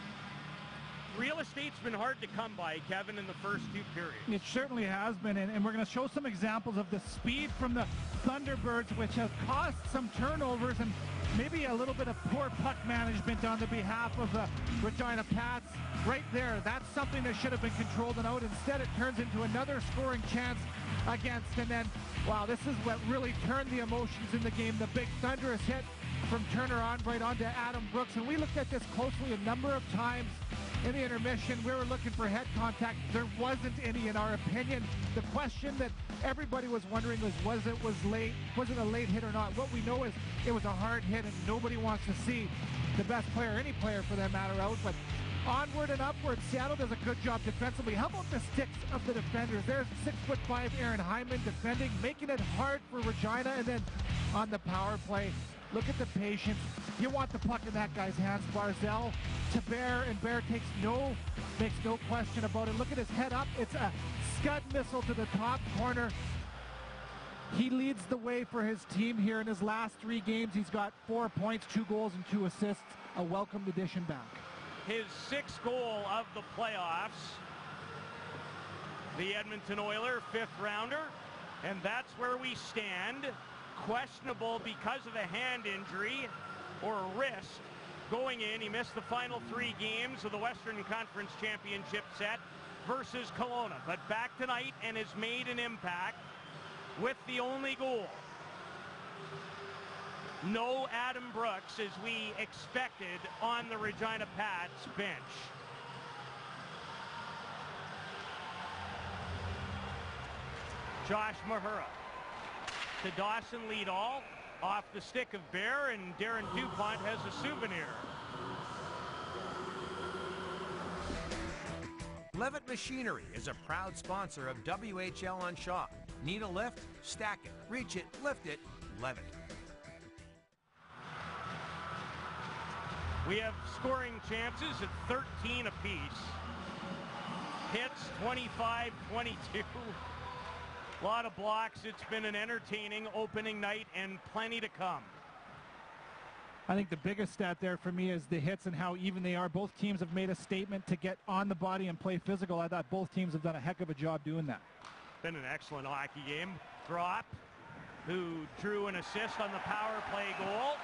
Real estate's been hard to come by, Kevin, in the first two periods. It certainly has been, and, and we're going to show some examples of the speed from the Thunderbirds, which has caused some turnovers and maybe a little bit of poor puck management on the behalf of the Regina Pats. Right there, that's something that should have been controlled and out. Instead, it turns into another scoring chance against, and then, wow, this is what really turned the emotions in the game. The big thunderous hit from Turner Ottenbreit onto Adam Brooks, and we looked at this closely a number of times in the intermission. We were looking for head contact. There wasn't any, in our opinion. The question that everybody was wondering was, was it was late? Was it a late hit or not? What we know is it was a hard hit, and nobody wants to see the best player, any player for that matter, out. But onward and upward, Seattle does a good job defensively. How about the sticks of the defenders? There's six foot five Aaron Hyman defending, making it hard for Regina, and then on the power play. Look at the patience. You want the puck in that guy's hands. Barzal to Bear, and Bear takes no, makes no question about it. Look at his head up. It's a scud missile to the top corner. He leads the way for his team here in his last three games. He's got four points, two goals, and two assists. A welcome addition back. His sixth goal of the playoffs. The Edmonton Oiler, fifth rounder. And that's where we stand questionable because of a hand injury or a wrist going in. He missed the final three games of the Western Conference Championship set versus Kelowna, but back tonight and has made an impact with the only goal. No Adam Brooks as we expected on the Regina Pats bench. Josh Mahura to Dawson Leedahl off the stick of Bear, and Darren DuPont has a souvenir. Levitt Machinery is a proud sponsor of WHL on Shaw. Need a lift? Stack it, reach it, lift it, Levitt. We have scoring chances at 13 apiece. Hits 25-22. A lot of blocks. It's been an entertaining opening night and plenty to come. I think the biggest stat there for me is the hits and how even they are. Both teams have made a statement to get on the body and play physical. I thought both teams have done a heck of a job doing that. Been an excellent hockey game. Gropp, who drew an assist on the power play goal.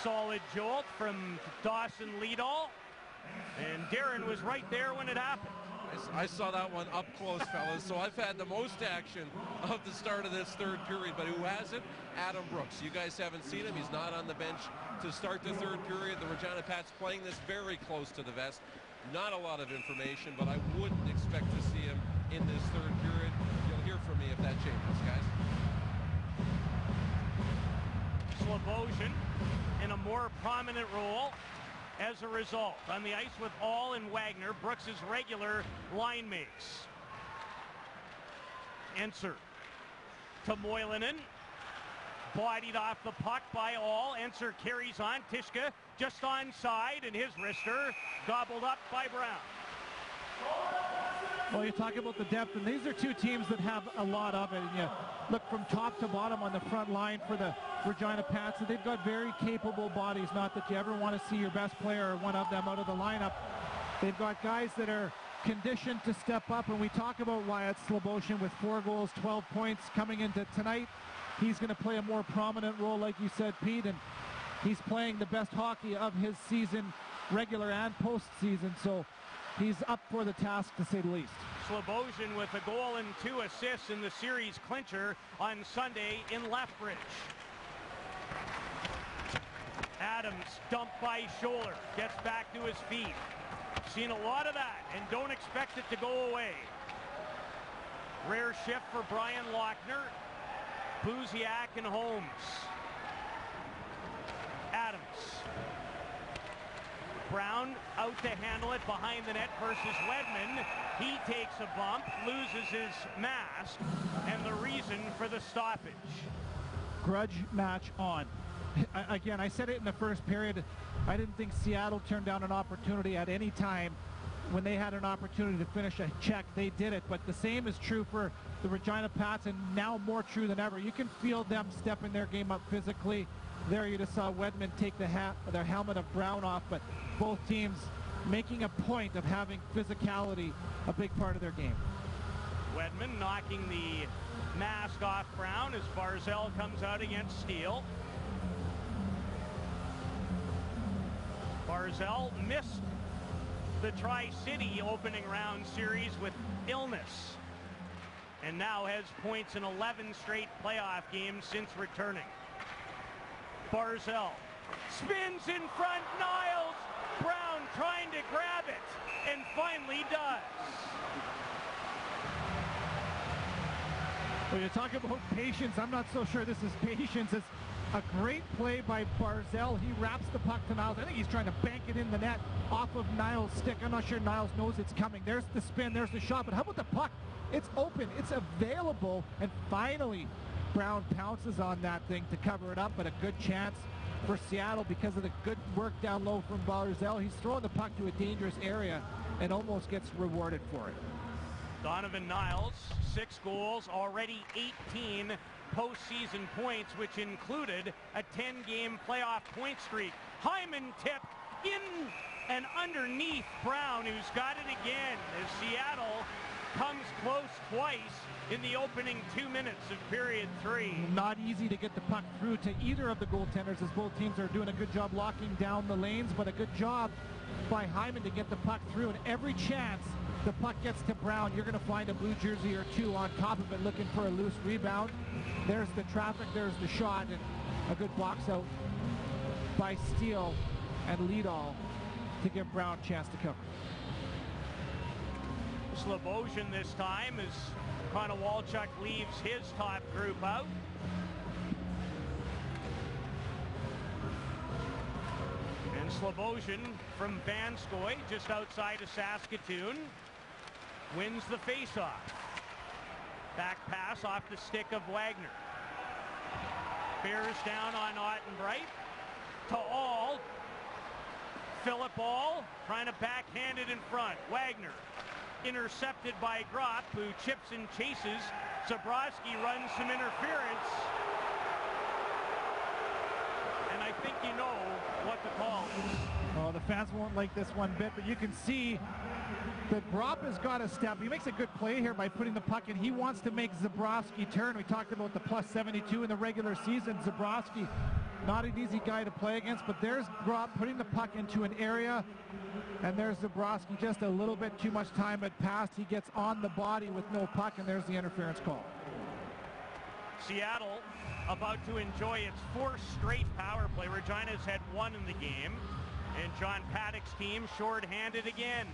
Solid jolt from Dawson Leedahl. And Darren was right there when it happened. I saw that one up close, fellas. So I've had the most action of the start of this third period. But who hasn't? Adam Brooks. You guys haven't seen him. He's not on the bench to start the third period. The Regina Pats playing this very close to the vest. Not a lot of information, but I wouldn't expect to see him in this third period. You'll hear from me if that changes, guys. Sloboshan in a more prominent role as a result. On the ice with Ahl and Wagner, Brooks' regular line mates. Eansor to Moilanen. Bodied off the puck by Ahl. Eansor carries on. Tyszka just onside, and his wrister gobbled up by Brown. Well, you talk about the depth, and these are two teams that have a lot of it. And you look from top to bottom on the front line for the Regina Pats, and they've got very capable bodies. Not that you ever want to see your best player or one of them out of the lineup. They've got guys that are conditioned to step up, and we talk about Wyatt Sloboshan with four goals, 12 points coming into tonight. He's going to play a more prominent role, like you said, Pete, and he's playing the best hockey of his season, regular and postseason. So he's up for the task, to say the least. Sloboshan with a goal and two assists in the series clincher on Sunday in Lethbridge. Adams dumped by Scholler, gets back to his feet. Seen a lot of that and don't expect it to go away. Rare shift for Bryan Lockner, Buziak and Holmes. Adams. Brown out to handle it behind the net versus Wedman. He takes a bump, loses his mask, and the reason for the stoppage. Grudge match on. Again, I said it in the first period. I didn't think Seattle turned down an opportunity at any time when they had an opportunity to finish a check. They did it, but the same is true for the Regina Pats, and now more true than ever. You can feel them stepping their game up physically. There you just saw Wedman take the hat, their helmet of Brown off, but both teams making a point of having physicality a big part of their game. Wedman knocking the mask off Brown as Barzal comes out against Steel. Barzal missed the Tri-City opening round series with illness and now has points in 11 straight playoff games since returning. Barzal spins in front, Neuls, Brown trying to grab it, and finally does. When you talk about patience, I'm not so sure this is patience. It's a great play by Barzal. He wraps the puck to Neuls. I think he's trying to bank it in the net off of Neuls' stick. I'm not sure Neuls knows it's coming. There's the spin, there's the shot, but how about the puck? It's open, it's available, and finally Brown pounces on that thing to cover it up, but a good chance for Seattle because of the good work down low from Barzal. He's throwing the puck to a dangerous area and almost gets rewarded for it. Donovan Neuls, six goals, already 18 postseason points, which included a 10-game playoff point streak. Hyman tipped in and underneath Brown, who's got it again as Seattle comes close twice in the opening two minutes of period three. Not easy to get the puck through to either of the goaltenders as both teams are doing a good job locking down the lanes, but a good job by Hyman to get the puck through. And every chance the puck gets to Brown, you're going to find a blue jersey or two on top of it looking for a loose rebound. There's the traffic, there's the shot, and a good box out by Steel and Leedahl to give Brown a chance to cover. Sloboshan this time as Konowalchuk leaves his top group out. And Sloboshan from Vanscoy, just outside of Saskatoon, wins the faceoff. Back pass off the stick of Wagner. Bears down on Ottenbreit. To Ahl. Filip Ahl trying to backhand it in front. Wagner intercepted by Gropp, who chips and chases. Zborovskiy runs some interference. And I think you know what the call is. Oh, the fans won't like this one bit, but you can see that Gropp has got a step. He makes a good play here by putting the puck in. He wants to make Zborovskiy turn. We talked about the plus 72 in the regular season. Zborovskiy, not an easy guy to play against, but there's Gropp putting the puck into an area, and there's Zborovskiy just a little bit too much time had passed. He gets on the body with no puck, and there's the interference call. Seattle about to enjoy its fourth straight power play. Regina's had one in the game. And John Paddock's team short-handed again.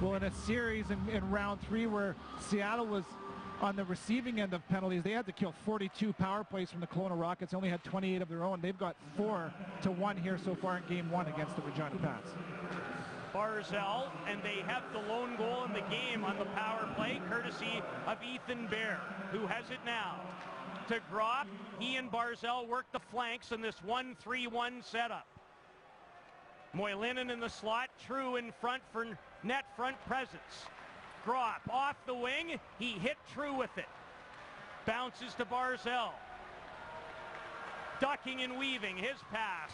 Well, in a series in, in round three where Seattle was on the receiving end of penalties, they had to kill 42 power plays from the Kelowna Rockets. They only had 28 of their own. They've got four to one here so far in game one against the Regina Pats. Barzal, and they have the lone goal in the game on the power play, courtesy of Ethan Bear, who has it now. To Gropp, he and Barzal work the flanks in this 1-3-1 setup. Moilanen in the slot, True in front for net front presence. Gropp off the wing, he hit True with it. Bounces to Barzal. Ducking and weaving, his pass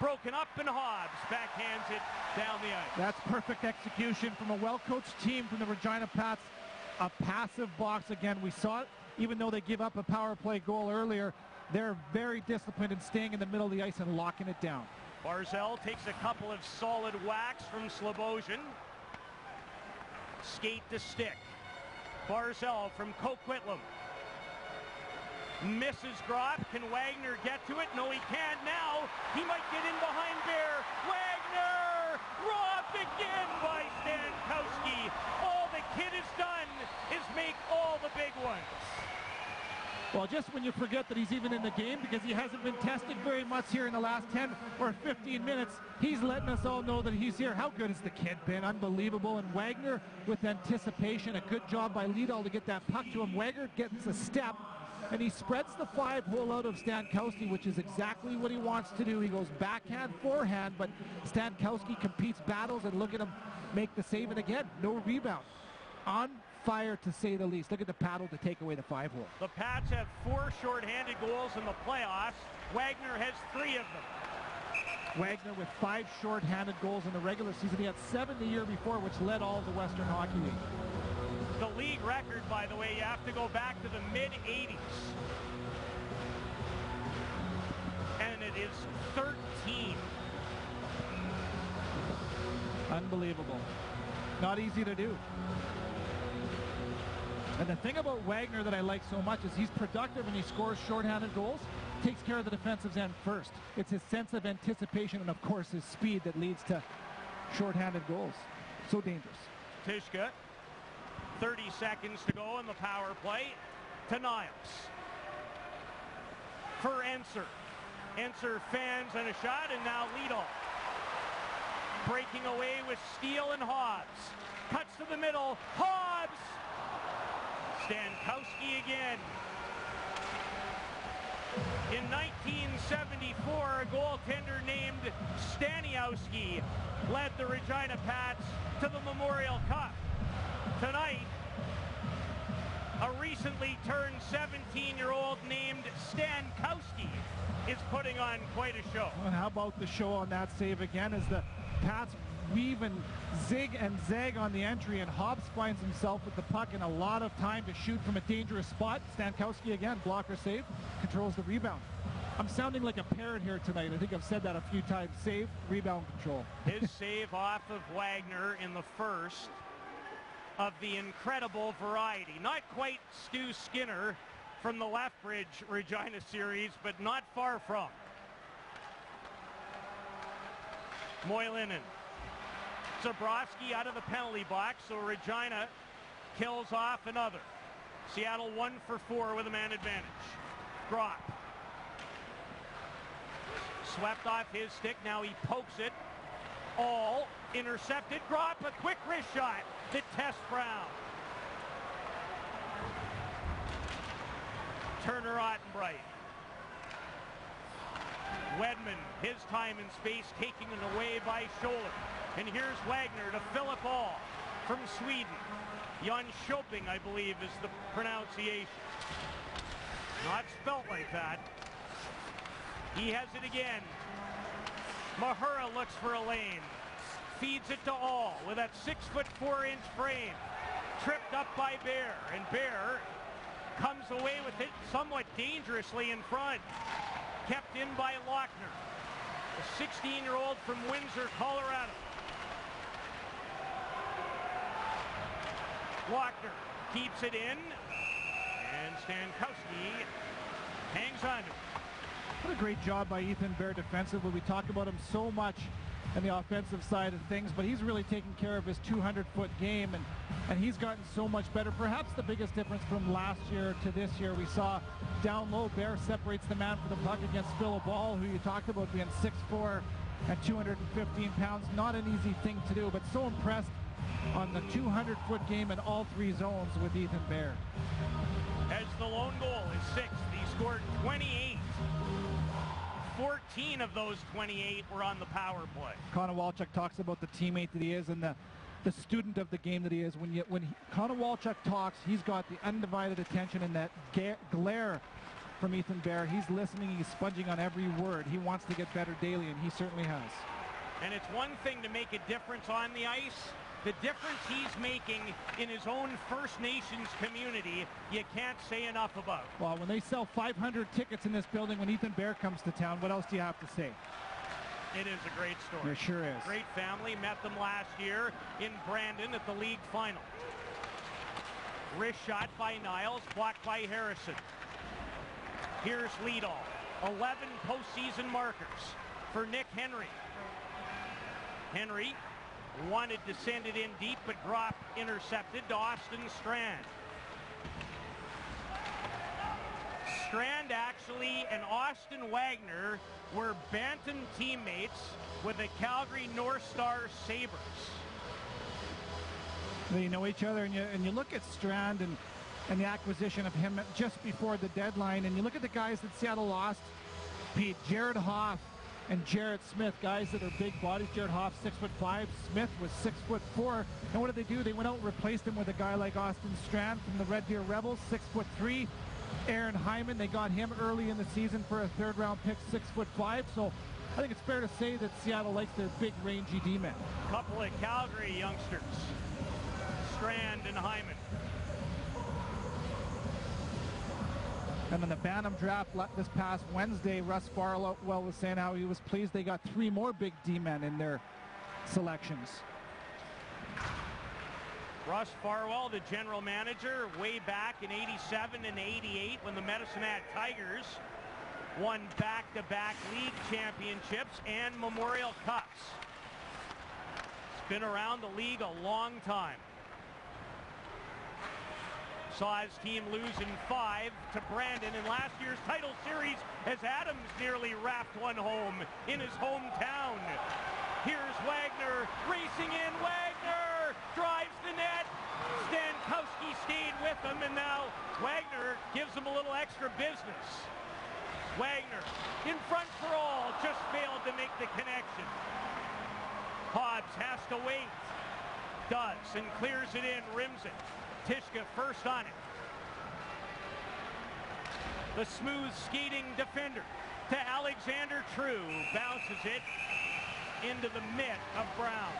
broken up and Hobbs backhands it down the ice. That's perfect execution from a well-coached team from the Regina Pats. A passive box again. We saw it even though they give up a power play goal earlier. They're very disciplined in staying in the middle of the ice and locking it down. Barzal takes a couple of solid whacks from Sloboshan. Skate to stick. Barzal from Coquitlam. Misses Gropp. Can Wagner get to it? No, he can't now. He might get in behind Bear. Wagner! Robbed again by Stankowski. All the kid has done is make all the big ones. Well, just when you forget that he's even in the game because he hasn't been tested very much here in the last 10 or 15 minutes, he's letting us all know that he's here. How good has the kid been? Unbelievable. And Wagner with anticipation, a good job by Leedahl to get that puck to him. Wagner gets a step and he spreads the five hole out of Stankowski, which is exactly what he wants to do. He goes backhand, forehand, but Stankowski competes battles, and look at him make the save, and again, no rebound. On fire, to say the least. Look at the paddle to take away the five hole. The Pats have four shorthanded goals in the playoffs. Wagner has three of them. Wagner with five shorthanded goals in the regular season. He had seven the year before, which led all the Western Hockey League. The league record, by the way, you have to go back to the mid-80s. And it is 13. Unbelievable. Not easy to do. And the thing about Wagner that I like so much is he's productive and he scores shorthanded goals, takes care of the defensive end first. It's his sense of anticipation and, of course, his speed that leads to shorthanded goals. So dangerous. Tyszka 30 seconds to go in the power play to Neuls. For Eansor. Eansor fans and a shot, and now Leedahl. Breaking away with Steel and Hobbs. Cuts to the middle. Hobbs! Stankowski again. In 1974, a goaltender named Staniowski led the Regina Pats to the Memorial Cup. Tonight, a recently turned 17-year-old named Stankowski is putting on quite a show. And how about the show on that save again as the Pats weave and zig and zag on the entry and Hobbs finds himself with the puck and a lot of time to shoot from a dangerous spot. Stankowski again, blocker save, controls the rebound. I'm sounding like a parrot here tonight. I think I've said that a few times. Save, rebound, control. His save off of Wagner in the first of the incredible variety. Not quite Stu Skinner from the Lethbridge Regina series, but not far from. Moilanen. Zborovskiy out of the penalty box, so Regina kills off another. Seattle one for four with a man advantage. Gropp. Swept off his stick, now he pokes it. Ahl intercepted. Gropp, a quick wrist shot to Tess Brown. Turner Ottenbreit. Wedman, his time and space taking it away by shoulder. And here's Wagner to Filip Ahl from Sweden. Jan Schoping, I believe, is the pronunciation. Not spelt like that. He has it again. Mahura looks for a lane. Feeds it to Ahl with that six foot four inch frame. Tripped up by Bear, and Bear comes away with it somewhat dangerously in front. Kept in by Lockner, a 16-year-old from Windsor, Colorado. Lockner keeps it in, and Stankowski hangs on to it. What a great job by Ethan Bear defensively. We talk about him so much in the offensive side of things, but he's really taken care of his 200-foot game, and, and he's gotten so much better. Perhaps the biggest difference from last year to this year, we saw down low, Bear separates the man for the puck against Filip Ahl, who you talked about being 6'4", at 215 pounds. Not an easy thing to do, but so impressed on the 200-foot game in all three zones with Ethan Bear. As the lone goal is sixth, he scored 28. 14 of those 28 were on the power play. Konowalchuk talks about the teammate that he is and the, the student of the game that he is. When you, when he, Konowalchuk talks, he's got the undivided attention and that glare from Ethan Bear. He's listening, he's sponging on every word. He wants to get better daily, and he certainly has. And it's one thing to make a difference on the ice. The difference he's making in his own First Nations community, you can't say enough about. Well, when they sell 500 tickets in this building when Ethan Bear comes to town, what else do you have to say? It is a great story. It sure is. Great family. Met them last year in Brandon at the league final. Wrist shot by Neuls, blocked by Harrison. Here's Leadoff. 11 postseason markers for Nick Henry. Henry wanted to send it in deep, but dropped, intercepted to Austin Strand. Strand actually and Austin Wagner were Bantam teammates with the Calgary North Star Sabres. They know each other, and you, and you look at Strand and, and the acquisition of him just before the deadline, and you look at the guys that Seattle lost, Pete, Jared Hauf, and Jarrett Smith, guys that are big bodies. Jared Hauf, six foot five. Smith was six foot four. And what did they do? They went out and replaced him with a guy like Austin Strand from the Red Deer Rebels, six foot three. Aaron Hyman, they got him early in the season for a third round pick, six foot five. So I think it's fair to say that Seattle likes their big rangy D-men. Couple of Calgary youngsters, Strand and Hyman. And in the Bantam draft this past Wednesday, Russ Farwell was saying how he was pleased they got three more big D-men in their selections. Russ Farwell, the general manager, way back in 87 and 88 when the Medicine Hat Tigers won back-to-back league championships and Memorial Cups. It's been around the league a long time. Saw his team lose in five to Brandon in last year's title series as Adams nearly wrapped one home in his hometown. Here's Wagner racing in. Wagner drives the net. Stankowski stayed with him, and now Wagner gives him a little extra business. Wagner in front for all, just failed to make the connection. Hobbs has to wait. Does and clears it in, rims it. Tyszka first on it. The smooth skating defender to Alexander True. Bounces it into the mitt of Brown.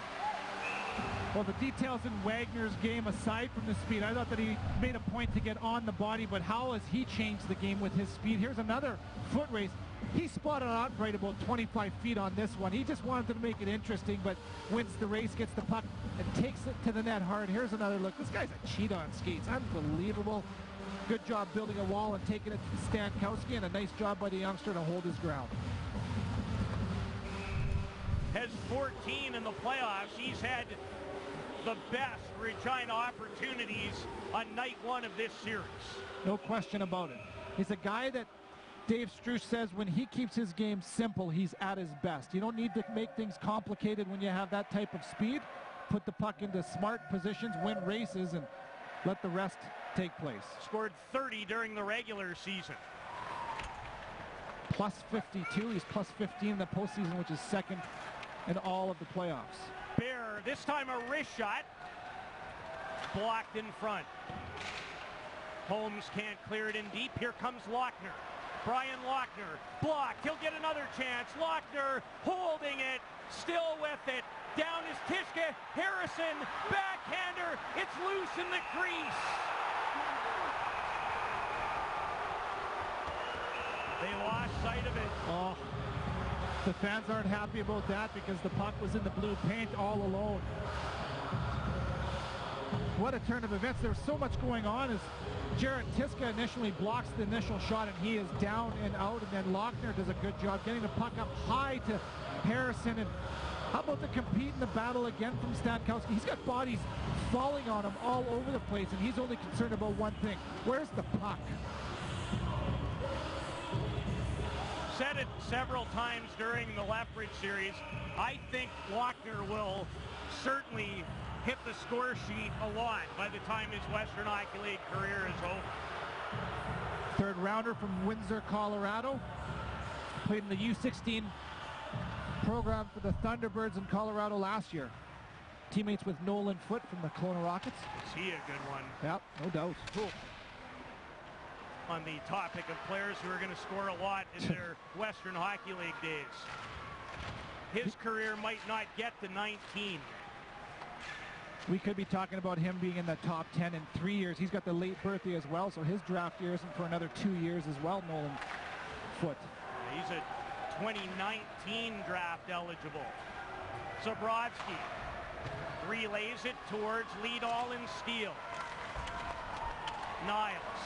Well, the details in Wagner's game, aside from the speed, I thought that he made a point to get on the body, but how has he changed the game with his speed? Here's another foot race. He spotted out right about 25 feet on this one. He just wanted to make it interesting, but wins the race, gets the puck, and takes it to the net hard. Here's another look. This guy's a cheat on skates. Unbelievable. Good job building a wall and taking it to Stankowski, and a nice job by the youngster to hold his ground. Has 14 in the playoffs. He's had the best Regina opportunities on night one of this series. No question about it. He's a guy that Dave Struch says when he keeps his game simple, he's at his best. You don't need to make things complicated when you have that type of speed. Put the puck into smart positions, win races, and let the rest take place. Scored 30 during the regular season. Plus 52. He's plus 15 in the postseason, which is second in all of the playoffs. Bear, this time a wrist shot. Blocked in front. Holmes can't clear it in deep. Here comes Lockner. Bryan Lockner blocked. He'll get another chance. Lockner holding it, still with it. Down is Tyszka. Harrison, backhander. It's loose in the crease. They lost sight of it. Oh, the fans aren't happy about that because the puck was in the blue paint all alone. What a turn of events. There's so much going on as Jarret Tyszka initially blocks the initial shot and he is down and out and then Lockner does a good job getting the puck up high to Harrison and how about the compete in the battle again from Stankowski? He's got bodies falling on him all over the place and he's only concerned about one thing. Where's the puck? said it several times during the Lethbridge series. I think Lockner will certainly hit the score sheet a lot by the time his Western Hockey League career is over. Third rounder from Windsor, Colorado. Played in the U16 program for the Thunderbirds in Colorado last year. Teammates with Nolan Foote from the Kelowna Rockets. Is he a good one? Yep, no doubt. Cool. On the topic of players who are going to score a lot in their Western Hockey League days. His career might not get to 19. We could be talking about him being in the top 10 in three years. He's got the late birthday as well, so his draft year isn't for another two years as well, Nolan Foote. He's a 2019 draft eligible. Zborovskiy relays it towards Leedahl and Steel. Neuls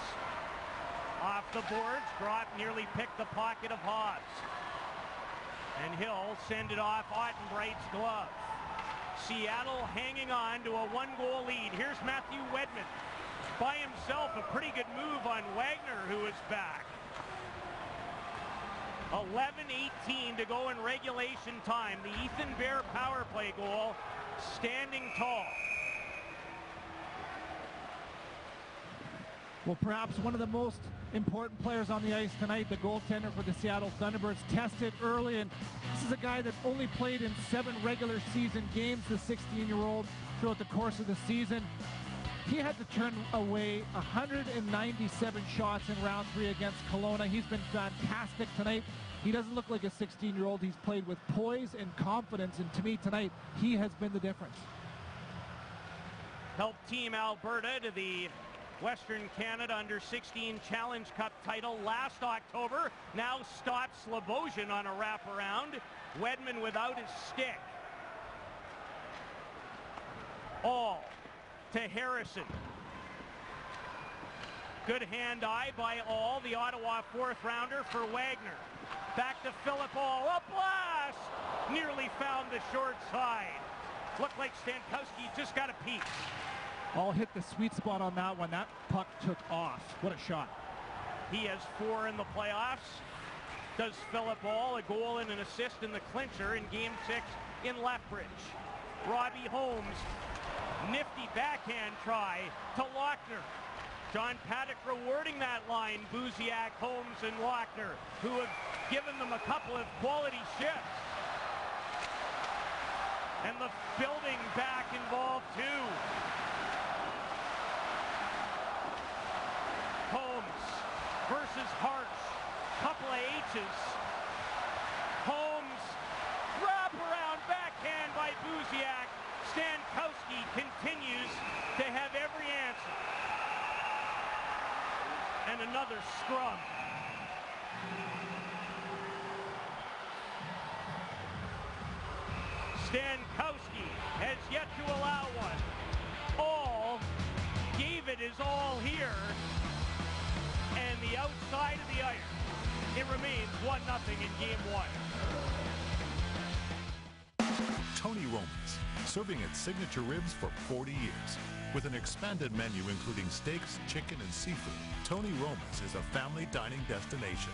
off the boards, drop nearly picked the pocket of Hobbs. And Hill send it off Ottenbreit's glove. Seattle hanging on to a one-goal lead. Here's Matthew Wedman by himself. A pretty good move on Wagner, who is back. 11-18 to go in regulation time. The Ethan Bear power play goal standing tall. Well, perhaps one of the most important players on the ice tonight, the goaltender for the Seattle Thunderbirds, tested early, and this is a guy that only played in seven regular season games, the 16-year-old, throughout the course of the season. He had to turn away 197 shots in round three against Kelowna. He's been fantastic tonight. He doesn't look like a 16-year-old. He's played with poise and confidence, and to me tonight, he has been the difference. Helped Team Alberta to the Western Canada Under 16 Challenge Cup title last October. Now stops Sloboshan on a wraparound. Wedman without his stick. Ahl to Harrison. Good hand-eye by Ahl, the Ottawa fourth rounder for Wagner. Back to Filip Ahl, a blast! Nearly found the short side. Looked like Stankowski just got a piece. Ahl hit the sweet spot on that one. That puck took off. What a shot. He has four in the playoffs. Does Filip Ahl a goal and an assist in the clincher in game six in Lethbridge. Robbie Holmes, nifty backhand try to Lockner. John Paddock rewarding that line, Buziak, Holmes, and Lockner, who have given them a couple of quality shifts. And the building back involved too. Holmes versus Harsch. Couple of H's. Holmes, wraparound backhand by Buziak. Stankowski continues to have every answer. And another scrum. Stankowski has yet to allow one. Ahl gave it his all here. And the outside of the iron. It remains 1-0 in game one. Tony Roma's, serving its signature ribs for 40 years. With an expanded menu including steaks, chicken, and seafood, Tony Roma's is a family dining destination.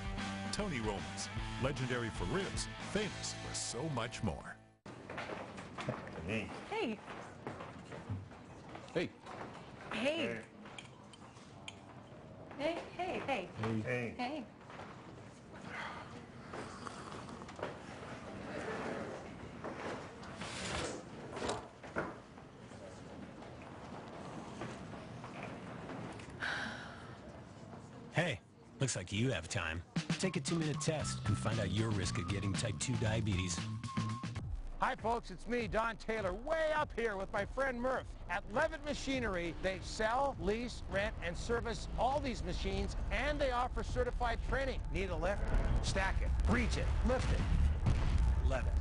Tony Roma's, legendary for ribs, famous for so much more. Hey. Hey. Hey. Hey. Hey, hey, hey. Hey. Hey. Hey, looks like you have time. Take a two-minute test and find out your risk of getting type 2 diabetes. Hi folks, it's me, Don Taylor, way up here with my friend Murph. At Levitt Machinery, they sell, lease, rent, and service all these machines, and they offer certified training. Need a lift? Stack it, reach it, lift it. Levitt.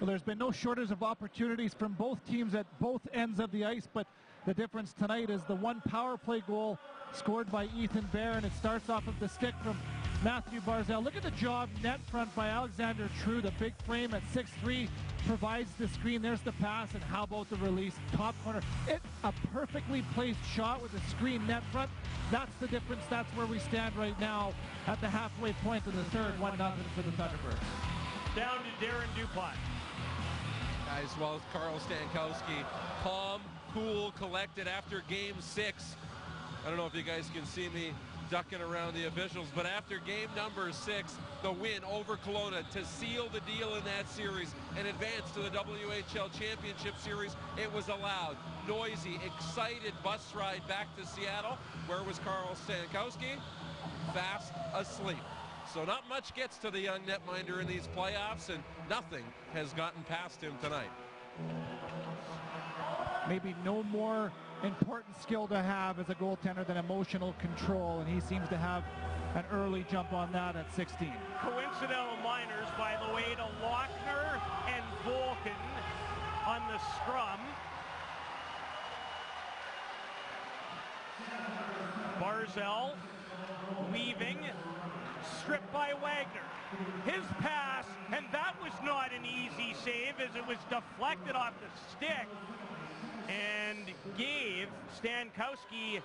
Well, there's been no shortage of opportunities from both teams at both ends of the ice, but the difference tonight is the one power play goal scored by Ethan Bear, and it starts off of the stick from Mathew Barzal. Look at the job net front by Alexander True. The big frame at 6'3 provides the screen. There's the pass, and how about the release? Top corner. It a perfectly placed shot with a screen net front. That's the difference. That's where we stand right now at the halfway point in the third. 1 nothing for the Thunderbirds. Down to Darren Dupont. As well as Carl Stankowski. Calm, cool, collected after game six. I don't know if you guys can see me ducking around the officials, but after game number six, the win over Kelowna to seal the deal in that series and advance to the WHL Championship Series, it was a loud, Noisy, excited bus ride back to Seattle. Where was Carl Stankowski? Fast asleep. So not much gets to the young netminder in these playoffs, and nothing has gotten past him tonight. Maybe no more important skill to have as a goaltender than emotional control, and he seems to have an early jump on that at 16. Coincidental minors, by the way, to Lockner and Volcan on the scrum. Barzal weaving, stripped by Wagner. His pass, and that was not an easy save as it was deflected off the stick and gave Stankowski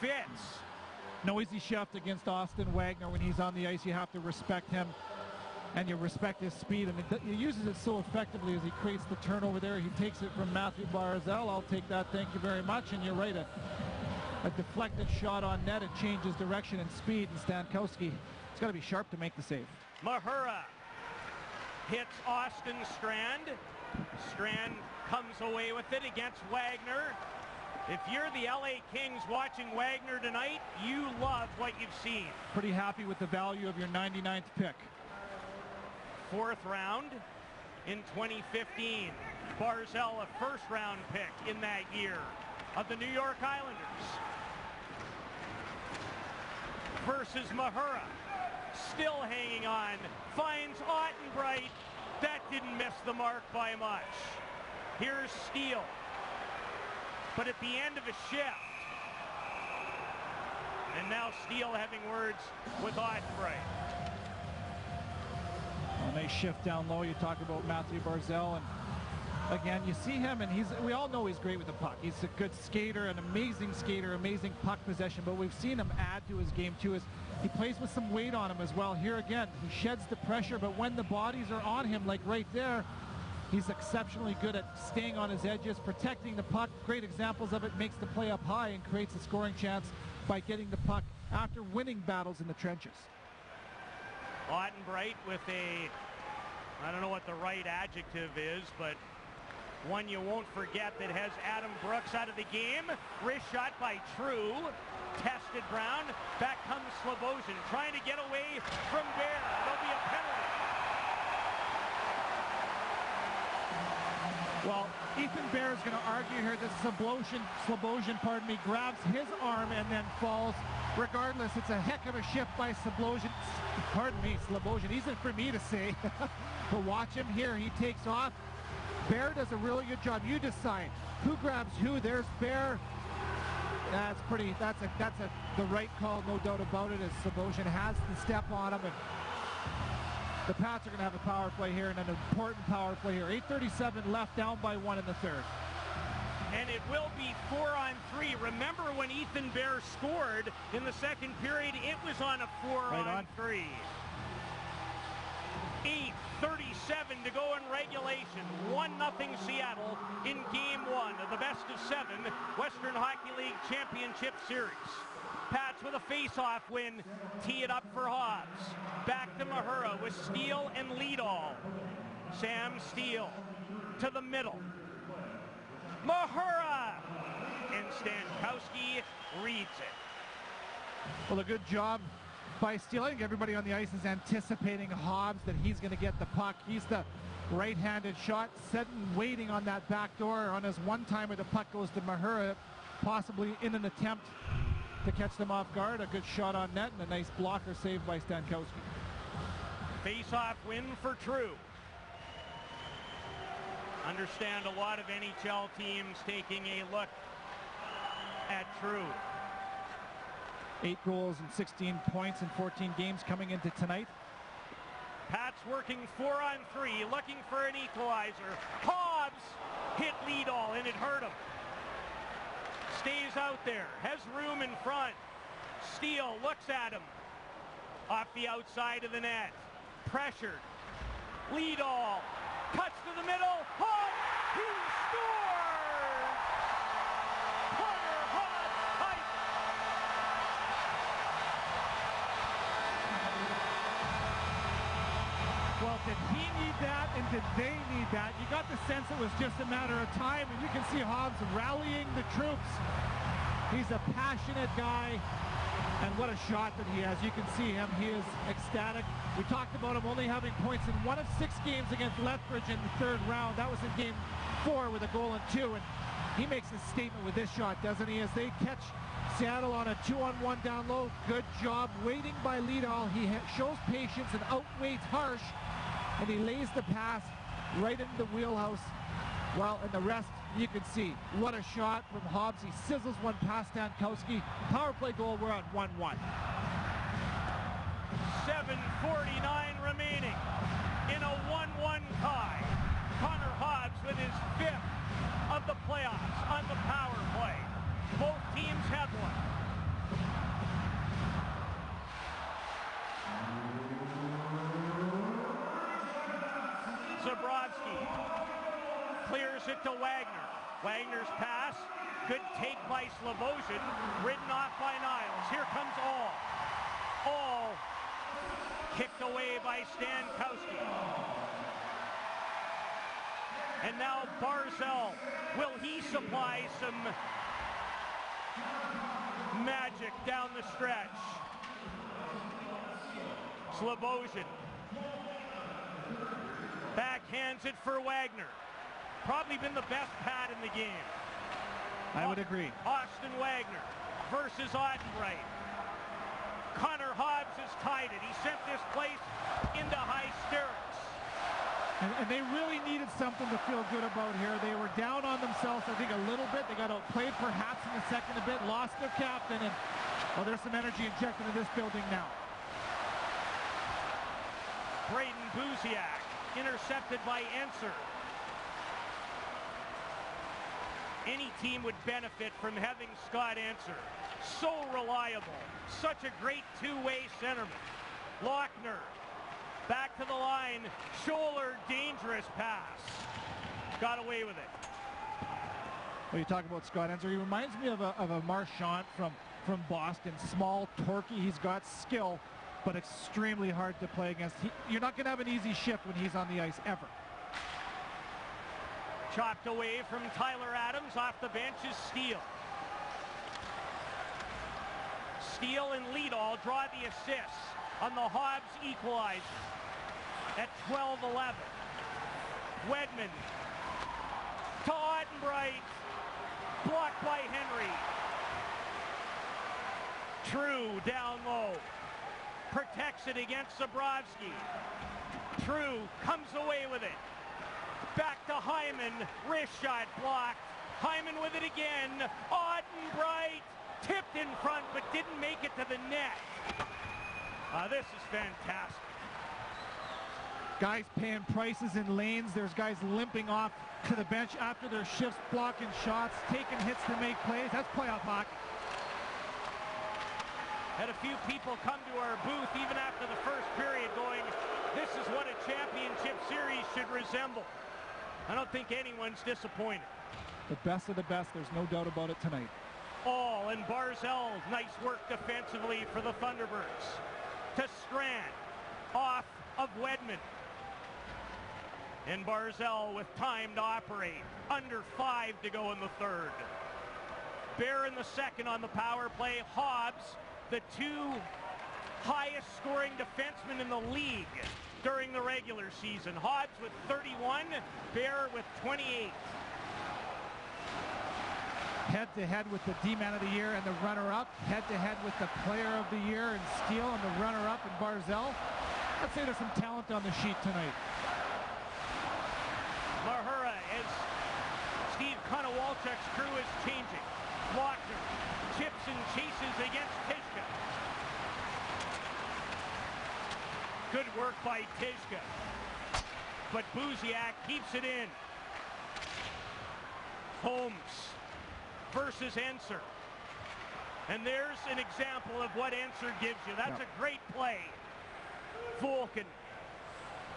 fits. Noisy shift against Austin Wagner when he's on the ice. You have to respect him and you respect his speed. And he uses it so effectively as he creates the turnover there. He takes it from Matthew Barzal. I'll take that. Thank you very much. And you're right. A, a deflected shot on net. It changes direction and speed. And Stankowski, it's got to be sharp to make the save. Mahura hits Austin Strand. Strand comes away with it against Wagner. If you're the LA Kings watching Wagner tonight, you love what you've seen. Pretty happy with the value of your 99th pick. Fourth round in 2015. Barzal, a first round pick in that year of the New York Islanders. Versus Mahura. Still hanging on. Finds Ottenbreit. That didn't miss the mark by much. Here's Steel. But at the end of a shift, and now Steel having words with Ottenbreit. A nice shift down low. You talk about Matthew Barzal, and again, you see him, and he's. We all know he's great with the puck. He's a good skater, an amazing skater, amazing puck possession. But we've seen him add to his game too. Is he plays with some weight on him as well. Here again, he sheds the pressure, but when the bodies are on him, like right there, He's exceptionally good at staying on his edges, protecting the puck. Great examples of it. Makes the play up high and creates a scoring chance by getting the puck after winning battles in the trenches. Ottenbreit with a, I don't know what the right adjective is, but one you won't forget that has Adam Brooks out of the game. Wrist shot by True. Tested Brown. Back comes Sloboshan trying to get away from Bear. There'll be a penalty. Well, Ethan Bear is going to argue here that Slobozhin, Slobozhin, pardon me, grabs his arm and then falls. Regardless, it's a heck of a shift by Slobozhin. Pardon me, Slobozhin. Easy for me to say. but watch him here. He takes off. Bear does a really good job. You decide who grabs who. There's Bear. That's pretty. That's a that's a the right call, no doubt about it. As Slobozhin has the step on him and the Pats are going to have a power play here and an important power play here. 8.37 left, down by one in the third. And it will be four on three. Remember when Ethan Bear scored in the second period, it was on a four right on, on three. 8.37 to go in regulation. 1-0 Seattle in game one of the best of seven Western Hockey League Championship Series. Pats with a face-off win. Tee it up for Hobbs. Back to Mahura with Steel and Leedahl. Sam Steel to the middle. Mahura! And Stankowski reads it. Well, a good job by Steel. I think everybody on the ice is anticipating Hobbs that he's going to get the puck. He's the right-handed shot, sitting, waiting on that back door. On his one-timer, the puck goes to Mahura, possibly in an attempt to catch them off guard. A good shot on net and a nice blocker saved by Stankowski. Face-off win for True. Understand a lot of NHL teams taking a look at True. Eight goals and 16 points in 14 games coming into tonight. Pat's working four on three, looking for an equalizer. Hobbs hit Leedahl, and it hurt him. Stays out there, has room in front. Steel looks at him. Off the outside of the net. Pressured. Leedahl cuts to the middle. Hobbs, he scores! Connor Hobbs tight. Well, did he need that and did they that? You got the sense it was just a matter of time, and you can see Hobbs rallying the troops. He's a passionate guy, and what a shot that he has. You can see him. He is ecstatic. We talked about him only having points in one of six games against Lethbridge in the third round. That was in game four with a goal and two, and he makes a statement with this shot, doesn't he? As they catch Seattle on a two-on-one down low. Good job waiting by Leedahl. He shows patience and outweighs Harsch and he lays the pass right into the wheelhouse. Well, and the rest you can see. What a shot from Hobbs. He sizzles one past Stankowski. Power play goal, we're at 1-1. 7.49 remaining in a 1-1 tie. Connor Hobbs with his fifth of the playoffs on the power play. Both teams have one. Zborovskiy clears it to Wagner. Wagner's pass, good take by Sloboshan, ridden off by Neuls. Here comes Ahl. Ahl kicked away by Stankowski. And now Barzal. Will he supply some magic down the stretch? Sloboshan backhands it for Wagner. Probably been the best pad in the game. I would agree. Austin Wagner versus Ottenbreit. Connor Hobbs has tied it. He sent this place into high stirrups. And, and, they really needed something to feel good about here. They were down on themselves, I think, a little bit. They got outplayed perhaps in the second a bit, lost their captain, and well, there's some energy injected in this building now. Braden Buziak intercepted by Eansor. Any team would benefit from having Scott Eansor. So reliable. Such a great two-way centerman. Lockner back to the line. Scholler, dangerous pass. Got away with it. Well, you talk about Scott Eansor. He reminds me of a, of a Marchand from, from Boston. Small, torquey. He's got skill but extremely hard to play against. He, you're not going to have an easy shift when he's on the ice, ever. Chopped away from Tyler Adams off the bench is Steel. Steel and Leedahl draw the assists on the Hobbs equalizer at 12-11. Wedman to Ottenbreit. Blocked by Henry. True down low protects it against Zborovskiy. True comes away with it. Back to Hyman. Wrist shot blocked. Hyman with it again. Ottenbreit tipped in front but didn't make it to the net. Uh, this is fantastic. Guys paying prices in lanes. There's guys limping off to the bench after their shifts, blocking shots, taking hits to make plays. That's playoff hockey. Had a few people come to our booth even after the first period going, this is what a championship series should resemble. I don't think anyone's disappointed. The best of the best, there's no doubt about it tonight. Ahl and Barzal, nice work defensively for the Thunderbirds. To Strand, off of Wedman. And Barzal with time to operate. Under five to go in the third. Bear in the second on the power play. Hobbs the two highest scoring defensemen in the league during the regular season. Hodge with 31, Bear with 28. Head-to-head with the D-Man of the Year and the runner-up. Head-to-head with the Player of the Year and Steel and the runner-up and Barzal. I'd say there's some talent on the sheet tonight. Mahura as Steve Konowalchuk's crew is changing. Lockner chips and chases against Good work by Tyszka. But Buziak keeps it in. Holmes versus Eansor. And there's an example of what Eansor gives you. That's a great play. Volcan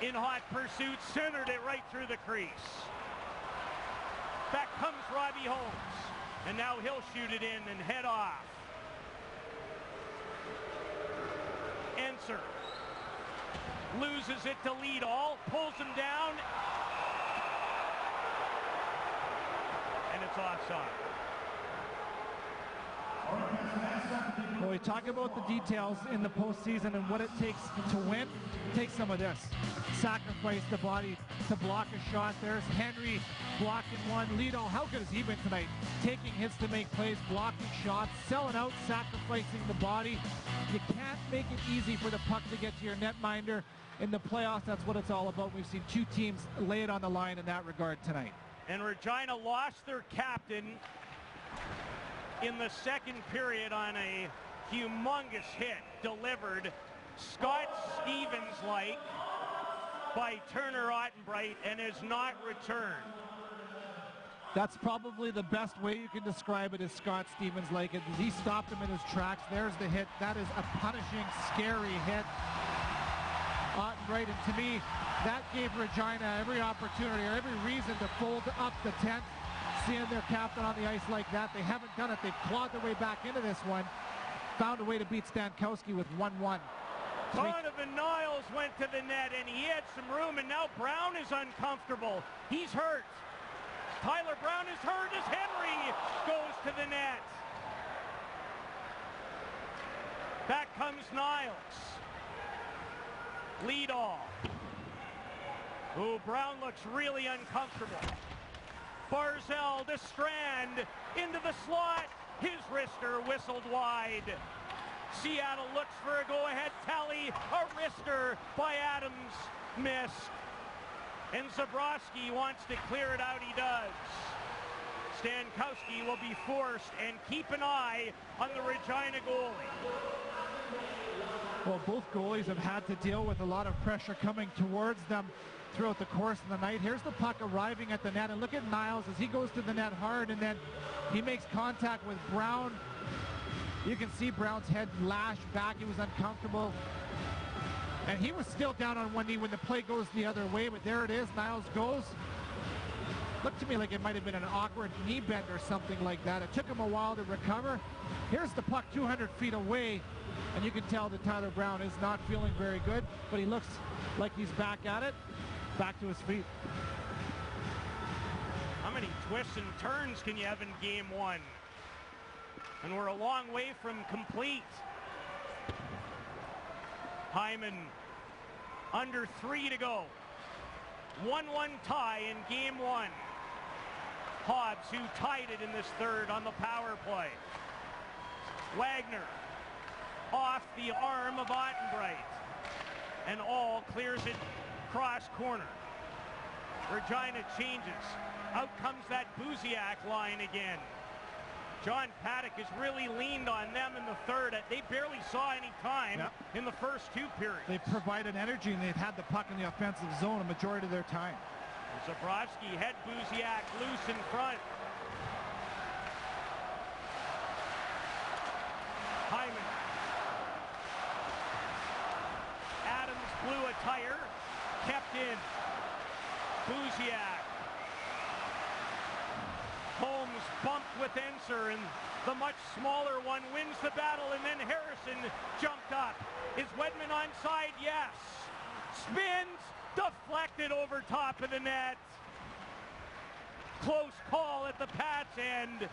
in hot pursuit, centered it right through the crease. Back comes Robbie Holmes. And now he'll shoot it in and head off. Eansor loses it to Leedahl, pulls him down, and it's offside. Well, we talk about the details in the postseason and what it takes to win. Take some of this. Sacrifice the body to block a shot. There's Henry blocking one. Leedahl, how good has he been tonight? Taking hits to make plays, blocking shots, selling out, sacrificing the body. You can't make it easy for the puck to get to your netminder. In the playoffs, that's what it's all about. We've seen two teams lay it on the line in that regard tonight. And Regina lost their captain in the second period on a humongous hit delivered Scott Stevens like by Turner Ottenbreit and is not returned. That's probably the best way you can describe it is Scott Stevens like. He stopped him in his tracks. There's the hit. That is a punishing, scary hit. Ottenbreit, and to me, that gave Regina every opportunity or every reason to fold up the tent seeing their captain on the ice like that. They haven't done it. They've clawed their way back into this one. Found a way to beat Stankowski with 1-1. Donovan Neuls went to the net and he had some room and now Brown is uncomfortable. He's hurt. Tyler Brown is hurt as Henry goes to the net. Back comes Neuls. Leedahl. Oh, Brown looks really uncomfortable. Barzal to Strand into the slot. His wrister whistled wide. Seattle looks for a go-ahead tally. A wrister by Adams missed. And Zborovskiy wants to clear it out. He does. Stankowski will be forced and keep an eye on the Regina goalie. Well, both goalies have had to deal with a lot of pressure coming towards them throughout the course of the night. Here's the puck arriving at the net, and look at Neuls as he goes to the net hard, and then he makes contact with Brown. You can see Brown's head lash back. He was uncomfortable. And he was still down on one knee when the play goes the other way, but there it is. Neuls goes. Looked to me like it might have been an awkward knee bend or something like that. It took him a while to recover. Here's the puck 200 feet away, and you can tell that Tyler Brown is not feeling very good, but he looks like he's back at it, back to his feet. How many twists and turns can you have in game one? And we're a long way from complete. Hyman under three to go. 1-1 tie in game one. Hobbs, who tied it in this third on the power play. Wagner off the arm of Ottenbreit. And Ahl clears it cross corner. Regina changes. Out comes that Buziak line again. John Paddock has really leaned on them in the third. They barely saw any time Yep. in the first two periods. They've provided energy, and they've had the puck in the offensive zone a majority of their time. Zborovskiy head Buziak loose in front. Hyman. Adams blew a tire. Kept in. Buziak. Holmes bumped with Eansor and the much smaller one wins the battle and then Harrison jumped up. Is Wedman onside? Yes. Spins, deflected over top of the net. Close call at the Pats end.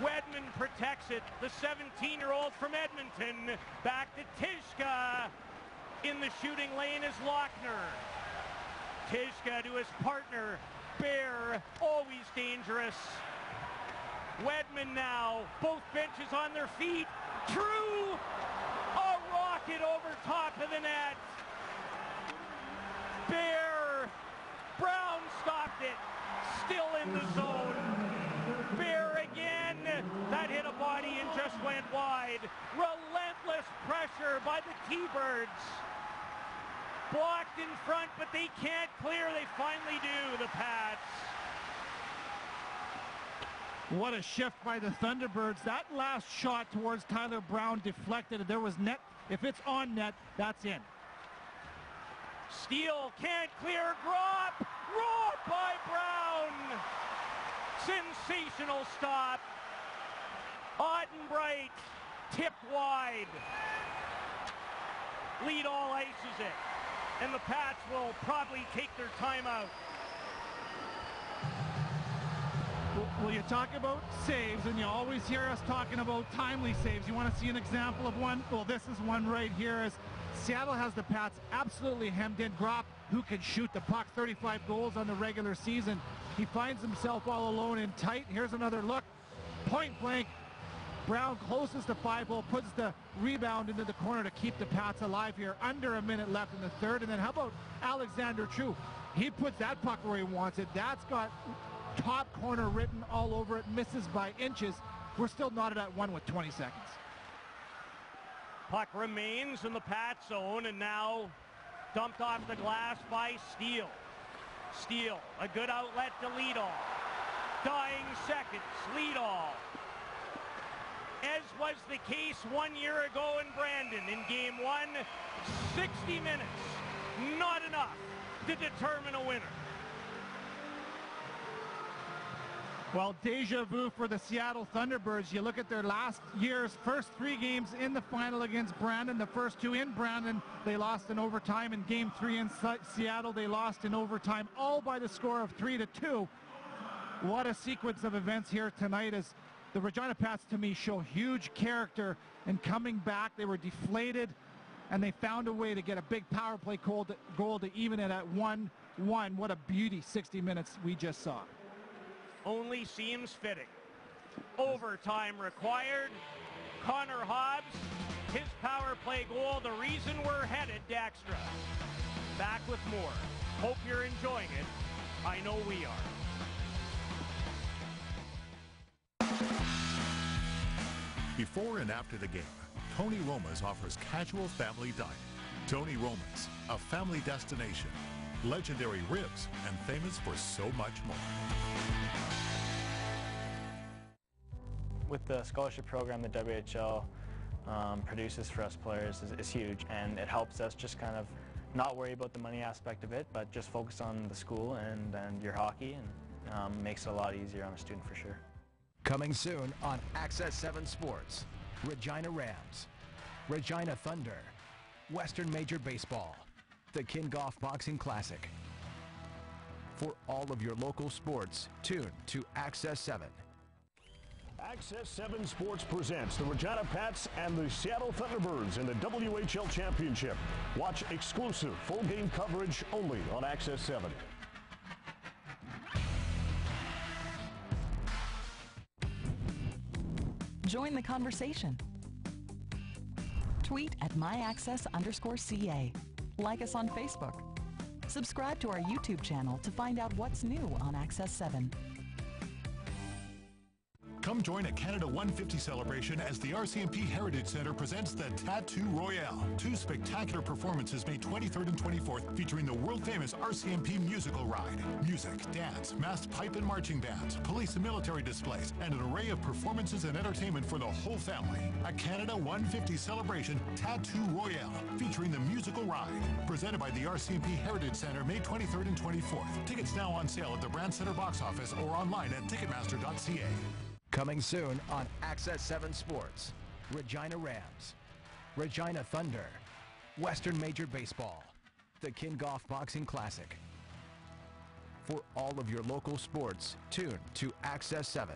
Wedman protects it. The 17-year-old from Edmonton. Back to Tyszka. In the shooting lane is Lockner. Tyszka to his partner. Bear, always dangerous. Wedman now. Both benches on their feet. True. A rocket over top of the net. Bear. Brown stopped it. Still in the zone. Bear again. That hit a body and just went wide. Relentless pressure by the T-Birds. Blocked in front, but they can't clear. They finally do, the Pats. What a shift by the Thunderbirds. That last shot towards Tyler Brown deflected. There was net. If it's on net, that's in. Steel can't clear. Drop. Drop by Brown. Sensational stop. Ottenbreit Tip wide. Leedahl ices it. And the Pats will probably take their timeout. Well, you talk about saves, and you always hear us talking about timely saves. You want to see an example of one? Well, this is one right here. As Seattle has the Pats absolutely hemmed in. Gropp, who can shoot the puck, 35 goals on the regular season. He finds himself all alone and tight. Here's another look. Point blank. Brown closest to five hole, puts the rebound into the corner to keep the Pats alive here. Under a minute left in the third. And then how about Alexander True? He puts that puck where he wants it. That's got top corner written all over it, misses by inches. We're still knotted at one with 20 seconds. Puck remains in the Pat zone and now dumped off the glass by Steel. Steel, a good outlet to lead off. Dying seconds, Leedahl. As was the case one year ago in Brandon in game one, 60 minutes, not enough to determine a winner. Well, deja vu for the Seattle Thunderbirds. You look at their last year's first three games in the final against Brandon. The first two in Brandon, they lost in overtime. In game three in Seattle, they lost in overtime, all by the score of three to two. What a sequence of events here tonight as the Regina Pats, to me, show huge character in coming back. They were deflated, and they found a way to get a big power play goal to, goal to even it at 1-1. What a beauty 60 minutes we just saw only seems fitting. Overtime required. Connor Hobbs, his power play goal, the reason we're headed to extra. Back with more. Hope you're enjoying it. I know we are. Before and after the game, Tony Roma's offers casual family dining. Tony Roma's, a family destination, legendary ribs, and famous for so much more. with the scholarship program the WHL um, produces for us players is, is, huge and it helps us just kind of not worry about the money aspect of it but just focus on the school and, and your hockey and um, makes it a lot easier on a student for sure. Coming soon on Access 7 Sports, Regina Rams, Regina Thunder, Western Major Baseball, the Kingoff Boxing Classic. For all of your local sports, tune to Access 7 Access 7 Sports presents the Regina Pats and the Seattle Thunderbirds in the WHL Championship. Watch exclusive full game coverage only on Access 7. Join the conversation. Tweet at myaccess underscore CA. Like us on Facebook. Subscribe to our YouTube channel to find out what's new on Access 7. Come join a Canada 150 celebration as the RCMP Heritage Centre presents the Tattoo Royale. Two spectacular performances May 23rd and 24th featuring the world-famous RCMP musical ride. Music, dance, masked pipe and marching bands, police and military displays, and an array of performances and entertainment for the whole family. A Canada 150 celebration Tattoo Royale featuring the musical ride. Presented by the RCMP Heritage Centre May 23rd and 24th. Tickets now on sale at the Brandt Center box office or online at Ticketmaster.ca. Coming soon on Access 7 Sports, Regina Rams, Regina Thunder, Western Major Baseball, the Kingoff Boxing Classic. For all of your local sports, tune to Access 7.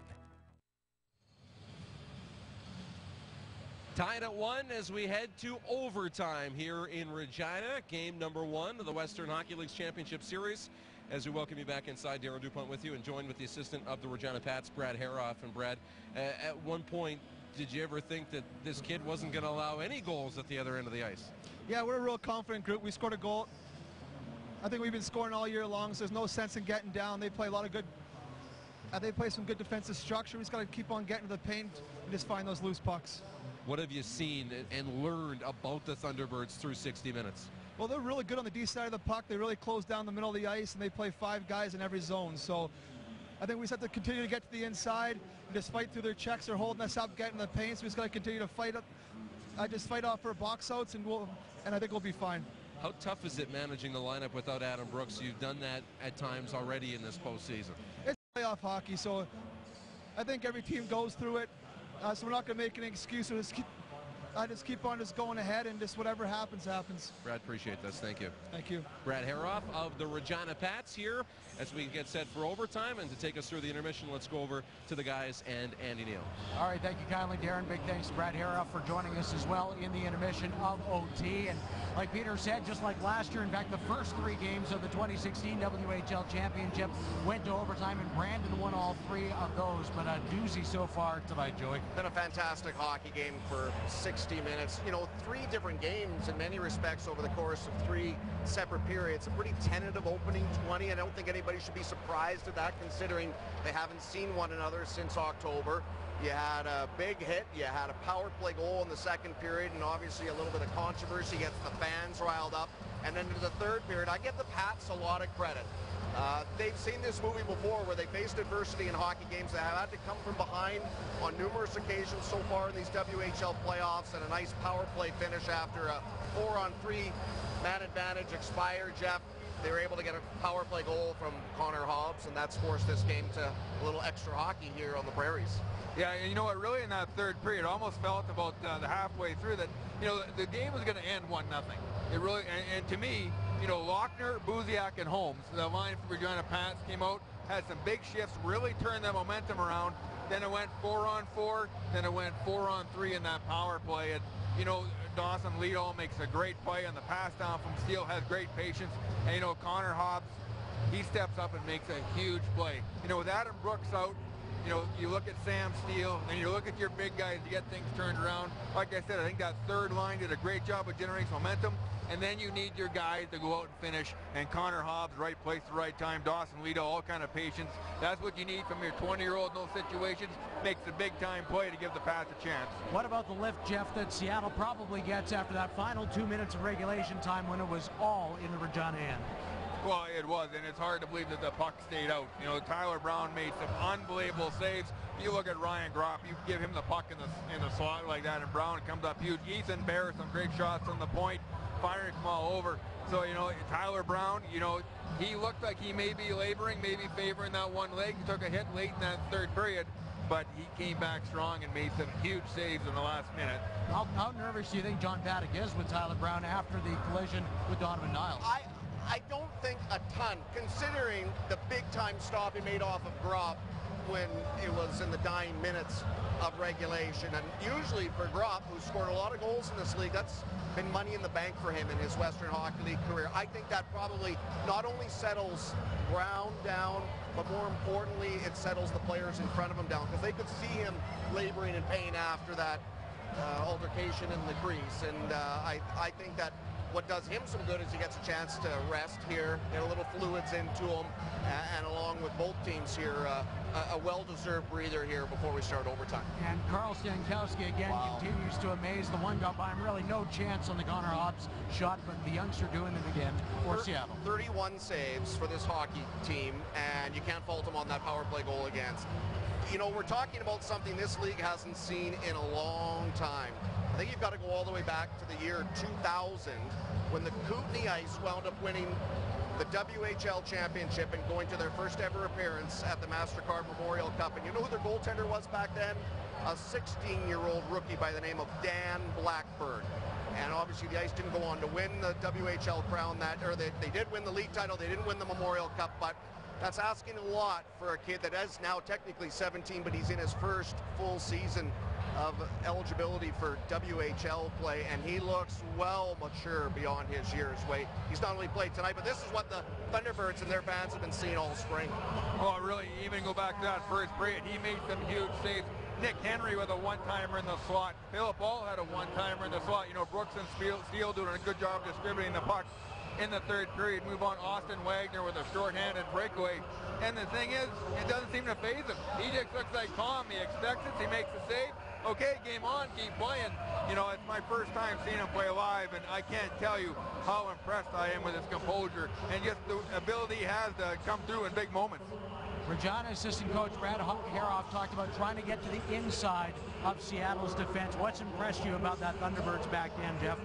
Tied at one as we head to overtime here in Regina. Game number one of the Western Hockey League's Championship Series. As we welcome you back inside, Darren DuPont with you and joined with the assistant of the Regina Pats, Brad Herauf. And Brad, uh, at one point, did you ever think that this kid wasn't going to allow any goals at the other end of the ice? Yeah, we're a real confident group. We scored a goal. I think we've been scoring all year long, so there's no sense in getting down. They play a lot of good. Uh, they play some good defensive structure. We just got to keep on getting to the paint and just find those loose pucks. What have you seen and learned about the Thunderbirds through 60 minutes? Well, they're really good on the D side of the puck. They really close down the middle of the ice, and they play five guys in every zone. So I think we just have to continue to get to the inside and just fight through their checks. They're holding us up, getting the paint, so we just got to continue to fight up. I just fight off for box outs, and we'll, and I think we'll be fine. How tough is it managing the lineup without Adam Brooks? You've done that at times already in this postseason. It's playoff hockey, so I think every team goes through it. Uh, so we're not going to make any excuses. I just keep on just going ahead and just whatever happens, happens. Brad, appreciate this. Thank you. Thank you. Brad Herauf of the Regina Pats here as we get set for overtime. And to take us through the intermission, let's go over to the guys and Andy Neal. All right, thank you kindly, Darren. Big thanks to Brad Herauf for joining us as well in the intermission of OT. And like Peter said, just like last year, in fact, the first three games of the 2016 WHL Championship went to overtime, and Brandon won all three of those. But a doozy so far tonight, Joey. Been a fantastic hockey game for 60 minutes. You know, three different games in many respects over the course of three separate periods. A pretty tentative opening 20. I don't think anybody should be surprised at that considering they haven't seen one another since October. You had a big hit, you had a power play goal in the second period, and obviously a little bit of controversy gets the fans riled up. And then to the third period, I give the Pats a lot of credit. Uh, they've seen this movie before where they faced adversity in hockey games. They have had to come from behind on numerous occasions so far in these WHL playoffs and a nice power play finish after a four on three man advantage expired, Jeff. They were able to get a power play goal from Connor Hobbs, and that's forced this game to a little extra hockey here on the prairies. Yeah, and you know what? Really, in that third period, almost felt about uh, the halfway through that you know the, game was going to end one nothing. It really, and, and, to me, you know, Lockner, Buziak, and Holmes, the line for Regina Pats came out, had some big shifts, really turned the momentum around. Then it went four on four. Then it went four on three in that power play. And you know, Dawson Leedahl makes a great play on the pass down from Steel, has great patience. And you know, Connor Hobbs, he steps up and makes a huge play. You know, with Adam Brooks out, you know, you look at Sam Steel and you look at your big guys to get things turned around. Like I said, I think that third line did a great job of generating momentum. And then you need your guys to go out and finish. And Connor Hobbs, right place, the right time. Dawson Lito, all kind of patience. That's what you need from your 20-year-old in those situations. Makes a big-time play to give the Pats a chance. What about the lift, Jeff, that Seattle probably gets after that final two minutes of regulation time when it was all in the Regina end? Well, it was, and it's hard to believe that the puck stayed out. You know, Tyler Brown made some unbelievable saves. If you look at Ryan Gropp, you give him the puck in the in the slot like that, and Brown comes up huge. Ethan Bear, some great shots on the point, firing them all over. So, you know, Tyler Brown, you know, he looked like he may be laboring, maybe favoring that one leg. He took a hit late in that third period, but he came back strong and made some huge saves in the last minute. How, how nervous do you think John Paddock is with Tyler Brown after the collision with Donovan Neuls? I, I don't think a ton, considering the big-time stop he made off of Gropp when it was in the dying minutes of regulation. And usually for Gropp, who scored a lot of goals in this league, that's been money in the bank for him in his Western Hockey League career. I think that probably not only settles Brown down, but more importantly, it settles the players in front of him down because they could see him laboring in pain after that uh, altercation in the crease. And uh, I, I think that what does him some good is he gets a chance to rest here, get a little fluids into him, and, along with both teams here, uh, a, a well-deserved breather here before we start overtime. And Carl Stankowski again wow. continues to amaze. The one got by him, really no chance on the Connor Hobbs shot, but the youngster doing it again for Seattle. 31 saves for this hockey team, and you can't fault him on that power play goal against. You know, we're talking about something this league hasn't seen in a long time. I think you've got to go all the way back to the year 2000 when the Kootenay Ice wound up winning the WHL championship and going to their first ever appearance at the MasterCard Memorial Cup. And you know who their goaltender was back then? A 16-year-old rookie by the name of Dan Blackburn. And obviously the Ice didn't go on to win the WHL crown that, or they, they did win the league title, they didn't win the Memorial Cup, but that's asking a lot for a kid that is now technically 17, but he's in his first full season of eligibility for WHL play, and he looks well mature beyond his years. Wait, he's not only played tonight, but this is what the Thunderbirds and their fans have been seeing all spring. Oh, well, really, even go back to that first period, he made some huge saves. Nick Henry with a one-timer in the slot. Filip Ahl had a one-timer in the slot. You know, Brooks and Steel doing a good job distributing the puck in the third period. Move on Austin Wagner with a short-handed breakaway. And the thing is, it doesn't seem to phase him. He just looks like calm. He expects it. He makes the save. Okay, game on. Keep playing. You know, it's my first time seeing him play live, and I can't tell you how impressed I am with his composure and just the ability he has to come through in big moments. Regina assistant coach Brad Herauf talked about trying to get to the inside of Seattle's defense. What's impressed you about that Thunderbirds back end, Jeff?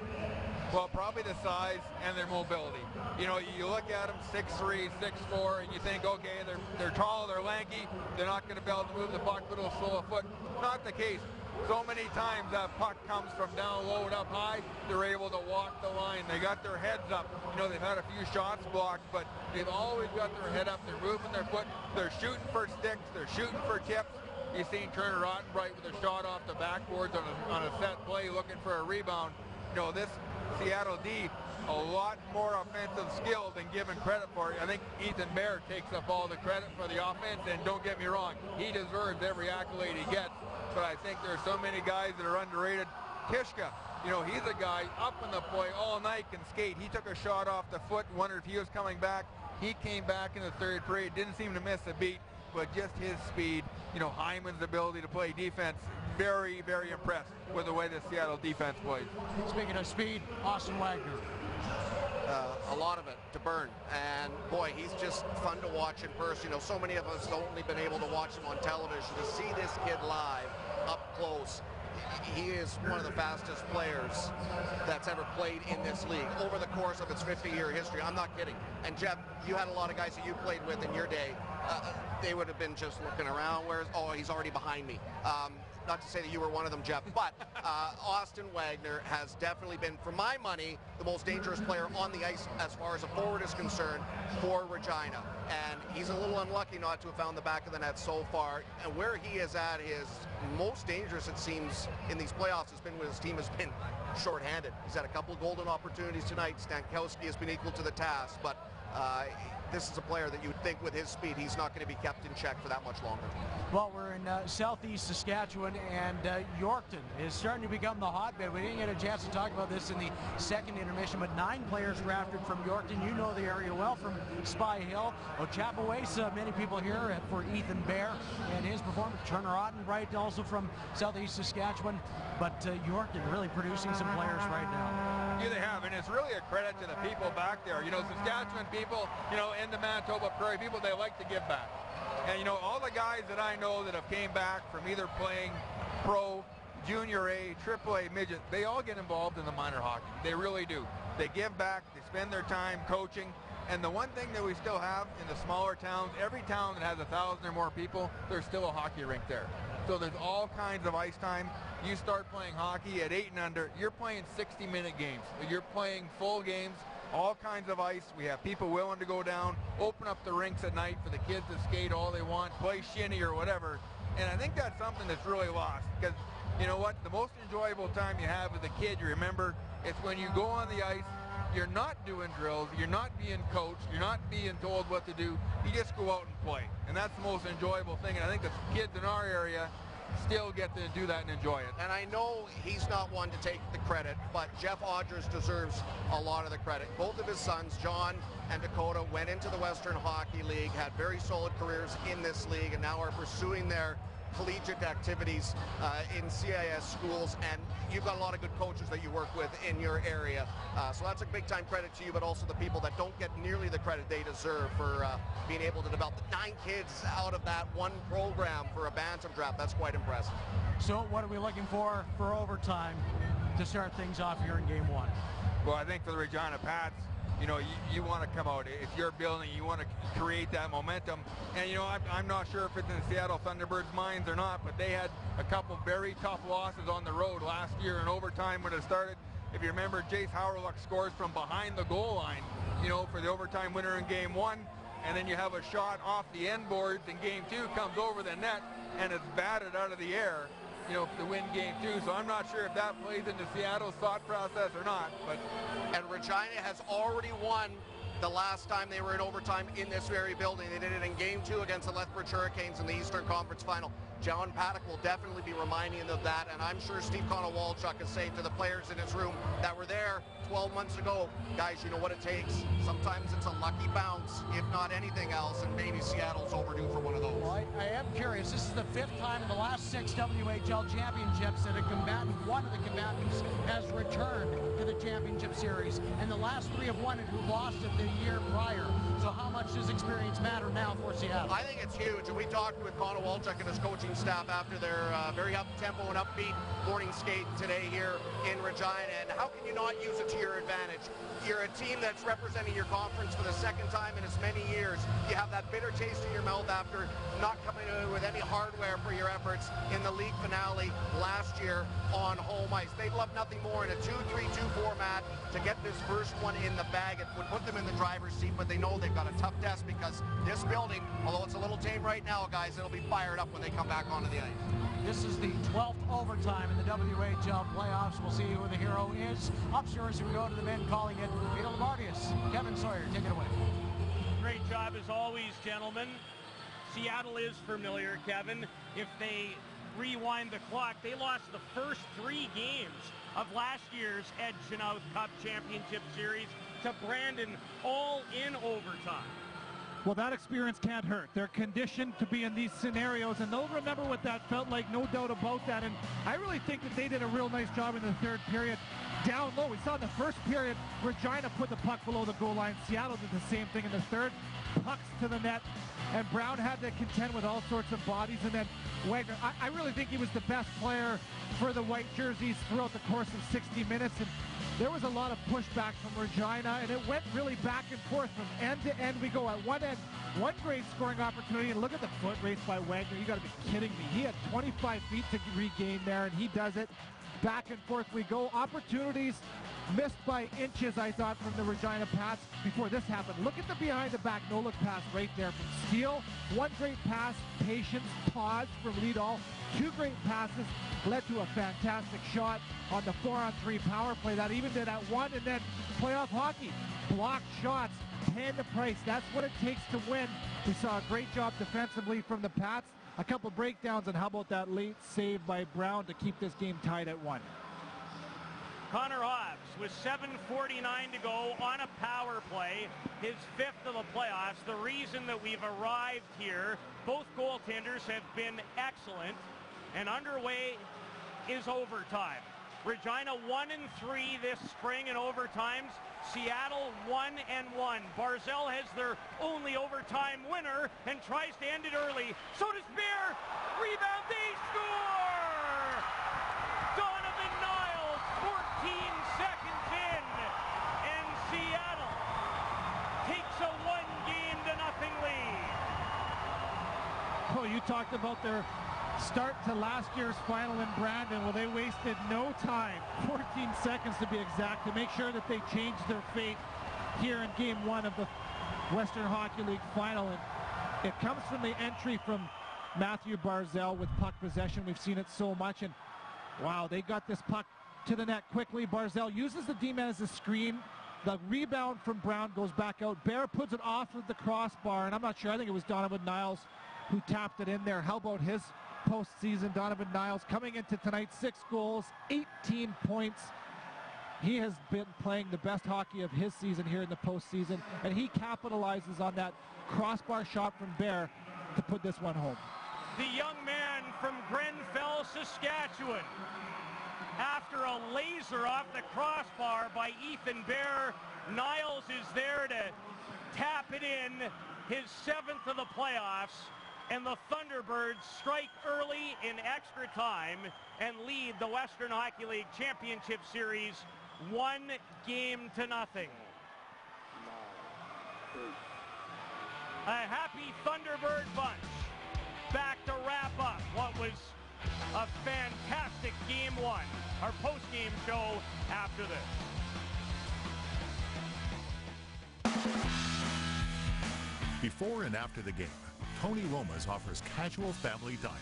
Well, probably the size and their mobility. You know, you look at them 6'3", 6'4", and you think, okay, they're, they're tall, they're lanky, they're not going to be able to move the puck, but it'll slow a foot. Not the case. So many times that puck comes from down low and up high, they're able to walk the line. They got their heads up. You know, they've had a few shots blocked, but they've always got their head up. They're moving their foot. They're shooting for sticks. They're shooting for tips. You've seen Turner Ottenbreit with a shot off the backboards on a, on a set play looking for a rebound. You know, this Seattle D a lot more offensive skill than given credit for. I think Ethan Bear takes up all the credit for the offense, and don't get me wrong, he deserves every accolade he gets but I think there's so many guys that are underrated. Tyszka, you know, he's a guy up in the play all night, can skate. He took a shot off the foot, wondered if he was coming back. He came back in the third period, didn't seem to miss a beat, but just his speed, you know, Hyman's ability to play defense, very, very impressed with the way the Seattle defense plays. Speaking of speed, Austin Wagner. Uh, a lot of it to burn. And boy, he's just fun to watch in person. You know, so many of us have only been able to watch him on television. To see this kid live, up close, he is one of the fastest players that's ever played in this league over the course of its 50-year history. I'm not kidding. And Jeff, you had a lot of guys that you played with in your day. Uh, they would have been just looking around. Where's oh, he's already behind me. Um, not to say that you were one of them, Jeff, but uh, Austin Wagner has definitely been, for my money, the most dangerous player on the ice as far as a forward is concerned for Regina. And he's a little unlucky not to have found the back of the net so far. And where he is at his most dangerous, it seems, in these playoffs has been when his team has been shorthanded. He's had a couple of golden opportunities tonight. Stankowski has been equal to the task, but uh, this is a player that you would think with his speed, he's not going to be kept in check for that much longer. Well, we're in uh, southeast Saskatchewan, and uh, Yorkton is starting to become the hotbed. We didn't get a chance to talk about this in the second intermission, but nine players drafted from Yorkton. You know the area well from Spy Hill. Ochapowace, many people here for Ethan Bear and his performance. Turner Ottenbreit, also from southeast Saskatchewan. But uh, Yorkton really producing some players right now. Yeah, they have, and it's really a credit to the people back there. You know, Saskatchewan people, you know, in the Manitoba Prairie people, they like to give back. And, you know, all the guys that I know that have came back from either playing pro, junior A, triple A, midget, they all get involved in the minor hockey. They really do. They give back. They spend their time coaching. And the one thing that we still have in the smaller towns, every town that has a thousand or more people, there's still a hockey rink there. So there's all kinds of ice time. You start playing hockey at eight and under, you're playing 60 minute games. You're playing full games all kinds of ice. We have people willing to go down, open up the rinks at night for the kids to skate all they want, play shinny or whatever. And I think that's something that's really lost because you know what? The most enjoyable time you have with a kid, you remember, it's when you go on the ice, you're not doing drills, you're not being coached, you're not being told what to do. You just go out and play. And that's the most enjoyable thing. And I think the kids in our area still get to do that and enjoy it. And I know he's not one to take the credit, but Jeff Odgers deserves a lot of the credit. Both of his sons, John and Dakota, went into the Western Hockey League, had very solid careers in this league, and now are pursuing their collegiate activities uh, in CIS schools, and you've got a lot of good coaches that you work with in your area. Uh, so that's a big time credit to you, but also the people that don't get nearly the credit they deserve for uh, being able to develop nine kids out of that one program for a bantam draft. That's quite impressive. So what are we looking for for overtime to start things off here in game one? Well, I think for the Regina Pats, you know, you, you want to come out. If you're building, you want to create that momentum. And, you know, I'm, I'm not sure if it's in Seattle Thunderbirds' minds or not, but they had a couple very tough losses on the road last year in overtime when it started. If you remember, Jace Hawryluk scores from behind the goal line, you know, for the overtime winner in game one. And then you have a shot off the end boards in game two, comes over the net, and it's batted out of the air you know, to win game two. So I'm not sure if that plays into Seattle's thought process or not. But And Regina has already won the last time they were in overtime in this very building. They did it in game two against the Lethbridge Hurricanes in the Eastern Conference Final. John Paddock will definitely be reminding them of that, and I'm sure Steve Konowalchuk is saying to the players in his room that were there 12 months ago, guys, you know what it takes. Sometimes it's a lucky bounce, if not anything else, and maybe Seattle's overdue for one of those. Well, I, I am curious. This is the fifth time in the last six WHL championships that a combatant, one of the combatants, has returned to the championship series, and the last three have won it who lost it the year prior. So how much does experience matter now for Seattle? I think it's huge, and we talked with Konowalchuk and his coaching staff after their uh, very up-tempo and upbeat morning skate today here in Regina, and how can you not use it to your advantage? You're a team that's representing your conference for the second time in as many years. You have that bitter taste in your mouth after not coming in with any hardware for your efforts in the league finale last year on home ice. They'd love nothing more in a 2-3-2 format to get this first one in the bag. It would put them in the driver's seat, but they know they've got a tough test because this building, although it's a little tame right now, guys, it'll be fired up when they come back onto the ice. This is the 12th overtime in the WHL playoffs. We'll see who the hero is. Upstairs, we go to the men calling it Peter Loubardias. Kevin Sawyer, take it away. Great job as always, gentlemen. Seattle is familiar, Kevin. If they rewind the clock, they lost the first three games of last year's Ed Chynoweth Cup Championship Series to Brandon, all in overtime. Well, that experience can't hurt. They're conditioned to be in these scenarios, and they'll remember what that felt like, no doubt about that. And I really think that they did a real nice job in the third period. Down low, we saw in the first period, Regina put the puck below the goal line. Seattle did the same thing in the third. Pucks to the net, and Brown had to contend with all sorts of bodies. And then Wagner, I, I really think he was the best player for the white jerseys throughout the course of 60 minutes. And there was a lot of pushback from Regina, and it went really back and forth from end to end. We go at one end, one great scoring opportunity, and look at the foot race by Wagner. You got to be kidding me. He had 25 feet to regain there, and he does it. Back and forth we go. Opportunities missed by inches, I thought, from the Regina Pats before this happened. Look at the behind the back no-look pass right there from Steel. One great pass, patience, pause from Leedahl. Two great passes led to a fantastic shot on the four-on-three power play that even did at one, and then playoff hockey. Blocked shots, hand the price. That's what it takes to win. We saw a great job defensively from the Pats. A couple breakdowns, and how about that late save by Brown to keep this game tied at one? Connor Hobbs with 7.49 to go on a power play, his fifth of the playoffs. The reason that we've arrived here, both goaltenders have been excellent, and underway is overtime. Regina 1 and 3 this spring in overtimes. Seattle 1 and 1. Barzal has their only overtime winner and tries to end it early. So does Bear. Rebound, they score! Donovan Neuls, 14 seconds in, and Seattle takes a one game to nothing lead. Oh, you talked about their start to last year's final in Brandon. Well, they wasted no time, 14 seconds to be exact, to make sure that they changed their fate here in game one of the Western Hockey League final. And it comes from the entry from Mathew Barzal with puck possession. We've seen it so much. And wow, they got this puck to the net quickly. Barzal uses the D-man as a screen. The rebound from Brown goes back out. Bear puts it off of the crossbar, and I'm not sure. I think it was Donovan Neuls who tapped it in there. How about his postseason? Donovan Neuls coming into tonight, six goals, 18 points. He has been playing the best hockey of his season here in the postseason, and he capitalizes on that crossbar shot from Bear to put this one home. The young man from Grenfell, Saskatchewan. After a laser off the crossbar by Ethan Bear, Neuls is there to tap it in, his seventh of the playoffs, and the Thunderbirds strike early in extra time and lead the Western Hockey League Championship Series one game to nothing. A happy Thunderbird bunch back to wrap up what was a fantastic game one. Our post-game show after this. Before and after the game, Tony Roma's offers casual family dining.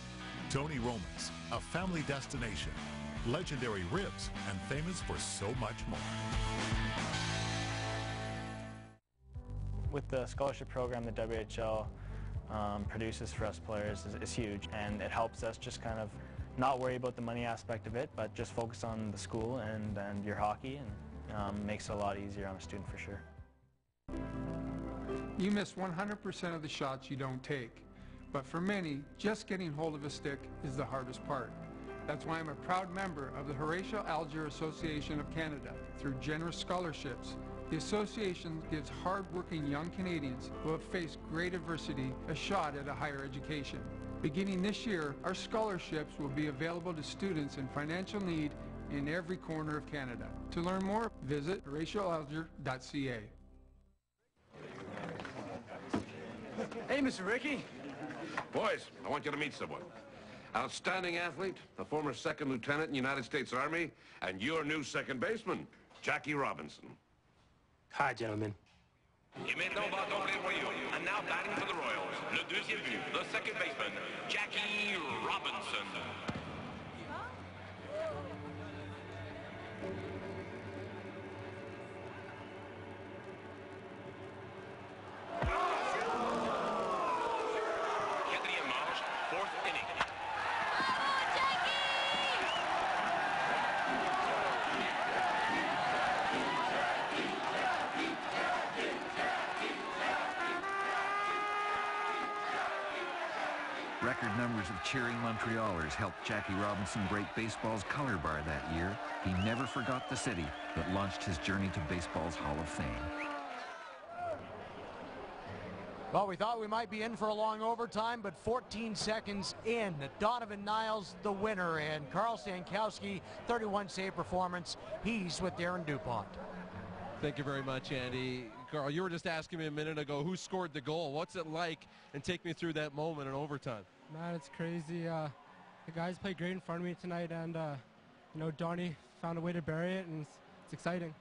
Tony Roma's, a family destination, legendary ribs, and famous for so much more. With the scholarship program the WHL um, produces for us players is, is huge, and it helps us just kind of not worry about the money aspect of it, but just focus on the school and, and your hockey, and um, makes it a lot easier on a student for sure. You miss 100% of the shots you don't take. But for many, just getting hold of a stick is the hardest part. That's why I'm a proud member of the Horatio Alger Association of Canada. Through generous scholarships, the association gives hard-working young Canadians who have faced great adversity a shot at a higher education. Beginning this year, our scholarships will be available to students in financial need in every corner of Canada. To learn more, visit horatioalger.ca. Hey, Mr. Rickey. Boys, I want you to meet someone. Outstanding athlete, a former second lieutenant in the United States Army, and your new second baseman, Jackie Robinson. Hi, gentlemen. Et maintenant, va donc les Royaux. And now batting for the Royals, le deuxième but, the second baseman, Jackie Robinson. Montrealers helped Jackie Robinson break baseball's color bar that year. He never forgot the city that launched his journey to baseball's Hall of Fame. Well, we thought we might be in for a long overtime, but 14 seconds in, Donovan Neuls the winner, and Carl Stankowski, 31 save performance. He's with Darren DuPont. Thank you very much, Andy. Carl, you were just asking me a minute ago who scored the goal. What's it like? And take me through that moment in overtime. Man, it's crazy. Uh, the guys played great in front of me tonight, and uh, you know Donnie found a way to bury it, and it's, it's exciting.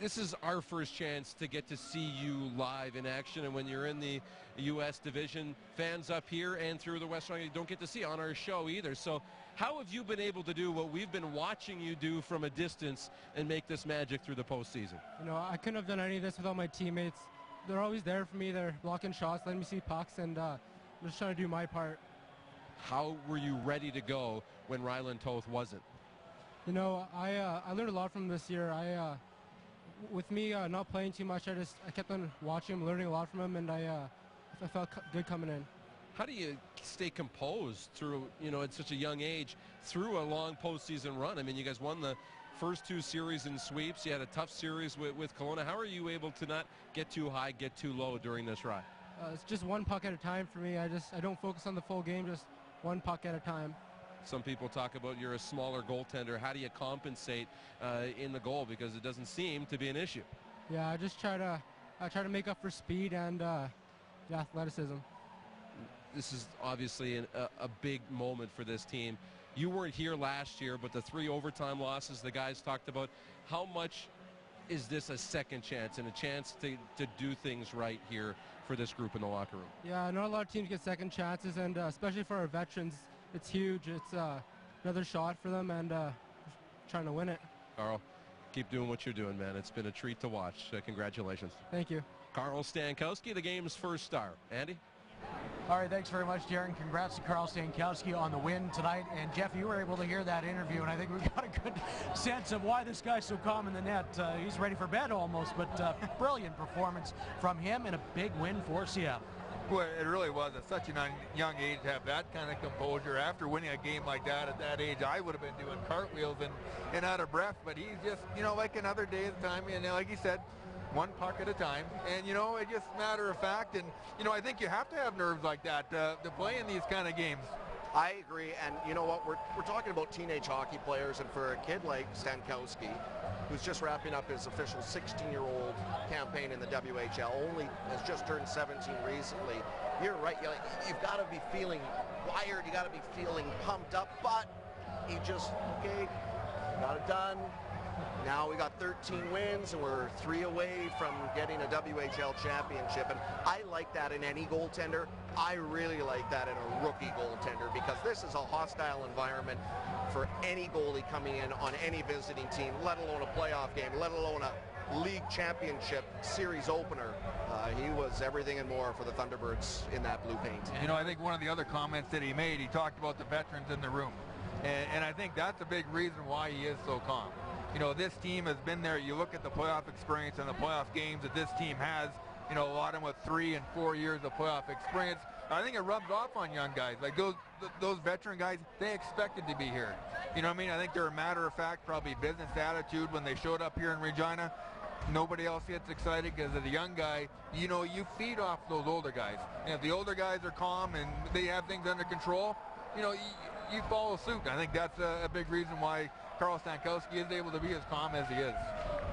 This is our first chance to get to see you live in action, and when you're in the U.S. division, fans up here and through the Western, you don't get to see on our show either. So, how have you been able to do what we've been watching you do from a distance and make this magic through the postseason? You know, I couldn't have done any of this without my teammates. They're always there for me. They're blocking shots, letting me see pucks, and uh, I'm just trying to do my part. How were you ready to go when Rylan Toth wasn't? You know, I uh, I learned a lot from this year. I uh, with me uh, not playing too much, I just I kept on watching him, learning a lot from him, and I uh, I felt good coming in. How do you stay composed through, you know, at such a young age, through a long postseason run? I mean, you guys won the first two series in sweeps. You had a tough series with, with Kelowna. How are you able to not get too high, get too low during this run? Uh, it's just one puck at a time for me. I just I don't focus on the full game, just one puck at a time. Some people talk about you're a smaller goaltender. How do you compensate uh, in the goal because it doesn't seem to be an issue? Yeah, I just try to I try to make up for speed and uh, athleticism. This is obviously an, a, a big moment for this team. You weren't here last year, but the three overtime losses the guys talked about. How much is this a second chance and a chance to, to do things right here for this group in the locker room? Yeah, not a lot of teams get second chances, and uh, especially for our veterans, it's huge. It's uh, another shot for them, and uh, trying to win it. Carl, keep doing what you're doing, man. It's been a treat to watch. Uh, congratulations. Thank you. Carl Stankowski, the game's first star. Andy? All right, thanks very much, Darren. Congrats to Carl Stankowski on the win tonight. And Jeff, you were able to hear that interview, and I think we got a good sense of why this guy's so calm in the net. Uh, he's ready for bed almost, but uh, brilliant performance from him and a big win for Seattle. Well, it really was at such a young, age to have that kind of composure. After winning a game like that at that age, I would have been doing cartwheels and, and out of breath. But he's just, you know, like another day at a time. And like he said, one puck at a time. And, you know, it's just matter of fact. And, you know, I think you have to have nerves like that uh, to play in these kind of games. I agree, and you know what? We're, we're talking about teenage hockey players, and for a kid like Stankowski, who's just wrapping up his official 16-year-old campaign in the WHL, only has just turned 17 recently. You're right. You're like, you've got to be feeling wired. You got to be feeling pumped up. But he just okay, got it done. Now we got 13 wins and we're three away from getting a WHL championship. And I like that in any goaltender. I really like that in a rookie goaltender because this is a hostile environment for any goalie coming in on any visiting team, let alone a playoff game, let alone a league championship series opener. Uh, he was everything and more for the Thunderbirds in that blue paint. You know, I think one of the other comments that he made, he talked about the veterans in the room. And, and I think that's a big reason why he is so calm. You know, this team has been there. You look at the playoff experience and the playoff games that this team has. You know, a lot of them with three and four years of playoff experience. I think it rubs off on young guys. Like those those veteran guys, they expected to be here. You know what I mean? I think they're a matter of fact, probably business attitude when they showed up here in Regina. Nobody else gets excited because as a young guy, you know, you feed off those older guys. And if the older guys are calm and they have things under control, you know, you, you follow suit. I think that's a, a big reason why Carl Stankowski is able to be as calm as he is.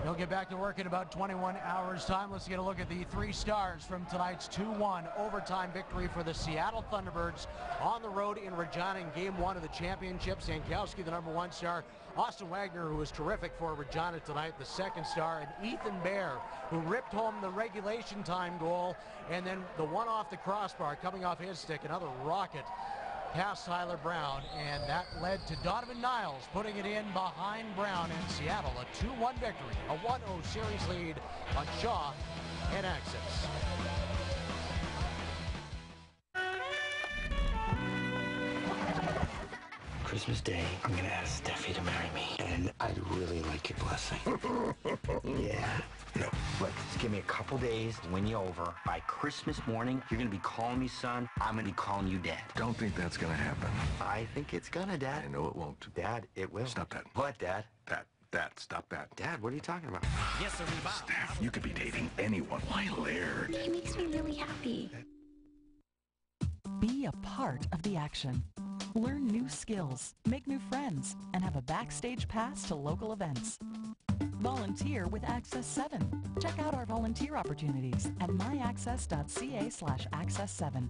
He'll get back to work in about 21 hours time. Let's get a look at the three stars from tonight's 2-1 overtime victory for the Seattle Thunderbirds on the road in Regina in game one of the championship. Stankowski, the number one star. Austin Wagner, who was terrific for Regina tonight, the second star. And Ethan Bear, who ripped home the regulation time goal. And then the one off the crossbar coming off his stick, another rocket past Tyler Brown, and that led to Donovan Neuls putting it in behind Brown in Seattle. A 2-1 victory, a 1-0 series lead on Shaw and Access. Christmas Day, I'm gonna ask Steffi to marry me, and I'd really like your blessing. yeah. No. Look, just give me a couple days to win you over. By Christmas morning, you're gonna be calling me son. I'm gonna be calling you dad. Don't think that's gonna happen. I think it's gonna, Dad. I know it won't. Dad, it will. Stop that. What, Dad? That. That. Stop that. Dad, what are you talking about? Yes, sir. Steph, you could be dating anyone. Why Laird? He makes me really happy. Be a part of the action. Learn new skills, make new friends, and have a backstage pass to local events. Volunteer with Access 7. Check out our volunteer opportunities at myaccess.ca slash access 7.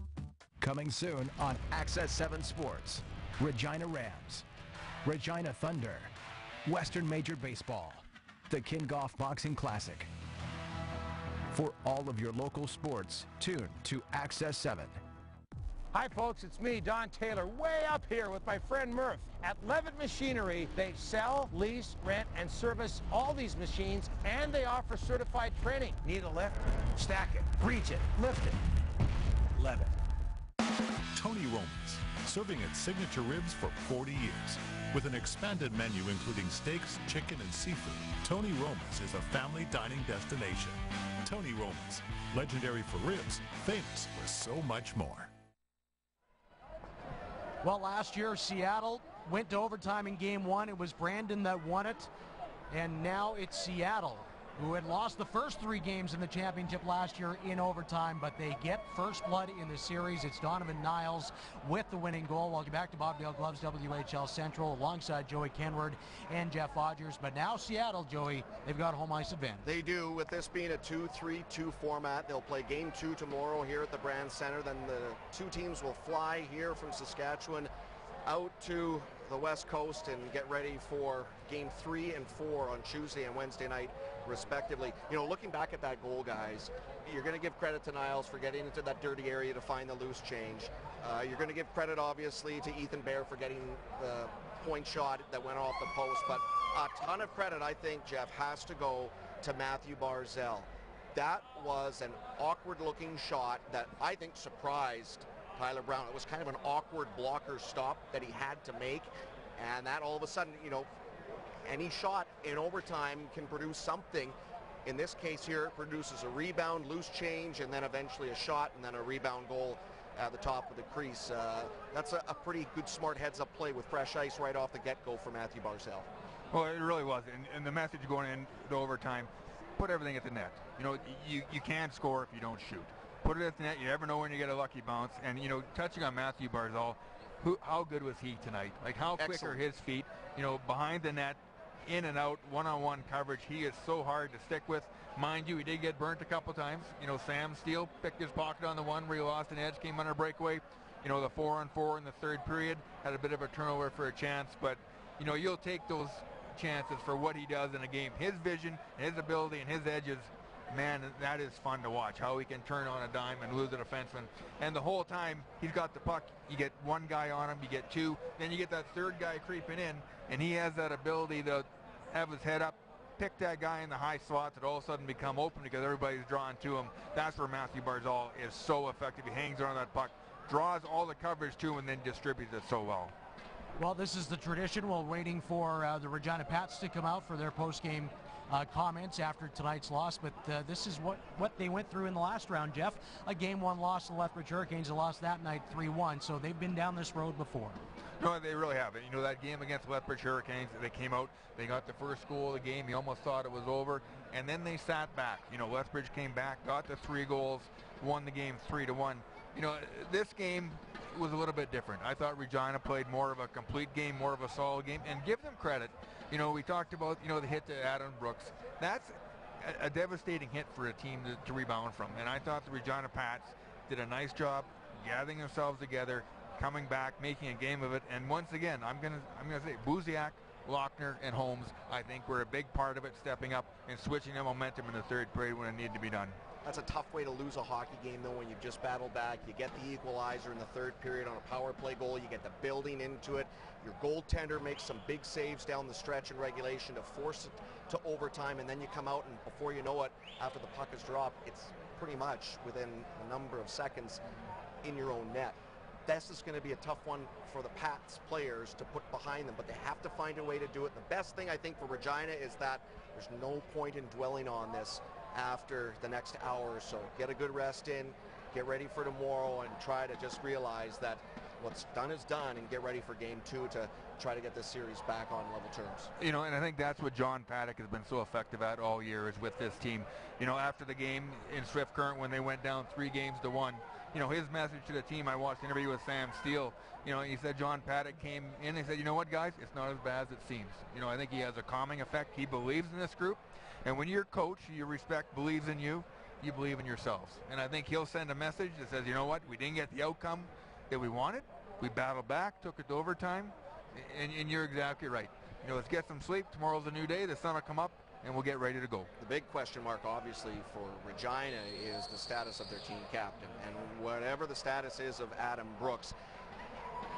Coming soon on Access 7 Sports. Regina Rams. Regina Thunder. Western Major Baseball. The Kingoff Boxing Classic. For all of your local sports, tune to Access 7. Hi, folks. It's me, Don Taylor, way up here with my friend Murph. At Levitt Machinery, they sell, lease, rent, and service all these machines, and they offer certified training. Need a lift? Stack it, reach it, lift it. Levitt. Tony Roma's, serving its signature ribs for 40 years. With an expanded menu including steaks, chicken, and seafood, Tony Roma's is a family dining destination. Tony Roma's, legendary for ribs, famous for so much more. Well, last year, Seattle went to overtime in game one. It was Brandon that won it. And now it's Seattle, who had lost the first three games in the championship last year in overtime, but they get first blood in the series. It's Donovan Neuls with the winning goal. Welcome back to Bob Dale Gloves WHL Central alongside Joey Kenward and Jeff Odgers. But now Seattle, Joey, they've got home ice advantage. They do, with this being a 2-3-2 format. They'll play game two tomorrow here at the Brandt Center. Then the two teams will fly here from Saskatchewan out to the West Coast and get ready for game three and four on Tuesday and Wednesday night, respectively. You know, looking back at that goal, guys, you're going to give credit to Neuls for getting into that dirty area to find the loose change. Uh, you're going to give credit, obviously, to Ethan Bear for getting the point shot that went off the post. But a ton of credit, I think, Jeff, has to go to Mathew Barzal. That was an awkward-looking shot that I think surprised Tyler Brown. It was kind of an awkward blocker stop that he had to make. And that all of a sudden, you know, any shot in overtime can produce something. In this case here, it produces a rebound, loose change, and then eventually a shot, and then a rebound goal at the top of the crease. Uh, that's a, a, pretty good, smart heads-up play with fresh ice right off the get-go for Mathew Barzal. Well, it really was. And, and the message going into overtime, put everything at the net. You know, you, you can't score if you don't shoot put it at the net. You never know when you get a lucky bounce. And, you know, touching on Mathew Barzal, who, how good was he tonight? Like, how quick Excellent. are his feet? You know, behind the net, in and out, one-on-one coverage. He is so hard to stick with. Mind you, he did get burnt a couple times. You know, Sam Steel picked his pocket on the one where he lost an edge, came under breakaway. You know, the four-on-four in the third period had a bit of a turnover for a chance, but you know, you'll take those chances for what he does in a game. His vision, his ability, and his edges man, that is fun to watch. How he can turn on a dime and lose a defenseman. And the whole time he's got the puck, you get one guy on him, you get two, then you get that third guy creeping in, and he has that ability to have his head up, pick that guy in the high slots that all of a sudden become open because everybody's drawn to him. That's where Mathew Barzal is so effective. He hangs on that puck, draws all the coverage to him, and then distributes it so well. Well, this is the tradition while waiting for uh, the Regina Pats to come out for their post-game uh, comments after tonight's loss, but uh, this is what, what they went through in the last round, Jeff. A game one loss to Lethbridge Hurricanes. They lost that night 3-1, so they've been down this road before. No, they really haven't. You know, that game against Lethbridge Hurricanes, they came out, they got the first goal of the game. You almost thought it was over, and then they sat back. You know, Lethbridge came back, got the three goals, won the game 3 to 1. You know, this game was a little bit different. I thought Regina played more of a complete game, more of a solid game, and give them credit. You know, we talked about, you know, the hit to Adam Brooks. That's a, a devastating hit for a team to, to rebound from. And I thought the Regina Pats did a nice job gathering themselves together, coming back, making a game of it. And once again, I'm gonna I'm gonna say Buziak, Lockner, and Holmes, I think were a big part of it, stepping up and switching the momentum in the third period when it needed to be done. That's a tough way to lose a hockey game, though, when you've just battled back. You get the equalizer in the third period on a power play goal. You get the building into it. Your goaltender makes some big saves down the stretch in regulation to force it to overtime, and then you come out, and before you know it, after the puck is dropped, it's pretty much within a number of seconds in your own net. This is going to be a tough one for the Pats players to put behind them, but they have to find a way to do it. The best thing I think for Regina is that there's no point in dwelling on this after the next hour or so. Get a good rest in, get ready for tomorrow, and try to just realize that what's done is done and get ready for game two to try to get this series back on level terms. You know, and I think that's what John Paddock has been so effective at all year is with this team. You know, after the game in Swift Current when they went down three games to one, you know, his message to the team, I watched an interview with Sam Steel, you know, he said John Paddock came in and he said, you know what, guys, it's not as bad as it seems. You know, I think he has a calming effect. He believes in this group. And when your coach you respect believes in you, you believe in yourselves. And I think he'll send a message that says, you know what, we didn't get the outcome that we wanted. We battled back, took it to overtime, and, and you're exactly right. You know, let's get some sleep. Tomorrow's a new day. The sun will come up, and we'll get ready to go. The big question mark, obviously, for Regina is the status of their team captain. And whatever the status is of Adam Brooks,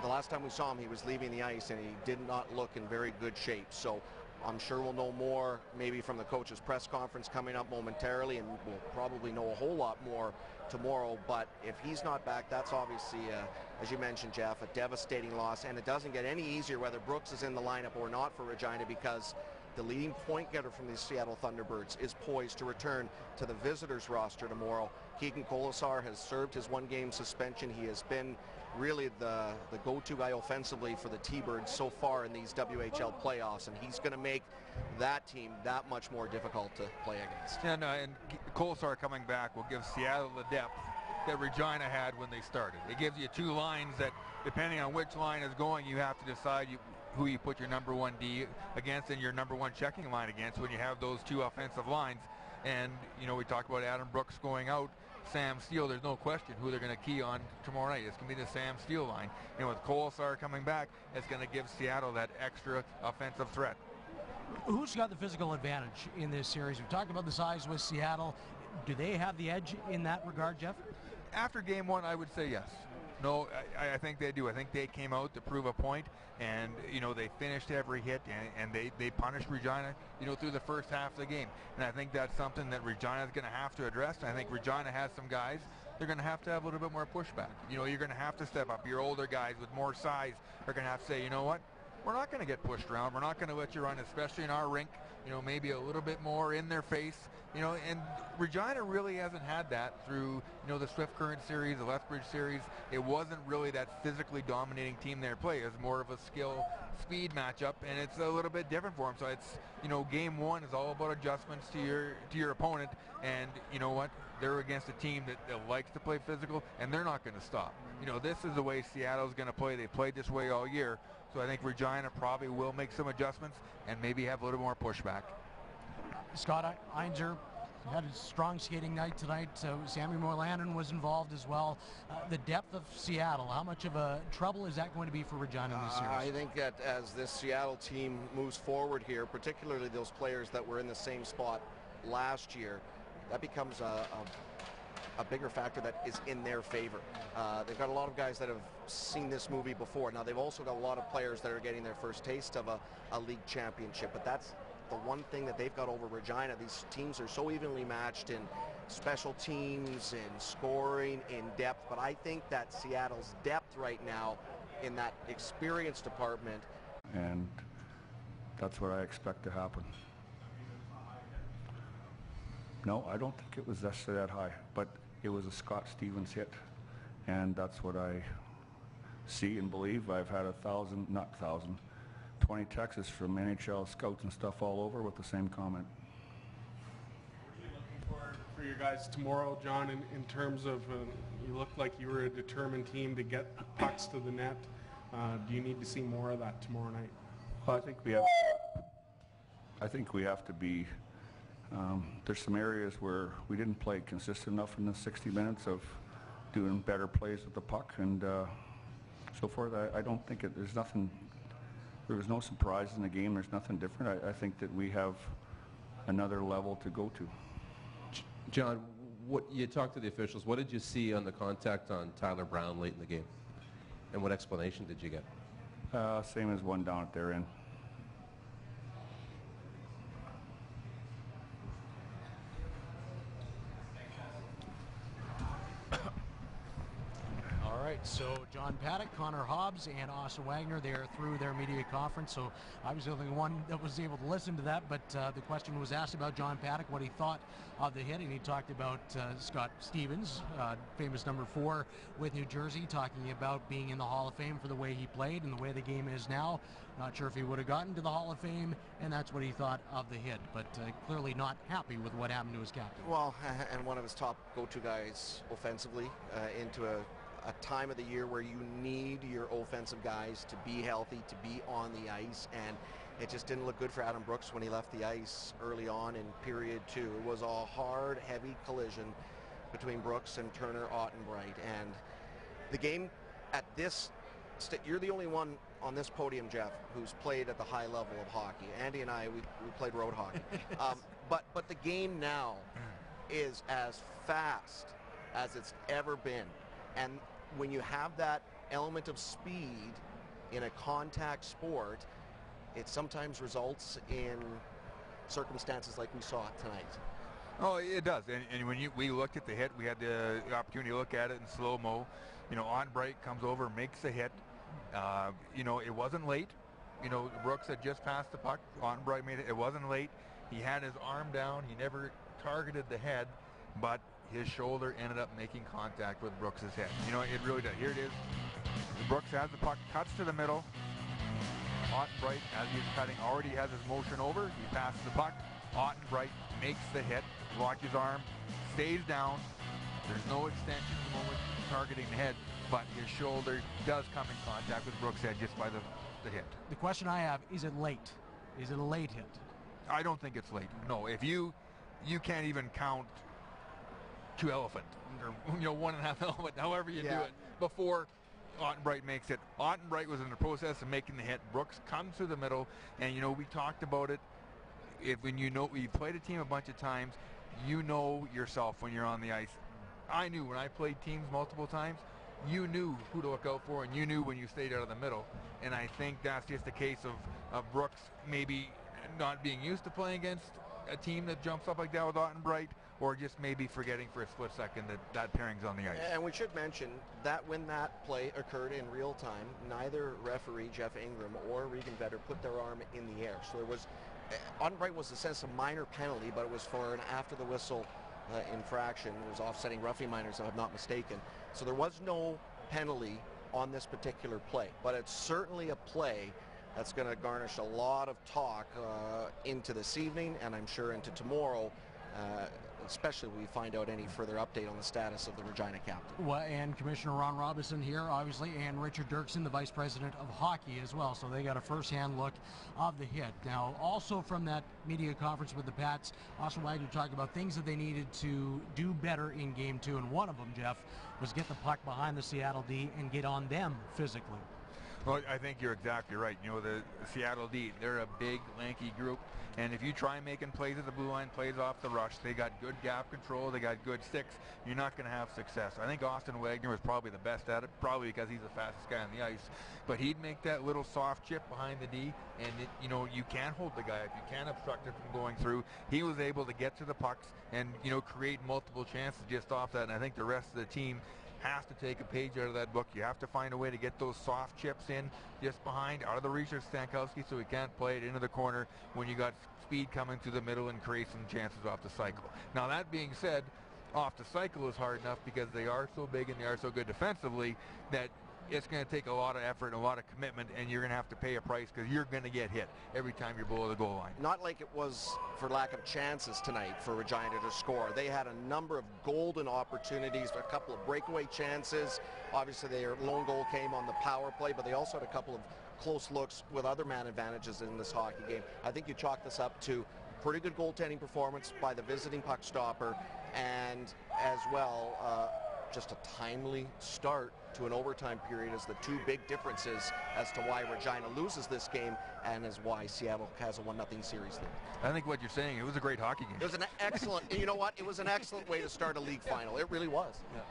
the last time we saw him, he was leaving the ice, and he did not look in very good shape. So I'm sure we'll know more maybe from the coach's press conference coming up momentarily, and we'll probably know a whole lot more tomorrow. But if he's not back, that's obviously, uh, as you mentioned, Jeff, a devastating loss. And it doesn't get any easier whether Brooks is in the lineup or not for Regina because the leading point getter from the Seattle Thunderbirds is poised to return to the visitors roster tomorrow. Keegan Kolesar has served his one-game suspension. He has been really the, the go-to guy offensively for the T-Birds so far in these WHL playoffs, and he's going to make that team that much more difficult to play against. And, uh, and coming back will give Seattle the depth that Regina had when they started. It gives you two lines that, depending on which line is going, you have to decide you, who you put your number one D against and your number one checking line against when you have those two offensive lines. And, you know, we talked about Adam Brooks going out. Sam Steel, there's no question who they're going to key on tomorrow night. It's going to be the Sam Steel line. And with Kolesar coming back, it's going to give Seattle that extra offensive threat. Who's got the physical advantage in this series? We've talked about the size with Seattle. Do they have the edge in that regard, Jeff? After game one, I would say yes. No, I, I, think they do. I think they came out to prove a point, and you know they finished every hit, and, and they they punished Regina, you know, through the first half of the game. And I think that's something that Regina is going to have to address. I think Regina has some guys they're going to have to have a little bit more pushback. You know, you're going to have to step up. Your older guys with more size are going to have to say, you know what, we're not going to get pushed around. We're not going to let you run, especially in our rink. You know, maybe a little bit more in their face. You know, and Regina really hasn't had that through, you know, the Swift Current series, the Lethbridge series. It wasn't really that physically dominating team they play. It was more of a skill speed matchup, and it's a little bit different for them. So it's, you know, game one is all about adjustments to your to your opponent, and you know what? They're against a team that, that likes to play physical, and they're not going to stop. You know, this is the way Seattle's going to play. They played this way all year. So I think Regina probably will make some adjustments and maybe have a little more pushback. Scott Eansor, had a strong skating night tonight. So Sami Moilanen was involved as well. Uh, the depth of Seattle, how much of a trouble is that going to be for Regina this year? Uh, I think that as this Seattle team moves forward here, particularly those players that were in the same spot last year, that becomes a, a, a bigger factor that is in their favor. Uh, they've got a lot of guys that have seen this movie before. Now they've also got a lot of players that are getting their first taste of a, a league championship, but that's the one thing that they've got over Regina. These teams are so evenly matched in special teams, in scoring, in depth, but I think that Seattle's depth right now in that experience department and that's what I expect to happen. No, I don't think it was necessarily that high, but it was a Scott Stevens hit, and that's what I see and believe. I've had a thousand, not thousand, 20 texts from NHL scouts and stuff all over with the same comment. What are you looking for for your guys tomorrow, John, in, in terms of uh, you look like you were a determined team to get pucks to the net. Uh, do you need to see more of that tomorrow night? Well, I think we have. I think we have to be. Um, there's some areas where we didn't play consistent enough in the 60 minutes of doing better plays with the puck and uh, so forth. I, I don't think it, there's nothing. There was no surprise in the game. There's nothing different. I, I think that we have another level to go to. John, what you talked to the officials. What did you see on the contact on Tyler Brown late in the game? And what explanation did you get? Uh, same as one down at their end. All right, so John Paddock, Connor Hobbs, and Austin Wagner, they're through their media conference. So I was the only one that was able to listen to that, but uh, the question was asked about John Paddock, what he thought of the hit, and he talked about uh, Scott Stevens, uh, famous number four with New Jersey, talking about being in the Hall of Fame for the way he played and the way the game is now. Not sure if he would have gotten to the Hall of Fame, and that's what he thought of the hit, but uh, clearly not happy with what happened to his captain. Well, and one of his top go-to guys offensively uh, into a, a time of the year where you need your offensive guys to be healthy, to be on the ice, and it just didn't look good for Adam Brooks when he left the ice early on in period two. It was a hard, heavy collision between Brooks and Turner Ottenbreit, and the game at this st- you're the only one on this podium, Jeff, who's played at the high level of hockey. Andy and I, we, we played road hockey. um, but, but the game now is as fast as it's ever been. And when you have that element of speed in a contact sport, it sometimes results in circumstances like we saw tonight. Oh, it does. And, and when you, we looked at the hit, we had the opportunity to look at it in slow-mo. You know, Ottenbreit comes over, makes the hit. Uh, you know, it wasn't late. You know, Brooks had just passed the puck. Ottenbreit made it. It wasn't late. He had his arm down. He never targeted the head, but his shoulder ended up making contact with Brooks's head. You know, it really does. Here it is. Brooks has the puck, cuts to the middle. Ottenbreit, as he's cutting, already has his motion over. He passes the puck. Ottenbreit makes the hit. Rocky's arm stays down. There's no extension at the moment targeting the head, but his shoulder does come in contact with Brooks' head just by the, the hit. The question I have, is it late? Is it a late hit? I don't think it's late. No, if you you can't even count two elephant or you know one and a half elephant, however you do it, before Ottenbreit makes it. Ottenbreit was in the process of making the hit. Brooks comes through the middle, and you know we talked about it. If when you know you played a team a bunch of times, you know yourself when you're on the ice. I knew when I played teams multiple times, you knew who to look out for, and you knew when you stayed out of the middle. And I think that's just a case of, of Brooks maybe not being used to playing against a team that jumps up like that with Ottenbreit, or just maybe forgetting for a split second that that pairing's on the ice. And we should mention that when that play occurred in real time, neither referee, Jeff Ingram, or Regan Vetter put their arm in the air. So there was, on Ottenbreit was a sense of minor penalty, but it was for an after the whistle uh, infraction. It was offsetting roughing minors, if I'm not mistaken. So there was no penalty on this particular play, but it's certainly a play that's going to garnish a lot of talk uh, into this evening and I'm sure into tomorrow. Uh, especially when we find out any further update on the status of the Regina captain. Well, and Commissioner Ron Robinson here, obviously, and Richard Doerksen, the Vice President of Hockey as well. So they got a first-hand look of the hit. Now, also from that media conference with the Pats, Austin Wagner talked about things that they needed to do better in Game 2. And one of them, Jeff, was get the puck behind the Seattle D and get on them physically. Well, I think you're exactly right. You know, the Seattle D, they're a big, lanky group. And if you try making plays at the blue line, plays off the rush, they got good gap control, they got good sticks, you're not going to have success. I think Austin Wagner was probably the best at it, probably because he's the fastest guy on the ice. But he'd make that little soft chip behind the D, and, it, you know, you can't hold the guy up. You can't obstruct it from going through. He was able to get to the pucks and, you know, create multiple chances just off that. And I think the rest of the team has to take a page out of that book. You have to find a way to get those soft chips in just behind, out of the reach of Stankowski so he can't play it into the corner when you got speed coming through the middle and create some chances off the cycle. Now that being said, off the cycle is hard enough because they are so big and they are so good defensively that it's going to take a lot of effort and a lot of commitment, and you're going to have to pay a price because you're going to get hit every time you're below the goal line. Not like it was for lack of chances tonight for Regina to score. They had a number of golden opportunities, a couple of breakaway chances. Obviously, their lone goal came on the power play, but they also had a couple of close looks with other man advantages in this hockey game. I think you chalk this up to pretty good goaltending performance by the visiting puck stopper, and as well, uh, just a timely start to an overtime period as the two big differences as to why Regina loses this game and as why Seattle has a 1-0 series lead. I think what you're saying, it was a great hockey game. It was an excellent, you know what, it was an excellent way to start a league final. It really was. Yeah.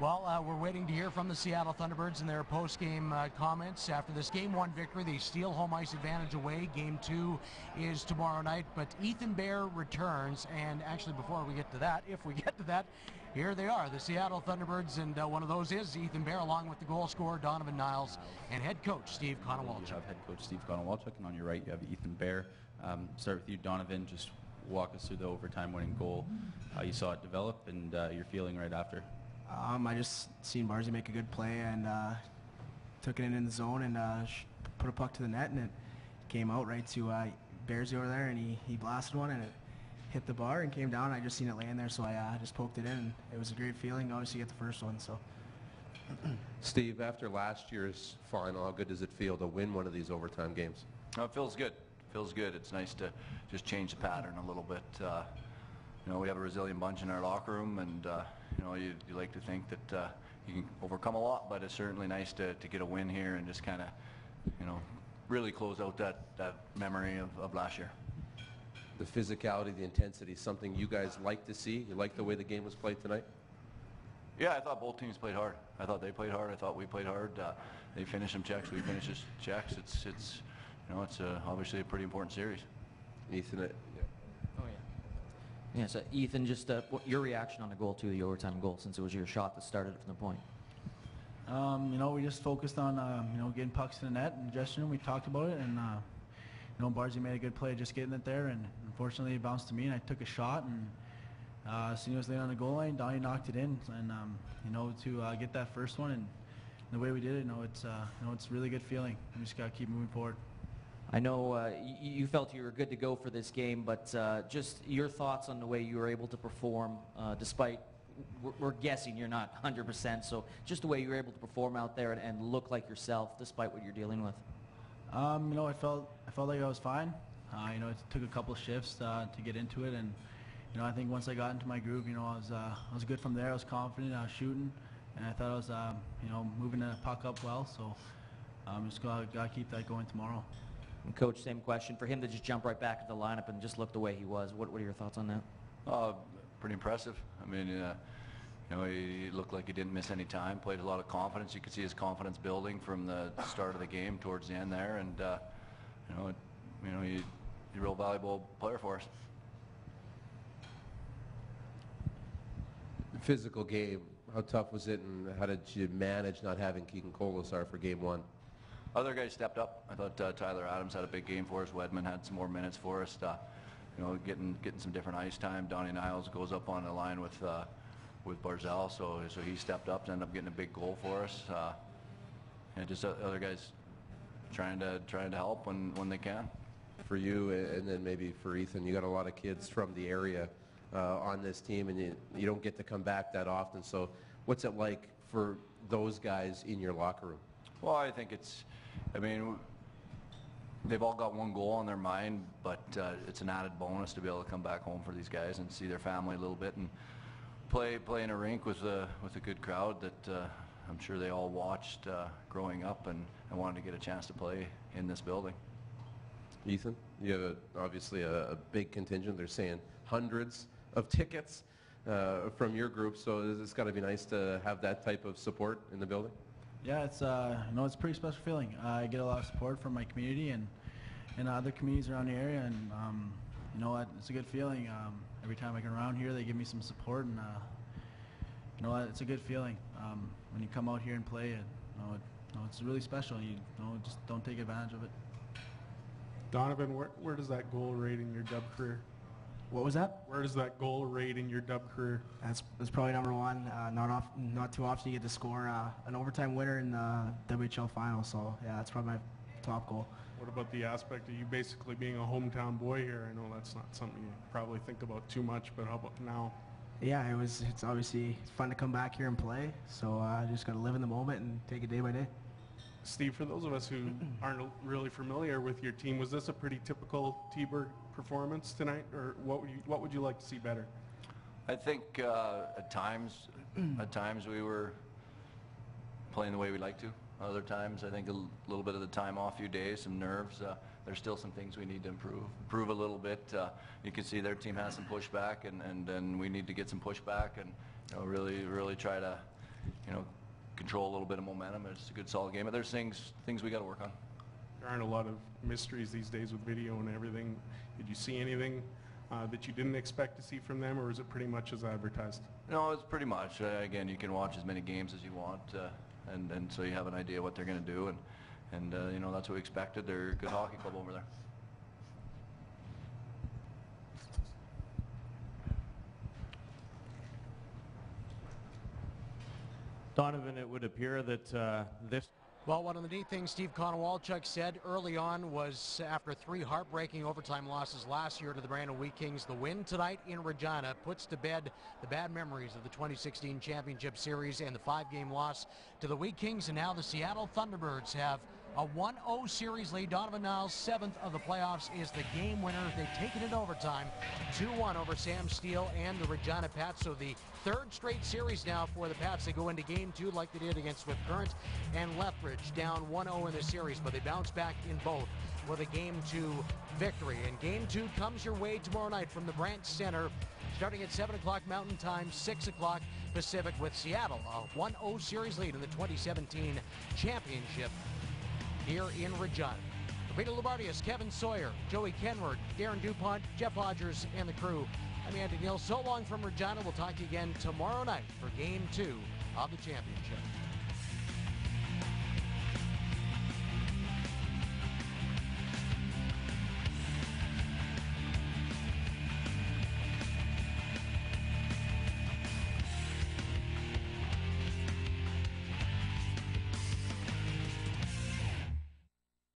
Well, uh, we're waiting to hear from the Seattle Thunderbirds in their post-game uh, comments after this Game 1 victory. They steal home ice advantage away. Game 2 is tomorrow night, but Ethan Bear returns, and actually before we get to that, if we get to that, here they are, the Seattle Thunderbirds, and uh, one of those is Ethan Bear, along with the goal scorer Donovan Neuls and head coach Steve Konowalchuk. You have head coach Steve Konowalchuk, and on your right you have Ethan Bear. Um, start with you, Donovan. Just walk us through the overtime winning goal, how you saw it develop, and uh, your feeling right after. Um, I just seen Barzy make a good play and uh, took it in, in the zone and uh, put a puck to the net, and it came out right to uh, Bearsy over there, and he, he blasted one, and it hit the bar and came down. I just seen it laying there, so I uh, just poked it in. And it was a great feeling, obviously, get the first one. So. Steve, after last year's final, how good does it feel to win one of these overtime games? Oh, it feels good. It feels good. It's nice to just change the pattern a little bit. Uh, you know, we have a resilient bunch in our locker room, and uh, you know, you, you like to think that uh, you can overcome a lot, but it's certainly nice to, to get a win here and just kind of, you know, really close out that, that memory of, of last year. The physicality, the intensity, something you guys like to see? You like the way the game was played tonight? Yeah, I thought both teams played hard. I thought they played hard. I thought we played hard. Uh, they finished some checks. We finished some checks. It's, it's, you know, it's a, obviously a pretty important series. Ethan, yeah, Oh yeah. Yeah. so Ethan, just uh, what, your reaction on the goal, too, the overtime goal, since it was your shot that started it from the point. Um, you know, we just focused on, um, you know, getting pucks in the net and the dressing room. We talked about it, and, uh, you know, Barzy made a good play just getting it there, and unfortunately it bounced to me, and I took a shot, and uh, as soon as they on the goal line, Donnie knocked it in, and, um, you know, to uh, get that first one, and the way we did it, you know, it's, uh, you know, it's a really good feeling. We just got to keep moving forward. I know uh, you felt you were good to go for this game, but uh, just your thoughts on the way you were able to perform, uh, despite we're, we're, guessing you're not 100%. So just the way you were able to perform out there and, and look like yourself, despite what you're dealing with. Um, you know, I felt I felt like I was fine. Uh, you know, it took a couple shifts uh, to get into it, and you know, I think once I got into my groove, you know, I was uh, I was good from there. I was confident. I was shooting, and I thought I was um, you know moving the puck up well. So I'm um, just gotta, gotta keep that going tomorrow. And Coach, same question. For him to just jump right back into the lineup and just look the way he was, what, what are your thoughts on that? Uh, pretty impressive. I mean, uh, you know, he, he, looked like he didn't miss any time, played a lot of confidence. You could see his confidence building from the start of the game towards the end there. And, uh, you know, it, you know, he, he's a real valuable player for us. Physical game, how tough was it and how did you manage not having Keegan Kolesar for game one? other guys stepped up. I thought uh, Tyler Adams had a big game for us. Wedman had some more minutes for us. Uh, you know, getting getting some different ice time. Donnie Neuls goes up on the line with uh, with Barzal, so so he stepped up to end up getting a big goal for us. Uh, and just other guys trying to trying to help when when they can. For you, and then maybe for Ethan, you got a lot of kids from the area uh, on this team, and you, you don't get to come back that often. So what's it like for those guys in your locker room? Well, I think it's, I mean, they've all got one goal on their mind, but uh, it's an added bonus to be able to come back home for these guys and see their family a little bit and play play in a rink with a with a good crowd that uh, I'm sure they all watched uh, growing up and, and wanted to get a chance to play in this building. Ethan, you have a, obviously a, a big contingent. They're saying hundreds of tickets uh, from your group, so it's got to be nice to have that type of support in the building. Yeah, it's uh, no, it's a pretty special feeling. I get a lot of support from my community and and other communities around the area, and um, you know what, it's a good feeling. Um, every time I come around here, they give me some support, and uh, you know what, it's a good feeling um, when you come out here and play. And you know, it, you know, it's really special. You, you know, just don't take advantage of it. Donovan, where, where does that goal rate in your dub career? What was that? Where does that goal rate in your dub career? That's, that's probably number one. Uh, not off, not too often you get to score uh, an overtime winner in the WHL final. So yeah, that's probably my top goal. What about the aspect of you basically being a hometown boy here? I know that's not something you probably think about too much, but how about now? Yeah, it was. It's obviously fun to come back here and play. So I uh, just got to live in the moment and take it day by day. Steve, for those of us who aren't really familiar with your team, was this a pretty typical T-Bird performance tonight, or what would you, what would you like to see better? I think uh, at times, at times we were playing the way we like to. Other times, I think a little bit of the time off, few days, some nerves. Uh, there's still some things we need to improve. Improve a little bit. Uh, you can see their team has some pushback, and and then we need to get some pushback, and you know, really really try to, you know, control a little bit of momentum. It's a good solid game, but there's things things we got to work on. There aren't a lot of mysteries these days with video and everything. Did you see anything uh, that you didn't expect to see from them, or is it pretty much as advertised? No, it's pretty much. Uh, again, you can watch as many games as you want, uh, and and so you have an idea what they're going to do, and and uh, you know that's what we expected. They're a good hockey club over there. Donovan, it would appear that uh, this. Well, one of the neat things Steve Konowalchuk said early on was after three heartbreaking overtime losses last year to the Brandon Wheat Kings, the win tonight in Regina puts to bed the bad memories of the 2016 Championship Series and the five-game loss to the Wheat Kings. And now the Seattle Thunderbirds have a 1-0 series lead. Donovan Neuls, seventh of the playoffs, is the game winner. They've taken it overtime, 2-1 over Sam Steel and the Regina Pats. So the third straight series now for the Pats. They go into game two like they did against Swift Current and Lethbridge, down 1-0 in the series, but they bounce back in both with a game two victory. And game two comes your way tomorrow night from the Brandt Center starting at 7 o'clock Mountain Time, 6 o'clock Pacific with Seattle. A 1-0 series lead in the 2017 championship here in Regina. For Peter Kevin Sawyer, Joey Kenward, Darren DuPont, Jeff Odgers, and the crew, I'm Andy Neal. So long from Regina. We'll talk to you again tomorrow night for Game 2 of the championship.